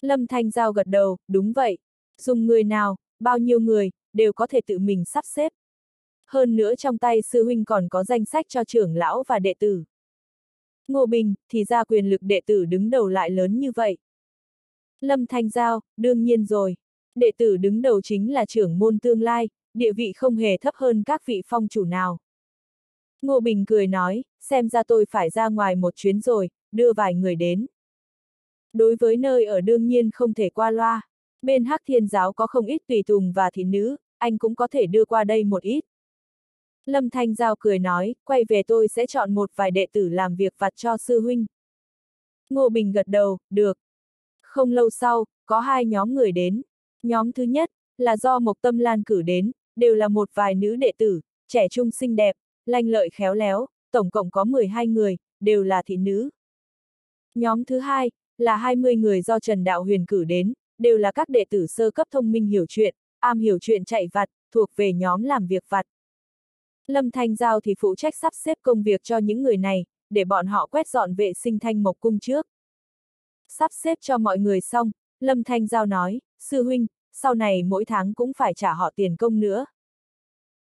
Lâm Thanh Giao gật đầu, đúng vậy. Dùng người nào, bao nhiêu người, đều có thể tự mình sắp xếp. Hơn nữa trong tay sư huynh còn có danh sách cho trưởng lão và đệ tử. Ngô Bình, thì ra quyền lực đệ tử đứng đầu lại lớn như vậy. Lâm Thanh Giao, đương nhiên rồi. Đệ tử đứng đầu chính là trưởng môn tương lai, địa vị không hề thấp hơn các vị phong chủ nào. Ngô Bình cười nói, xem ra tôi phải ra ngoài một chuyến rồi, đưa vài người đến. Đối với nơi ở đương nhiên không thể qua loa. Bên Hắc Thiên Giáo có không ít tùy tùng và thị nữ, anh cũng có thể đưa qua đây một ít. Lâm Thanh Giao cười nói, quay về tôi sẽ chọn một vài đệ tử làm việc vặt cho sư huynh. Ngô Bình gật đầu, được. Không lâu sau, có hai nhóm người đến. Nhóm thứ nhất, là do Mộc Tâm Lan cử đến, đều là một vài nữ đệ tử, trẻ trung xinh đẹp, lanh lợi khéo léo, tổng cộng có 12 người, đều là thị nữ. Nhóm thứ hai, là 20 người do Trần Đạo Huyền cử đến, đều là các đệ tử sơ cấp thông minh hiểu chuyện, am hiểu chuyện chạy vặt, thuộc về nhóm làm việc vặt. Lâm Thanh Giao thì phụ trách sắp xếp công việc cho những người này, để bọn họ quét dọn vệ sinh thanh mộc cung trước. Sắp xếp cho mọi người xong, Lâm Thanh Giao nói, sư huynh, sau này mỗi tháng cũng phải trả họ tiền công nữa.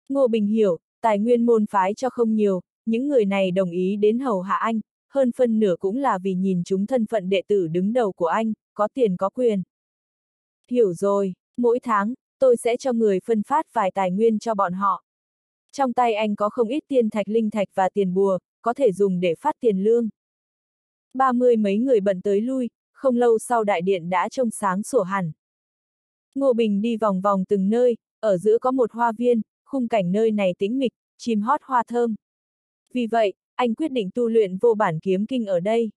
Ngô Bình hiểu, tài nguyên môn phái cho không nhiều, những người này đồng ý đến hầu hạ anh, hơn phân nửa cũng là vì nhìn chúng thân phận đệ tử đứng đầu của anh, có tiền có quyền. Hiểu rồi, mỗi tháng, tôi sẽ cho người phân phát vài tài nguyên cho bọn họ. Trong tay anh có không ít tiền thạch linh thạch và tiền bùa, có thể dùng để phát tiền lương. Ba mươi mấy người bận tới lui, không lâu sau đại điện đã trông sáng sủa hẳn. Ngô Bình đi vòng vòng từng nơi, ở giữa có một hoa viên, khung cảnh nơi này tĩnh mịch, chim hót hoa thơm. Vì vậy, anh quyết định tu luyện vô bản kiếm kinh ở đây.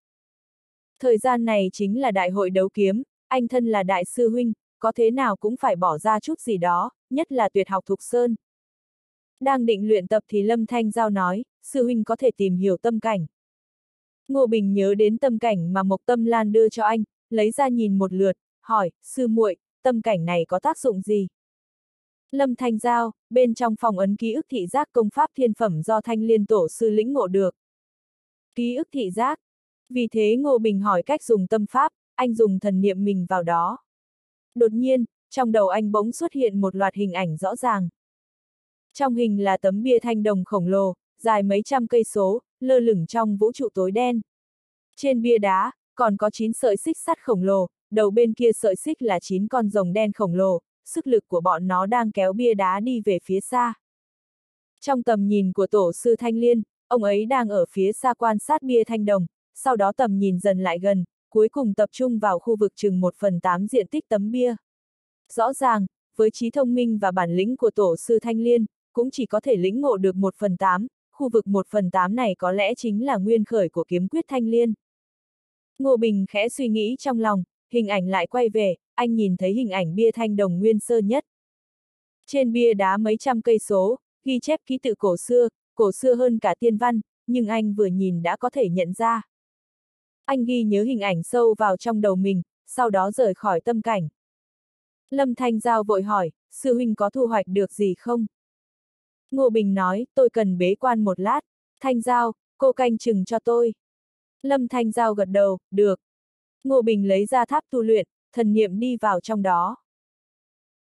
Thời gian này chính là đại hội đấu kiếm, anh thân là đại sư huynh, có thế nào cũng phải bỏ ra chút gì đó, nhất là tuyệt học thục sơn. Đang định luyện tập thì Lâm Thanh Giao nói, sư huynh có thể tìm hiểu tâm cảnh. Ngô Bình nhớ đến tâm cảnh mà Mộc Tâm Lan đưa cho anh, lấy ra nhìn một lượt, hỏi, sư muội, tâm cảnh này có tác dụng gì? Lâm Thanh Giao, bên trong phòng ấn ký ức thị giác công pháp thiên phẩm do Thanh Liên Tổ sư lĩnh ngộ được. Ký ức thị giác. Vì thế Ngô Bình hỏi cách dùng tâm pháp, anh dùng thần niệm mình vào đó. Đột nhiên, trong đầu anh bỗng xuất hiện một loạt hình ảnh rõ ràng. Trong hình là tấm bia thanh đồng khổng lồ, dài mấy trăm cây số, lơ lửng trong vũ trụ tối đen. Trên bia đá, còn có 9 sợi xích sắt khổng lồ, đầu bên kia sợi xích là 9 con rồng đen khổng lồ, sức lực của bọn nó đang kéo bia đá đi về phía xa. Trong tầm nhìn của tổ sư Thanh Liên, ông ấy đang ở phía xa quan sát bia thanh đồng, sau đó tầm nhìn dần lại gần, cuối cùng tập trung vào khu vực chừng 1 phần 8 diện tích tấm bia. Rõ ràng, với trí thông minh và bản lĩnh của tổ sư Thanh Liên, cũng chỉ có thể lĩnh ngộ được 1 phần 8, khu vực 1 phần 8 này có lẽ chính là nguyên khởi của kiếm quyết Thanh Liên. Ngô Bình khẽ suy nghĩ trong lòng, hình ảnh lại quay về, anh nhìn thấy hình ảnh bia thanh đồng nguyên sơ nhất. Trên bia đá mấy trăm cây số, ghi chép ký tự cổ xưa, cổ xưa hơn cả tiên văn, nhưng anh vừa nhìn đã có thể nhận ra. Anh ghi nhớ hình ảnh sâu vào trong đầu mình, sau đó rời khỏi tâm cảnh. Lâm Thanh Giao vội hỏi, sư huynh có thu hoạch được gì không? Ngô Bình nói, tôi cần bế quan một lát. Thanh Giao, cô canh chừng cho tôi. Lâm Thanh Giao gật đầu, được. Ngô Bình lấy ra tháp tu luyện, thần niệm đi vào trong đó.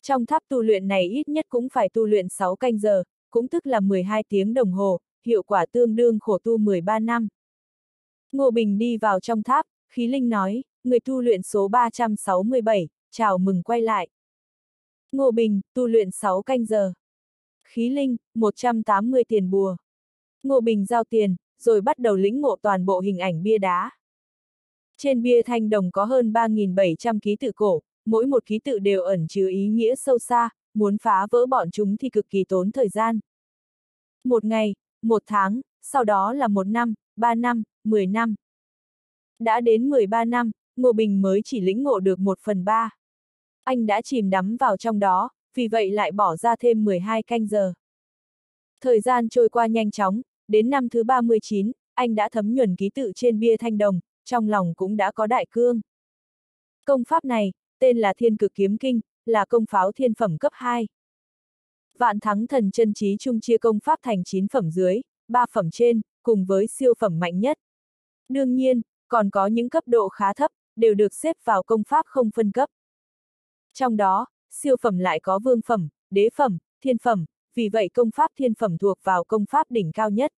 Trong tháp tu luyện này ít nhất cũng phải tu luyện 6 canh giờ, cũng tức là 12 tiếng đồng hồ, hiệu quả tương đương khổ tu 13 năm. Ngô Bình đi vào trong tháp, khí linh nói, người tu luyện số 367, chào mừng quay lại. Ngô Bình, tu luyện 6 canh giờ. Khí linh, 180 tiền bùa. Ngô Bình giao tiền, rồi bắt đầu lĩnh ngộ toàn bộ hình ảnh bia đá. Trên bia thanh đồng có hơn 3.700 ký tự cổ, mỗi một ký tự đều ẩn chứa ý nghĩa sâu xa, muốn phá vỡ bọn chúng thì cực kỳ tốn thời gian. Một ngày, một tháng, sau đó là một năm, ba năm, mười năm. Đã đến 13 năm, Ngô Bình mới chỉ lĩnh ngộ được một phần ba. Anh đã chìm đắm vào trong đó, vì vậy lại bỏ ra thêm 12 canh giờ. Thời gian trôi qua nhanh chóng, đến năm thứ 39, anh đã thấm nhuần ký tự trên bia thanh đồng, trong lòng cũng đã có đại cương. Công pháp này, tên là Thiên Cực Kiếm Kinh, là công pháo thiên phẩm cấp 2. Vạn thắng thần chân trí chung chia công pháp thành 9 phẩm dưới, 3 phẩm trên, cùng với siêu phẩm mạnh nhất. Đương nhiên, còn có những cấp độ khá thấp, đều được xếp vào công pháp không phân cấp. Trong đó, siêu phẩm lại có vương phẩm, đế phẩm, thiên phẩm, vì vậy công pháp thiên phẩm thuộc vào công pháp đỉnh cao nhất.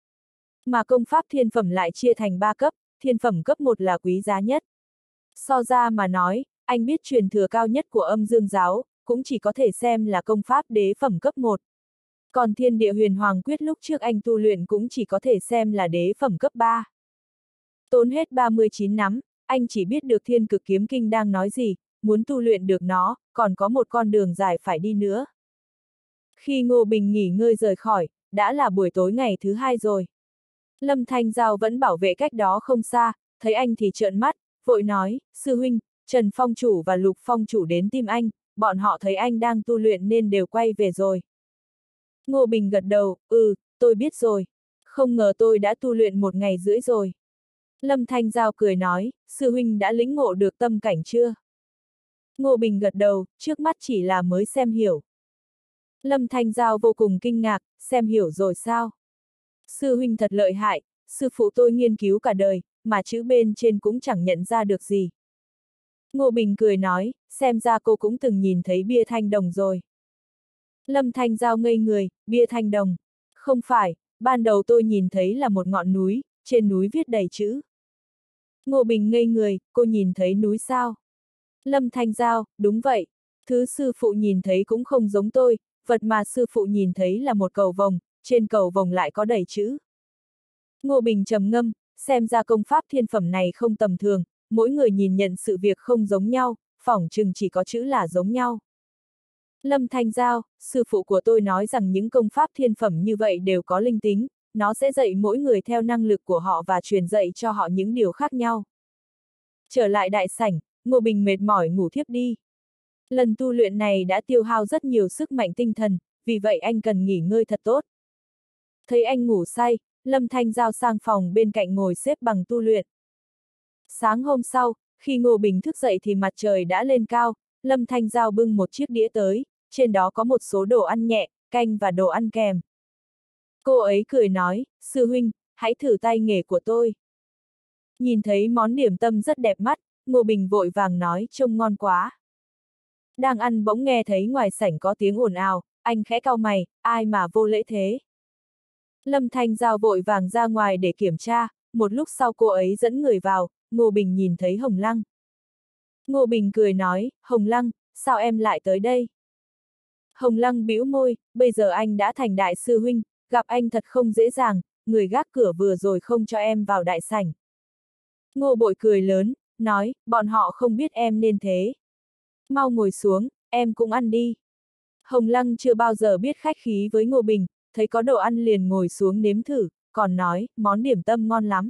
Mà công pháp thiên phẩm lại chia thành ba cấp, thiên phẩm cấp 1 là quý giá nhất. So ra mà nói, anh biết truyền thừa cao nhất của âm dương giáo, cũng chỉ có thể xem là công pháp đế phẩm cấp 1. Còn thiên địa huyền hoàng quyết lúc trước anh tu luyện cũng chỉ có thể xem là đế phẩm cấp 3. Tốn hết 39 năm, anh chỉ biết được thiên cực kiếm kinh đang nói gì, muốn tu luyện được nó, còn có một con đường dài phải đi nữa. Khi Ngô Bình nghỉ ngơi rời khỏi, đã là buổi tối ngày thứ hai rồi. Lâm Thanh Giao vẫn bảo vệ cách đó không xa, thấy anh thì trợn mắt, vội nói, sư huynh, Trần Phong Chủ và Lục Phong Chủ đến tìm anh, bọn họ thấy anh đang tu luyện nên đều quay về rồi. Ngô Bình gật đầu, ừ, tôi biết rồi. Không ngờ tôi đã tu luyện một ngày rưỡi rồi. Lâm Thanh Giao cười nói, sư huynh đã lĩnh ngộ được tâm cảnh chưa? Ngô Bình gật đầu, trước mắt chỉ là mới xem hiểu. Lâm Thanh Giao vô cùng kinh ngạc, xem hiểu rồi sao? Sư huynh thật lợi hại, sư phụ tôi nghiên cứu cả đời, mà chữ bên trên cũng chẳng nhận ra được gì. Ngô Bình cười nói, xem ra cô cũng từng nhìn thấy bia thanh đồng rồi. Lâm Thanh Giao ngây người, bia thanh đồng. Không phải, ban đầu tôi nhìn thấy là một ngọn núi, trên núi viết đầy chữ. Ngô Bình ngây người, cô nhìn thấy núi sao? Lâm Thanh Giao, đúng vậy. Thứ sư phụ nhìn thấy cũng không giống tôi, vật mà sư phụ nhìn thấy là một cầu vồng, trên cầu vồng lại có đầy chữ. Ngô Bình trầm ngâm, xem ra công pháp thiên phẩm này không tầm thường, mỗi người nhìn nhận sự việc không giống nhau, phỏng chừng chỉ có chữ là giống nhau. Lâm Thanh Giao, sư phụ của tôi nói rằng những công pháp thiên phẩm như vậy đều có linh tính, nó sẽ dạy mỗi người theo năng lực của họ và truyền dạy cho họ những điều khác nhau. Trở lại đại sảnh, Ngô Bình mệt mỏi ngủ thiếp đi. Lần tu luyện này đã tiêu hao rất nhiều sức mạnh tinh thần, vì vậy anh cần nghỉ ngơi thật tốt. Thấy anh ngủ say, Lâm Thanh Giao sang phòng bên cạnh ngồi xếp bằng tu luyện. Sáng hôm sau, khi Ngô Bình thức dậy thì mặt trời đã lên cao, Lâm Thanh Giao bưng một chiếc đĩa tới, trên đó có một số đồ ăn nhẹ, canh và đồ ăn kèm. Cô ấy cười nói, sư huynh, hãy thử tay nghề của tôi. Nhìn thấy món điểm tâm rất đẹp mắt, Ngô Bình vội vàng nói trông ngon quá. Đang ăn bỗng nghe thấy ngoài sảnh có tiếng ồn ào, anh khẽ cau mày, ai mà vô lễ thế. Lâm Thanh Giao vội vàng ra ngoài để kiểm tra, một lúc sau cô ấy dẫn người vào, Ngô Bình nhìn thấy Hồng Lăng. Ngô Bình cười nói, Hồng Lăng, sao em lại tới đây? Hồng Lăng bĩu môi, bây giờ anh đã thành đại sư huynh, gặp anh thật không dễ dàng, người gác cửa vừa rồi không cho em vào đại sảnh. Ngô Bội cười lớn, nói, bọn họ không biết em nên thế. Mau ngồi xuống, em cũng ăn đi. Hồng Lăng chưa bao giờ biết khách khí với Ngô Bình, thấy có đồ ăn liền ngồi xuống nếm thử, còn nói, món điểm tâm ngon lắm.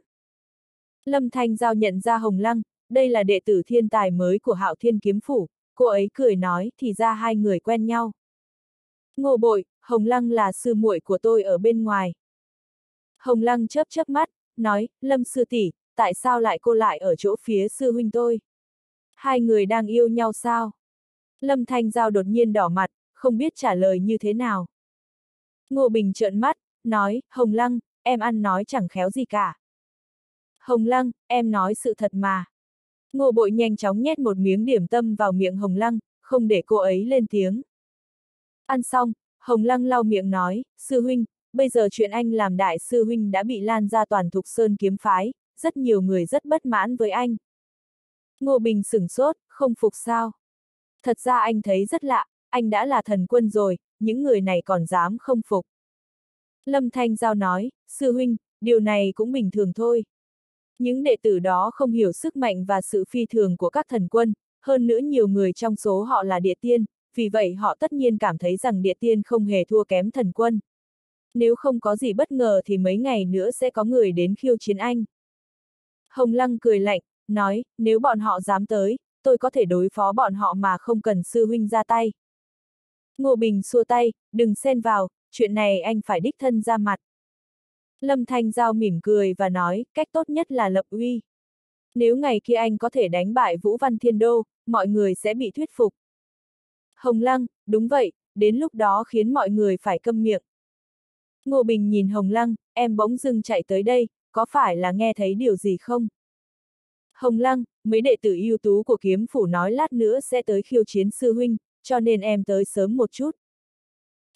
Lâm Thanh Giao nhận ra Hồng Lăng, đây là đệ tử thiên tài mới của Hạo Thiên Kiếm Phủ, cô ấy cười nói, thì ra hai người quen nhau. Ngô bội, Hồng Lăng là sư muội của tôi ở bên ngoài. Hồng Lăng chớp chớp mắt, nói, Lâm sư tỷ, tại sao lại cô lại ở chỗ phía sư huynh tôi? Hai người đang yêu nhau sao? Lâm Thanh Giao đột nhiên đỏ mặt, không biết trả lời như thế nào. Ngô Bình trợn mắt, nói, Hồng Lăng, em ăn nói chẳng khéo gì cả. Hồng Lăng, em nói sự thật mà. Ngô Bội nhanh chóng nhét một miếng điểm tâm vào miệng Hồng Lăng, không để cô ấy lên tiếng. Ăn xong, Hồng Lăng lau miệng nói, sư huynh, bây giờ chuyện anh làm đại sư huynh đã bị lan ra toàn thục sơn kiếm phái, rất nhiều người rất bất mãn với anh. Ngô Bình sửng sốt, không phục sao. Thật ra anh thấy rất lạ, anh đã là thần quân rồi, những người này còn dám không phục. Lâm Thanh Giao nói, sư huynh, điều này cũng bình thường thôi. Những đệ tử đó không hiểu sức mạnh và sự phi thường của các thần quân, hơn nữa nhiều người trong số họ là địa tiên, vì vậy họ tất nhiên cảm thấy rằng địa tiên không hề thua kém thần quân. Nếu không có gì bất ngờ thì mấy ngày nữa sẽ có người đến khiêu chiến anh. Hồng Lăng cười lạnh, nói, nếu bọn họ dám tới, tôi có thể đối phó bọn họ mà không cần sư huynh ra tay. Ngô Bình xua tay, đừng xen vào, chuyện này anh phải đích thân ra mặt. Lâm Thanh Giao mỉm cười và nói, cách tốt nhất là lập uy. Nếu ngày kia anh có thể đánh bại Vũ Văn Thiên Đô, mọi người sẽ bị thuyết phục. Hồng Lăng, đúng vậy, đến lúc đó khiến mọi người phải câm miệng. Ngô Bình nhìn Hồng Lăng, em bỗng dưng chạy tới đây, có phải là nghe thấy điều gì không? Hồng Lăng, mấy đệ tử ưu tú của kiếm phủ nói lát nữa sẽ tới khiêu chiến sư huynh, cho nên em tới sớm một chút.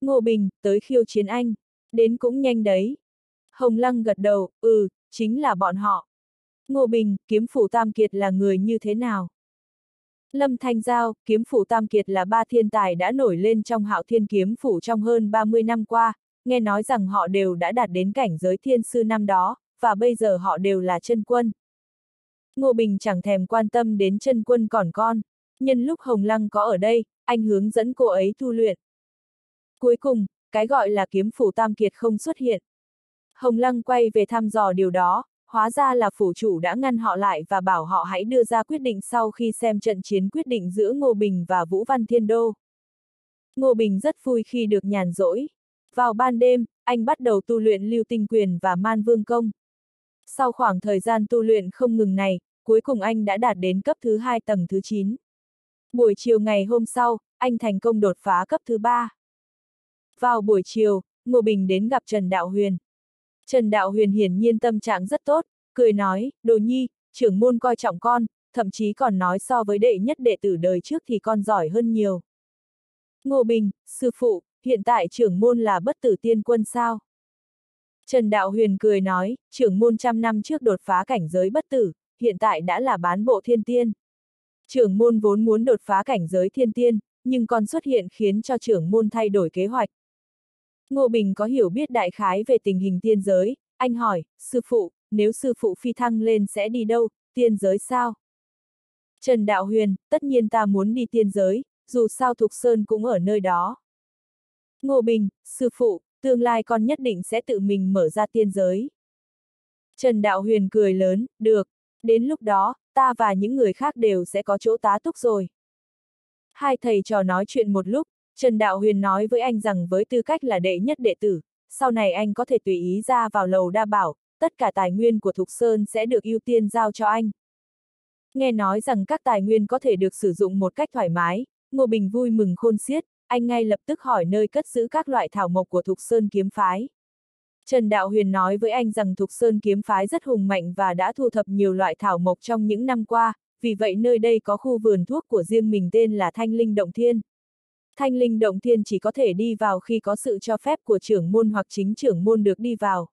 Ngô Bình, tới khiêu chiến anh. Đến cũng nhanh đấy. Hồng Lăng gật đầu, ừ, chính là bọn họ. Ngô Bình, kiếm phủ Tam Kiệt là người như thế nào? Lâm Thanh Giao, kiếm phủ Tam Kiệt là ba thiên tài đã nổi lên trong hạo thiên kiếm phủ trong hơn 30 năm qua, nghe nói rằng họ đều đã đạt đến cảnh giới thiên sư năm đó, và bây giờ họ đều là chân quân. Ngô Bình chẳng thèm quan tâm đến chân quân còn con, nhân lúc Hồng Lăng có ở đây, anh hướng dẫn cô ấy tu luyện. Cuối cùng, cái gọi là kiếm phủ Tam Kiệt không xuất hiện. Hồng Lăng quay về thăm dò điều đó, hóa ra là phủ chủ đã ngăn họ lại và bảo họ hãy đưa ra quyết định sau khi xem trận chiến quyết định giữa Ngô Bình và Vũ Văn Thiên Đô. Ngô Bình rất vui khi được nhàn rỗi. Vào ban đêm, anh bắt đầu tu luyện lưu tinh quyền và man vương công. Sau khoảng thời gian tu luyện không ngừng này, cuối cùng anh đã đạt đến cấp thứ hai tầng thứ 9. Buổi chiều ngày hôm sau, anh thành công đột phá cấp thứ ba. Vào buổi chiều, Ngô Bình đến gặp Trần Đạo Huyền. Trần Đạo Huyền hiển nhiên tâm trạng rất tốt, cười nói, đồ nhi, trưởng môn coi trọng con, thậm chí còn nói so với đệ nhất đệ tử đời trước thì con giỏi hơn nhiều. Ngô Bình, sư phụ, hiện tại trưởng môn là bất tử tiên quân sao? Trần Đạo Huyền cười nói, trưởng môn trăm năm trước đột phá cảnh giới bất tử, hiện tại đã là bán bộ thiên tiên. Trưởng môn vốn muốn đột phá cảnh giới thiên tiên, nhưng còn xuất hiện khiến cho trưởng môn thay đổi kế hoạch. Ngô Bình có hiểu biết đại khái về tình hình tiên giới, anh hỏi, sư phụ, nếu sư phụ phi thăng lên sẽ đi đâu, tiên giới sao? Trần Đạo Huyền, tất nhiên ta muốn đi tiên giới, dù sao Thục Sơn cũng ở nơi đó. Ngô Bình, sư phụ, tương lai con nhất định sẽ tự mình mở ra tiên giới. Trần Đạo Huyền cười lớn, được, đến lúc đó, ta và những người khác đều sẽ có chỗ tá túc rồi. Hai thầy trò nói chuyện một lúc, Trần Đạo Huyền nói với anh rằng với tư cách là đệ nhất đệ tử, sau này anh có thể tùy ý ra vào lầu đa bảo, tất cả tài nguyên của Thục Sơn sẽ được ưu tiên giao cho anh. Nghe nói rằng các tài nguyên có thể được sử dụng một cách thoải mái, Ngô Bình vui mừng khôn xiết, anh ngay lập tức hỏi nơi cất giữ các loại thảo mộc của Thục Sơn kiếm phái. Trần Đạo Huyền nói với anh rằng Thục Sơn kiếm phái rất hùng mạnh và đã thu thập nhiều loại thảo mộc trong những năm qua, vì vậy nơi đây có khu vườn thuốc của riêng mình tên là Thanh Linh Động Thiên. Thanh Linh Động Thiên chỉ có thể đi vào khi có sự cho phép của trưởng môn hoặc chính trưởng môn được đi vào.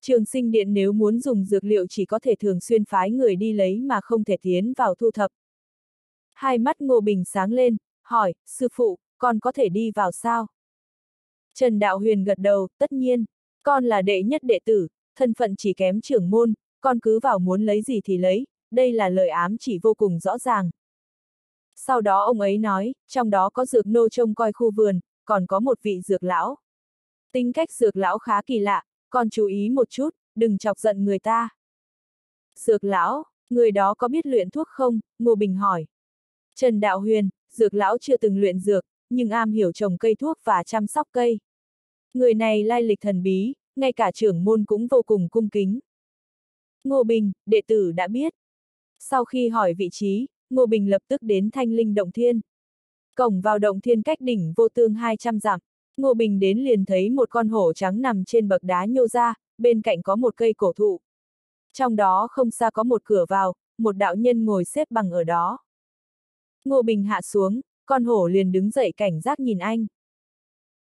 Trường sinh điện nếu muốn dùng dược liệu chỉ có thể thường xuyên phái người đi lấy mà không thể tiến vào thu thập. Hai mắt Ngô Bình sáng lên, hỏi, sư phụ, con có thể đi vào sao? Trần Đạo Huyền gật đầu, tất nhiên, con là đệ nhất đệ tử, thân phận chỉ kém trưởng môn, con cứ vào muốn lấy gì thì lấy, đây là lời ám chỉ vô cùng rõ ràng. Sau đó ông ấy nói, trong đó có dược nô trông coi khu vườn, còn có một vị dược lão. Tính cách dược lão khá kỳ lạ, con chú ý một chút, đừng chọc giận người ta. Dược lão, người đó có biết luyện thuốc không? Ngô Bình hỏi. Trần Đạo Huyền, dược lão chưa từng luyện dược, nhưng am hiểu trồng cây thuốc và chăm sóc cây. Người này lai lịch thần bí, ngay cả trưởng môn cũng vô cùng cung kính. Ngô Bình, đệ tử đã biết. Sau khi hỏi vị trí, Ngô Bình lập tức đến Thanh Linh Động Thiên. Cổng vào Động Thiên cách đỉnh vô tương 200 dặm. Ngô Bình đến liền thấy một con hổ trắng nằm trên bậc đá nhô ra, bên cạnh có một cây cổ thụ. Trong đó không xa có một cửa vào, một đạo nhân ngồi xếp bằng ở đó. Ngô Bình hạ xuống, con hổ liền đứng dậy cảnh giác nhìn anh.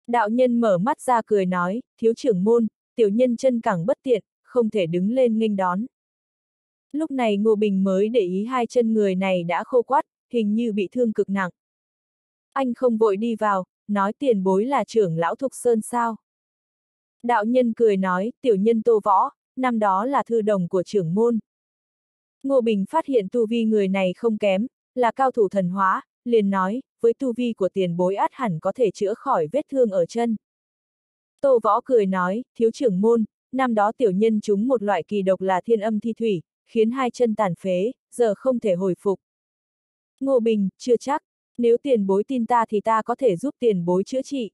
Đạo nhân mở mắt ra cười nói, thiếu trưởng môn, tiểu nhân chân cẳng bất tiện, không thể đứng lên nghênh đón. Lúc này Ngô Bình mới để ý hai chân người này đã khô quắt, hình như bị thương cực nặng. Anh không vội đi vào, nói tiền bối là trưởng lão Thục Sơn sao. Đạo nhân cười nói, tiểu nhân tô võ, năm đó là thư đồng của trưởng môn. Ngô Bình phát hiện tu vi người này không kém, là cao thủ thần hóa, liền nói, với tu vi của tiền bối át hẳn có thể chữa khỏi vết thương ở chân. Tô võ cười nói, thiếu trưởng môn, năm đó tiểu nhân chúng một loại kỳ độc là thiên âm thi thủy, khiến hai chân tàn phế, giờ không thể hồi phục. Ngô Bình, chưa chắc, nếu tiền bối tin ta thì ta có thể giúp tiền bối chữa trị.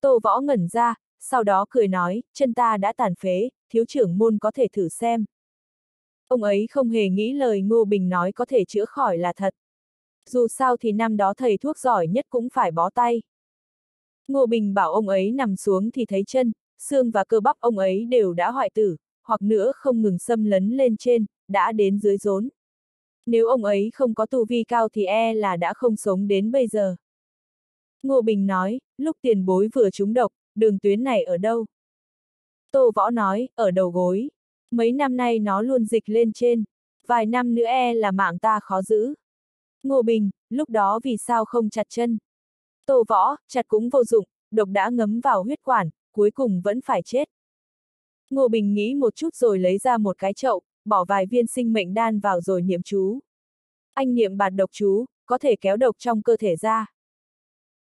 Tô võ ngẩn ra, sau đó cười nói, chân ta đã tàn phế, thiếu trưởng môn có thể thử xem. Ông ấy không hề nghĩ lời Ngô Bình nói có thể chữa khỏi là thật. Dù sao thì năm đó thầy thuốc giỏi nhất cũng phải bó tay. Ngô Bình bảo ông ấy nằm xuống thì thấy chân, xương và cơ bắp ông ấy đều đã hoại tử, hoặc nữa không ngừng xâm lấn lên trên, đã đến dưới rốn. Nếu ông ấy không có tu vi cao thì e là đã không sống đến bây giờ. Ngô Bình nói, lúc tiền bối vừa trúng độc, đường tuyến này ở đâu? Tô Võ nói, ở đầu gối. Mấy năm nay nó luôn dịch lên trên. Vài năm nữa e là mạng ta khó giữ. Ngô Bình, lúc đó vì sao không chặt chân? Tô Võ, chặt cũng vô dụng, độc đã ngấm vào huyết quản, cuối cùng vẫn phải chết. Ngô Bình nghĩ một chút rồi lấy ra một cái chậu, bỏ vài viên sinh mệnh đan vào rồi niệm chú. Anh niệm bạt độc chú, có thể kéo độc trong cơ thể ra.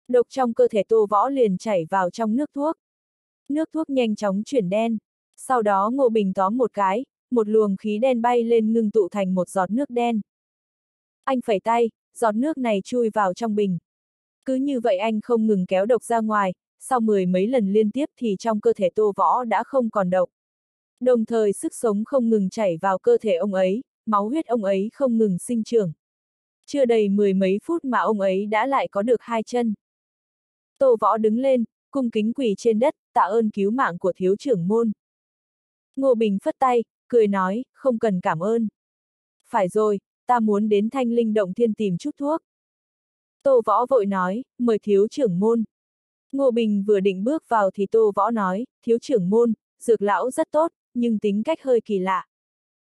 Độc trong cơ thể tô võ liền chảy vào trong nước thuốc. Nước thuốc nhanh chóng chuyển đen. Sau đó Ngô Bình tóm một cái, một luồng khí đen bay lên ngưng tụ thành một giọt nước đen. Anh phẩy tay, giọt nước này chui vào trong bình. Cứ như vậy anh không ngừng kéo độc ra ngoài, sau mười mấy lần liên tiếp thì trong cơ thể tô võ đã không còn độc. Đồng thời sức sống không ngừng chảy vào cơ thể ông ấy, máu huyết ông ấy không ngừng sinh trưởng. Chưa đầy mười mấy phút mà ông ấy đã lại có được hai chân. Tô võ đứng lên, cung kính quỳ trên đất, tạ ơn cứu mạng của thiếu trưởng môn. Ngô Bình phất tay, cười nói, không cần cảm ơn. Phải rồi, ta muốn đến thanh linh động thiên tìm chút thuốc. Tô võ vội nói, mời thiếu trưởng môn. Ngô Bình vừa định bước vào thì Tô võ nói, thiếu trưởng môn, dược lão rất tốt, nhưng tính cách hơi kỳ lạ.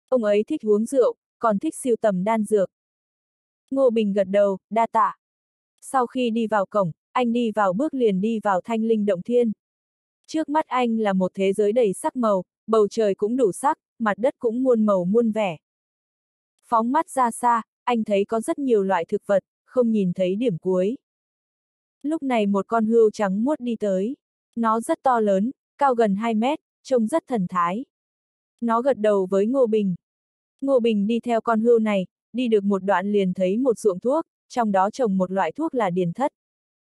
Ông ấy thích uống rượu, còn thích siêu tầm đan dược. Ngô Bình gật đầu, đa tạ. Sau khi đi vào cổng, anh đi vào bước liền đi vào thanh linh động thiên. Trước mắt anh là một thế giới đầy sắc màu, bầu trời cũng đủ sắc, mặt đất cũng muôn màu muôn vẻ. Phóng mắt ra xa, anh thấy có rất nhiều loại thực vật, không nhìn thấy điểm cuối. Lúc này một con hươu trắng muốt đi tới. Nó rất to lớn, cao gần 2 mét, trông rất thần thái. Nó gật đầu với Ngô Bình. Ngô Bình đi theo con hươu này, đi được một đoạn liền thấy một ruộng thuốc, trong đó trồng một loại thuốc là điền thất.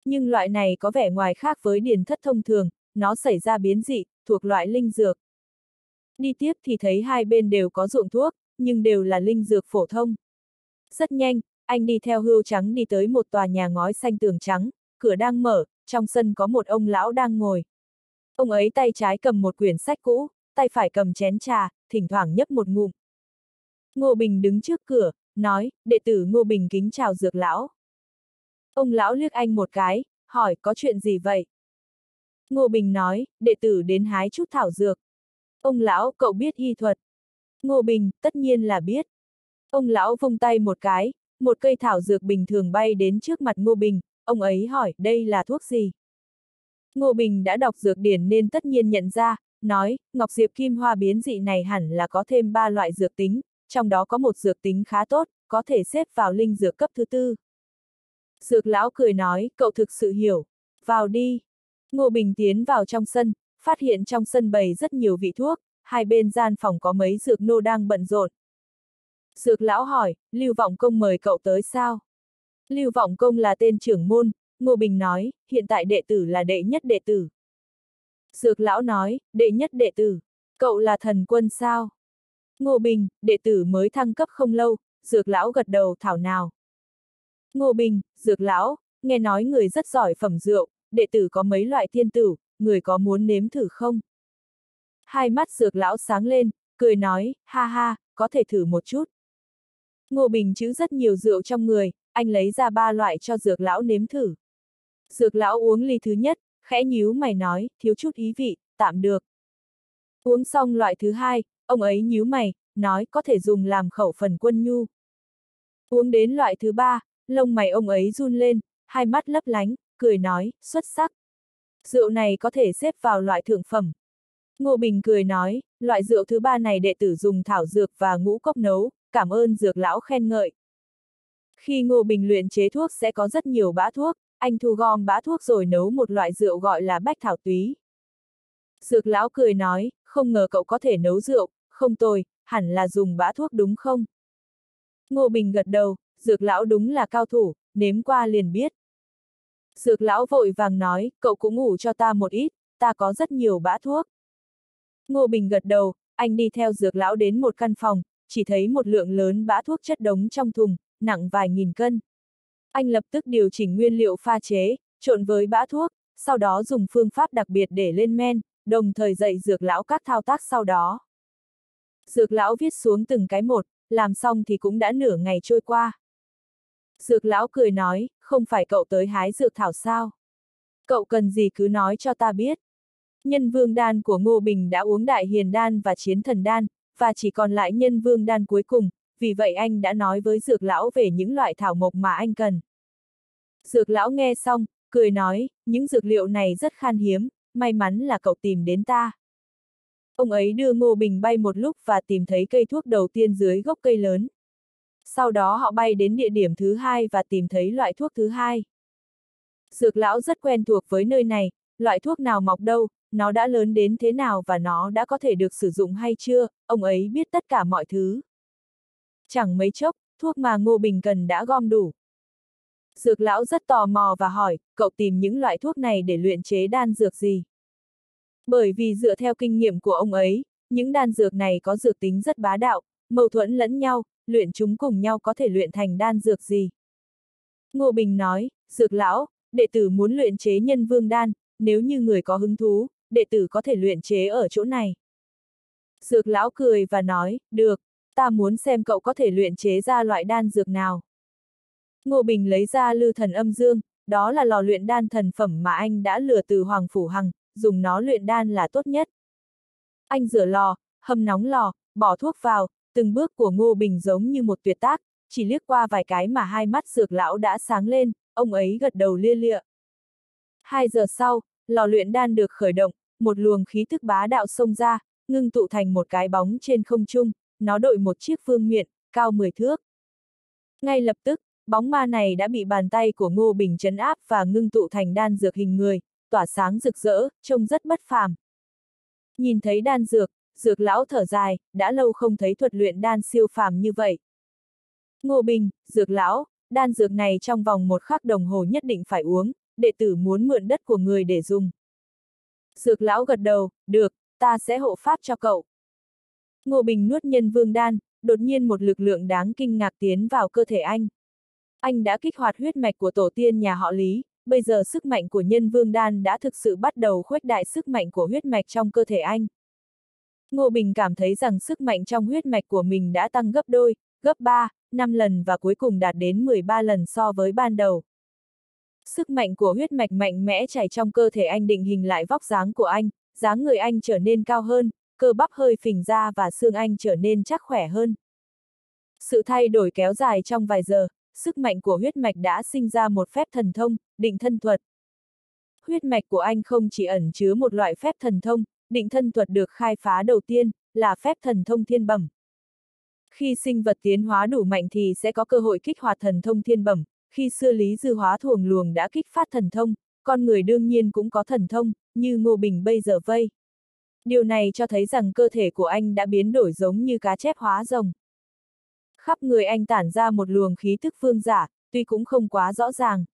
Nhưng loại này có vẻ ngoài khác với điền thất thông thường, nó xảy ra biến dị, thuộc loại linh dược. Đi tiếp thì thấy hai bên đều có ruộng thuốc, nhưng đều là linh dược phổ thông. Rất nhanh, anh đi theo hươu trắng đi tới một tòa nhà ngói xanh tường trắng, cửa đang mở, trong sân có một ông lão đang ngồi. Ông ấy tay trái cầm một quyển sách cũ, tay phải cầm chén trà, thỉnh thoảng nhấp một ngụm. Ngô Bình đứng trước cửa, nói, đệ tử Ngô Bình kính chào dược lão. Ông lão liếc anh một cái, hỏi có chuyện gì vậy? Ngô Bình nói, đệ tử đến hái chút thảo dược. Ông lão, cậu biết y thuật. Ngô Bình, tất nhiên là biết. Ông lão vung tay một cái, một cây thảo dược bình thường bay đến trước mặt Ngô Bình, ông ấy hỏi, đây là thuốc gì? Ngô Bình đã đọc dược điển nên tất nhiên nhận ra, nói, Ngọc Diệp Kim Hoa biến dị này hẳn là có thêm ba loại dược tính, trong đó có một dược tính khá tốt, có thể xếp vào linh dược cấp thứ tư. Dược lão cười nói, cậu thực sự hiểu. Vào đi. Ngô Bình tiến vào trong sân, phát hiện trong sân bày rất nhiều vị thuốc, hai bên gian phòng có mấy dược nô đang bận rộn. Dược lão hỏi, Lưu Vọng Công mời cậu tới sao? Lưu Vọng Công là tên trưởng môn, Ngô Bình nói, hiện tại đệ tử là đệ nhất đệ tử. Dược lão nói, đệ nhất đệ tử, cậu là thần quân sao? Ngô Bình, đệ tử mới thăng cấp không lâu, dược lão gật đầu thảo nào. Ngô Bình, dược lão, nghe nói người rất giỏi phẩm rượu, đệ tử có mấy loại thiên tử, người có muốn nếm thử không? Hai mắt dược lão sáng lên, cười nói, ha ha, có thể thử một chút. Ngô Bình chữ rất nhiều rượu trong người, anh lấy ra ba loại cho dược lão nếm thử. Dược lão uống ly thứ nhất, khẽ nhíu mày nói, thiếu chút ý vị, tạm được. Uống xong loại thứ hai, ông ấy nhíu mày, nói có thể dùng làm khẩu phần quân nhu. Uống đến loại thứ ba, lông mày ông ấy run lên, hai mắt lấp lánh, cười nói, xuất sắc. Rượu này có thể xếp vào loại thượng phẩm. Ngô Bình cười nói, loại rượu thứ ba này đệ tử dùng thảo dược và ngũ cốc nấu, cảm ơn dược lão khen ngợi. Khi Ngô Bình luyện chế thuốc sẽ có rất nhiều bã thuốc, anh thu gom bã thuốc rồi nấu một loại rượu gọi là bách thảo túy. Dược lão cười nói, không ngờ cậu có thể nấu rượu, không tồi, hẳn là dùng bã thuốc đúng không? Ngô Bình gật đầu, dược lão đúng là cao thủ, nếm qua liền biết. Dược lão vội vàng nói, cậu cũng ngủ cho ta một ít, ta có rất nhiều bã thuốc. Ngô Bình gật đầu, anh đi theo dược lão đến một căn phòng, chỉ thấy một lượng lớn bã thuốc chất đống trong thùng, nặng vài nghìn cân. Anh lập tức điều chỉnh nguyên liệu pha chế, trộn với bã thuốc, sau đó dùng phương pháp đặc biệt để lên men, đồng thời dạy dược lão các thao tác sau đó. Dược lão viết xuống từng cái một, làm xong thì cũng đã nửa ngày trôi qua. Dược lão cười nói, không phải cậu tới hái dược thảo sao? Cậu cần gì cứ nói cho ta biết. Nhân vương đan của Ngô Bình đã uống đại hiền đan và chiến thần đan, và chỉ còn lại nhân vương đan cuối cùng, vì vậy anh đã nói với dược lão về những loại thảo mộc mà anh cần. Dược lão nghe xong, cười nói, những dược liệu này rất khan hiếm, may mắn là cậu tìm đến ta. Ông ấy đưa Ngô Bình bay một lúc và tìm thấy cây thuốc đầu tiên dưới gốc cây lớn. Sau đó họ bay đến địa điểm thứ hai và tìm thấy loại thuốc thứ hai. Dược lão rất quen thuộc với nơi này, loại thuốc nào mọc đâu, nó đã lớn đến thế nào và nó đã có thể được sử dụng hay chưa, ông ấy biết tất cả mọi thứ. Chẳng mấy chốc, thuốc mà Ngô Bình cần đã gom đủ. Dược lão rất tò mò và hỏi, cậu tìm những loại thuốc này để luyện chế đan dược gì? Bởi vì dựa theo kinh nghiệm của ông ấy, những đan dược này có dược tính rất bá đạo, mâu thuẫn lẫn nhau, luyện chúng cùng nhau có thể luyện thành đan dược gì? Ngô Bình nói, dược lão, đệ tử muốn luyện chế nhân vương đan, nếu như người có hứng thú, đệ tử có thể luyện chế ở chỗ này. Dược lão cười và nói, được, ta muốn xem cậu có thể luyện chế ra loại đan dược nào. Ngô Bình lấy ra lư thần âm dương, đó là lò luyện đan thần phẩm mà anh đã lừa từ Hoàng Phủ Hằng, dùng nó luyện đan là tốt nhất. Anh rửa lò, hâm nóng lò, bỏ thuốc vào, từng bước của Ngô Bình giống như một tuyệt tác, chỉ liếc qua vài cái mà hai mắt dược lão đã sáng lên, ông ấy gật đầu lia lịa. Hai giờ sau, lò luyện đan được khởi động, một luồng khí thức bá đạo xông ra, ngưng tụ thành một cái bóng trên không trung, nó đội một chiếc phương miện, cao 10 thước. Ngay lập tức, bóng ma này đã bị bàn tay của Ngô Bình chấn áp và ngưng tụ thành đan dược hình người, tỏa sáng rực rỡ, trông rất bất phàm. Nhìn thấy đan dược, dược lão thở dài, đã lâu không thấy thuật luyện đan siêu phàm như vậy. Ngô Bình, dược lão, đan dược này trong vòng một khắc đồng hồ nhất định phải uống, đệ tử muốn mượn đất của người để dùng. Dược lão gật đầu, được, ta sẽ hộ pháp cho cậu. Ngô Bình nuốt nhân vương đan, đột nhiên một lực lượng đáng kinh ngạc tiến vào cơ thể anh. Anh đã kích hoạt huyết mạch của tổ tiên nhà họ Lý, bây giờ sức mạnh của nhân vương đan đã thực sự bắt đầu khuếch đại sức mạnh của huyết mạch trong cơ thể anh. Ngô Bình cảm thấy rằng sức mạnh trong huyết mạch của mình đã tăng gấp đôi, gấp 3, 5 lần và cuối cùng đạt đến 13 lần so với ban đầu. Sức mạnh của huyết mạch mạnh mẽ chảy trong cơ thể anh định hình lại vóc dáng của anh, dáng người anh trở nên cao hơn, cơ bắp hơi phình ra và xương anh trở nên chắc khỏe hơn. Sự thay đổi kéo dài trong vài giờ, sức mạnh của huyết mạch đã sinh ra một phép thần thông, định thân thuật. Huyết mạch của anh không chỉ ẩn chứa một loại phép thần thông, định thân thuật được khai phá đầu tiên, là phép thần thông thiên bẩm. Khi sinh vật tiến hóa đủ mạnh thì sẽ có cơ hội kích hoạt thần thông thiên bẩm, khi xưa Lý Dư Hóa thuồng luồng đã kích phát thần thông, con người đương nhiên cũng có thần thông, như Ngô Bình bây giờ vây. Điều này cho thấy rằng cơ thể của anh đã biến đổi giống như cá chép hóa rồng. Khắp người anh tản ra một luồng khí thức vương giả, tuy cũng không quá rõ ràng.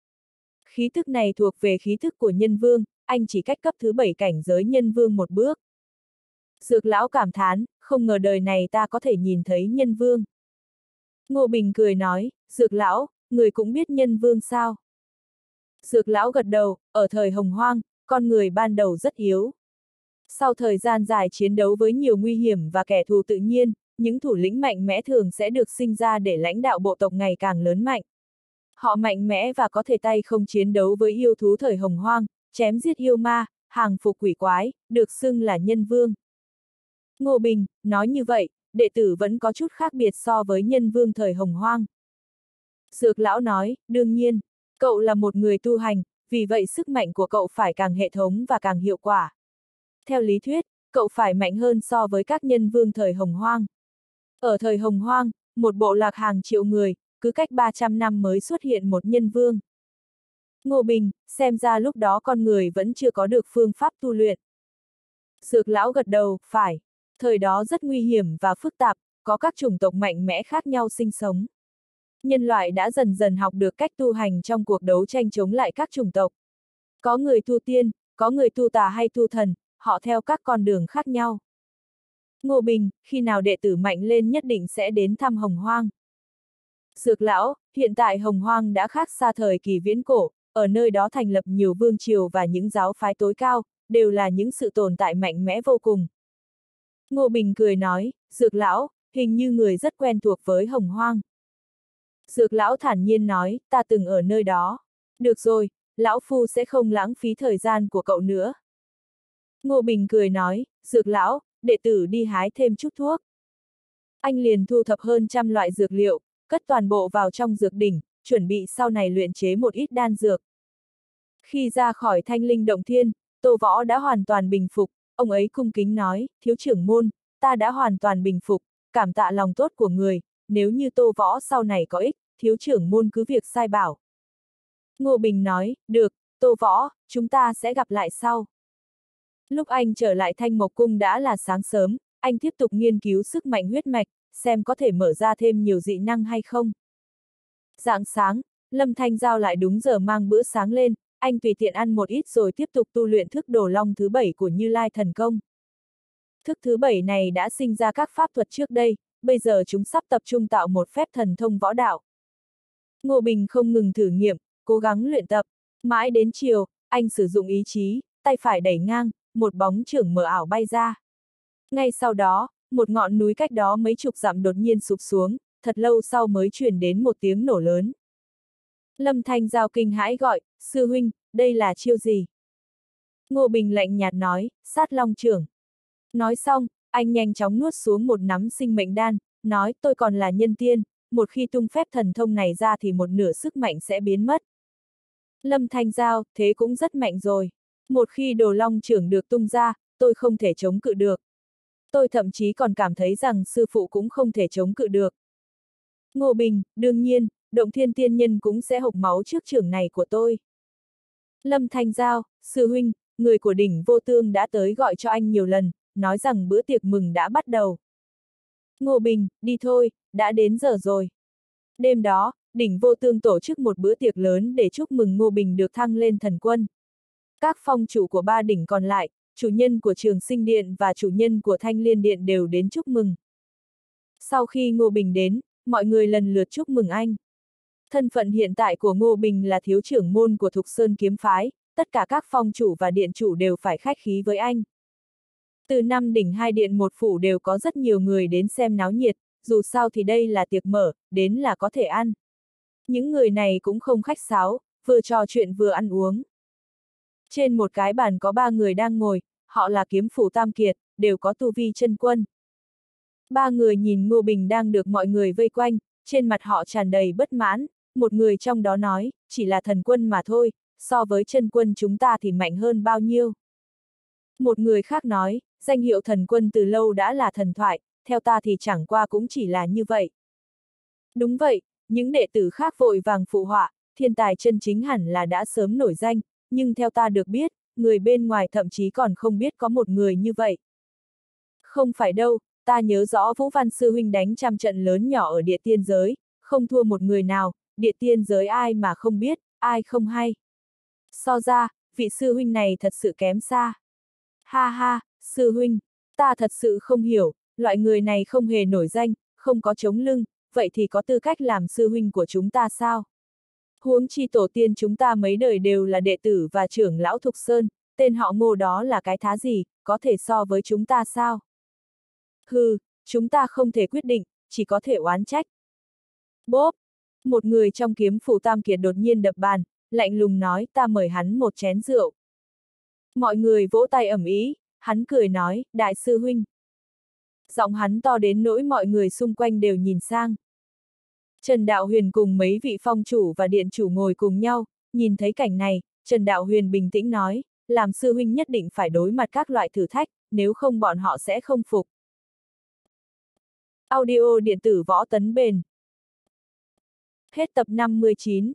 Khí thức này thuộc về khí thức của nhân vương, anh chỉ cách cấp thứ bảy cảnh giới nhân vương một bước. Dược lão cảm thán, không ngờ đời này ta có thể nhìn thấy nhân vương. Ngô Bình cười nói, dược lão, người cũng biết nhân vương sao. Dược lão gật đầu, ở thời hồng hoang, con người ban đầu rất yếu. Sau thời gian dài chiến đấu với nhiều nguy hiểm và kẻ thù tự nhiên, những thủ lĩnh mạnh mẽ thường sẽ được sinh ra để lãnh đạo bộ tộc ngày càng lớn mạnh. Họ mạnh mẽ và có thể tay không chiến đấu với yêu thú thời hồng hoang, chém giết yêu ma, hàng phục quỷ quái, được xưng là nhân vương. Ngô Bình, nói như vậy, đệ tử vẫn có chút khác biệt so với nhân vương thời hồng hoang. Dược lão nói, đương nhiên, cậu là một người tu hành, vì vậy sức mạnh của cậu phải càng hệ thống và càng hiệu quả. Theo lý thuyết, cậu phải mạnh hơn so với các nhân vương thời hồng hoang. Ở thời hồng hoang, một bộ lạc hàng triệu người, cứ cách 300 năm mới xuất hiện một nhân vương. Ngô Bình, xem ra lúc đó con người vẫn chưa có được phương pháp tu luyện. Dược lão gật đầu, phải. Thời đó rất nguy hiểm và phức tạp, có các chủng tộc mạnh mẽ khác nhau sinh sống. Nhân loại đã dần dần học được cách tu hành trong cuộc đấu tranh chống lại các chủng tộc. Có người tu tiên, có người tu tà hay tu thần, họ theo các con đường khác nhau. Ngô Bình, khi nào đệ tử mạnh lên nhất định sẽ đến thăm Hồng Hoang. Dược lão, hiện tại Hồng Hoang đã khác xa thời kỳ viễn cổ, ở nơi đó thành lập nhiều vương triều và những giáo phái tối cao, đều là những sự tồn tại mạnh mẽ vô cùng. Ngô Bình cười nói, Dược lão, hình như người rất quen thuộc với Hồng Hoang. Dược lão thản nhiên nói, ta từng ở nơi đó. Được rồi, lão phu sẽ không lãng phí thời gian của cậu nữa. Ngô Bình cười nói, dược lão, đệ tử đi hái thêm chút thuốc. Anh liền thu thập hơn trăm loại dược liệu, cất toàn bộ vào trong dược đỉnh, chuẩn bị sau này luyện chế một ít đan dược. Khi ra khỏi thanh linh động thiên, Tô Võ đã hoàn toàn bình phục, ông ấy cung kính nói, thiếu trưởng môn, ta đã hoàn toàn bình phục, cảm tạ lòng tốt của người, nếu như Tô Võ sau này có ích, thiếu trưởng môn cứ việc sai bảo. Ngô Bình nói, được, Tô Võ, chúng ta sẽ gặp lại sau. Lúc anh trở lại thanh mộc cung đã là sáng sớm, anh tiếp tục nghiên cứu sức mạnh huyết mạch, xem có thể mở ra thêm nhiều dị năng hay không. Dạng sáng, Lâm Thanh Giao lại đúng giờ mang bữa sáng lên, anh tùy tiện ăn một ít rồi tiếp tục tu luyện thức đồ long thứ bảy của Như Lai Thần Công. Thức thứ bảy này đã sinh ra các pháp thuật trước đây, bây giờ chúng sắp tập trung tạo một phép thần thông võ đạo. Ngô Bình không ngừng thử nghiệm, cố gắng luyện tập. Mãi đến chiều, anh sử dụng ý chí, tay phải đẩy ngang, một bóng trưởng mờ ảo bay ra. Ngay sau đó, một ngọn núi cách đó mấy chục dặm đột nhiên sụp xuống, thật lâu sau mới truyền đến một tiếng nổ lớn. Lâm Thanh Giao kinh hãi gọi, sư huynh, đây là chiêu gì? Ngô Bình lạnh nhạt nói, sát long trưởng. Nói xong, anh nhanh chóng nuốt xuống một nắm sinh mệnh đan, nói tôi còn là nhân tiên, một khi tung phép thần thông này ra thì một nửa sức mạnh sẽ biến mất. Lâm Thanh Giao, thế cũng rất mạnh rồi. Một khi đồ long trưởng được tung ra, tôi không thể chống cự được. Tôi thậm chí còn cảm thấy rằng sư phụ cũng không thể chống cự được. Ngô Bình, đương nhiên, động thiên tiên nhân cũng sẽ hộc máu trước trưởng này của tôi. Lâm Thanh Giao, sư huynh, người của đỉnh vô tương đã tới gọi cho anh nhiều lần, nói rằng bữa tiệc mừng đã bắt đầu. Ngô Bình, đi thôi, đã đến giờ rồi. Đêm đó, đỉnh vô tương tổ chức một bữa tiệc lớn để chúc mừng Ngô Bình được thăng lên thần quân. Các phong chủ của ba đỉnh còn lại, chủ nhân của trường sinh điện và chủ nhân của thanh liên điện đều đến chúc mừng. Sau khi Ngô Bình đến, mọi người lần lượt chúc mừng anh. Thân phận hiện tại của Ngô Bình là thiếu trưởng môn của Thục Sơn Kiếm Phái, tất cả các phong chủ và điện chủ đều phải khách khí với anh. Từ năm đỉnh hai điện một phủ đều có rất nhiều người đến xem náo nhiệt, dù sao thì đây là tiệc mở, đến là có thể ăn. Những người này cũng không khách sáo, vừa trò chuyện vừa ăn uống. Trên một cái bàn có ba người đang ngồi, họ là kiếm phủ tam kiệt, đều có tu vi chân quân. Ba người nhìn Ngô Bình đang được mọi người vây quanh, trên mặt họ tràn đầy bất mãn, một người trong đó nói, chỉ là thần quân mà thôi, so với chân quân chúng ta thì mạnh hơn bao nhiêu. Một người khác nói, danh hiệu thần quân từ lâu đã là thần thoại, theo ta thì chẳng qua cũng chỉ là như vậy. Đúng vậy, những đệ tử khác vội vàng phụ họa, thiên tài chân chính hẳn là đã sớm nổi danh, nhưng theo ta được biết, người bên ngoài thậm chí còn không biết có một người như vậy. Không phải đâu, ta nhớ rõ Vũ Văn Sư Huynh đánh trăm trận lớn nhỏ ở địa tiên giới, không thua một người nào, địa tiên giới ai mà không biết, ai không hay. So ra, vị Sư Huynh này thật sự kém xa. Ha ha, Sư Huynh, ta thật sự không hiểu, loại người này không hề nổi danh, không có chống lưng, vậy thì có tư cách làm Sư Huynh của chúng ta sao? Huống chi tổ tiên chúng ta mấy đời đều là đệ tử và trưởng lão Thục Sơn, tên họ ngô đó là cái thá gì, có thể so với chúng ta sao? Hừ, chúng ta không thể quyết định, chỉ có thể oán trách. Bốp! Một người trong kiếm phủ tam kiệt đột nhiên đập bàn, lạnh lùng nói ta mời hắn một chén rượu. Mọi người vỗ tay ẩm ý, hắn cười nói, đại sư huynh. Giọng hắn to đến nỗi mọi người xung quanh đều nhìn sang. Trần Đạo Huyền cùng mấy vị phong chủ và điện chủ ngồi cùng nhau, nhìn thấy cảnh này, Trần Đạo Huyền bình tĩnh nói, làm sư huynh nhất định phải đối mặt các loại thử thách, nếu không bọn họ sẽ không phục. Audio điện tử võ tấn bền. Hết tập 59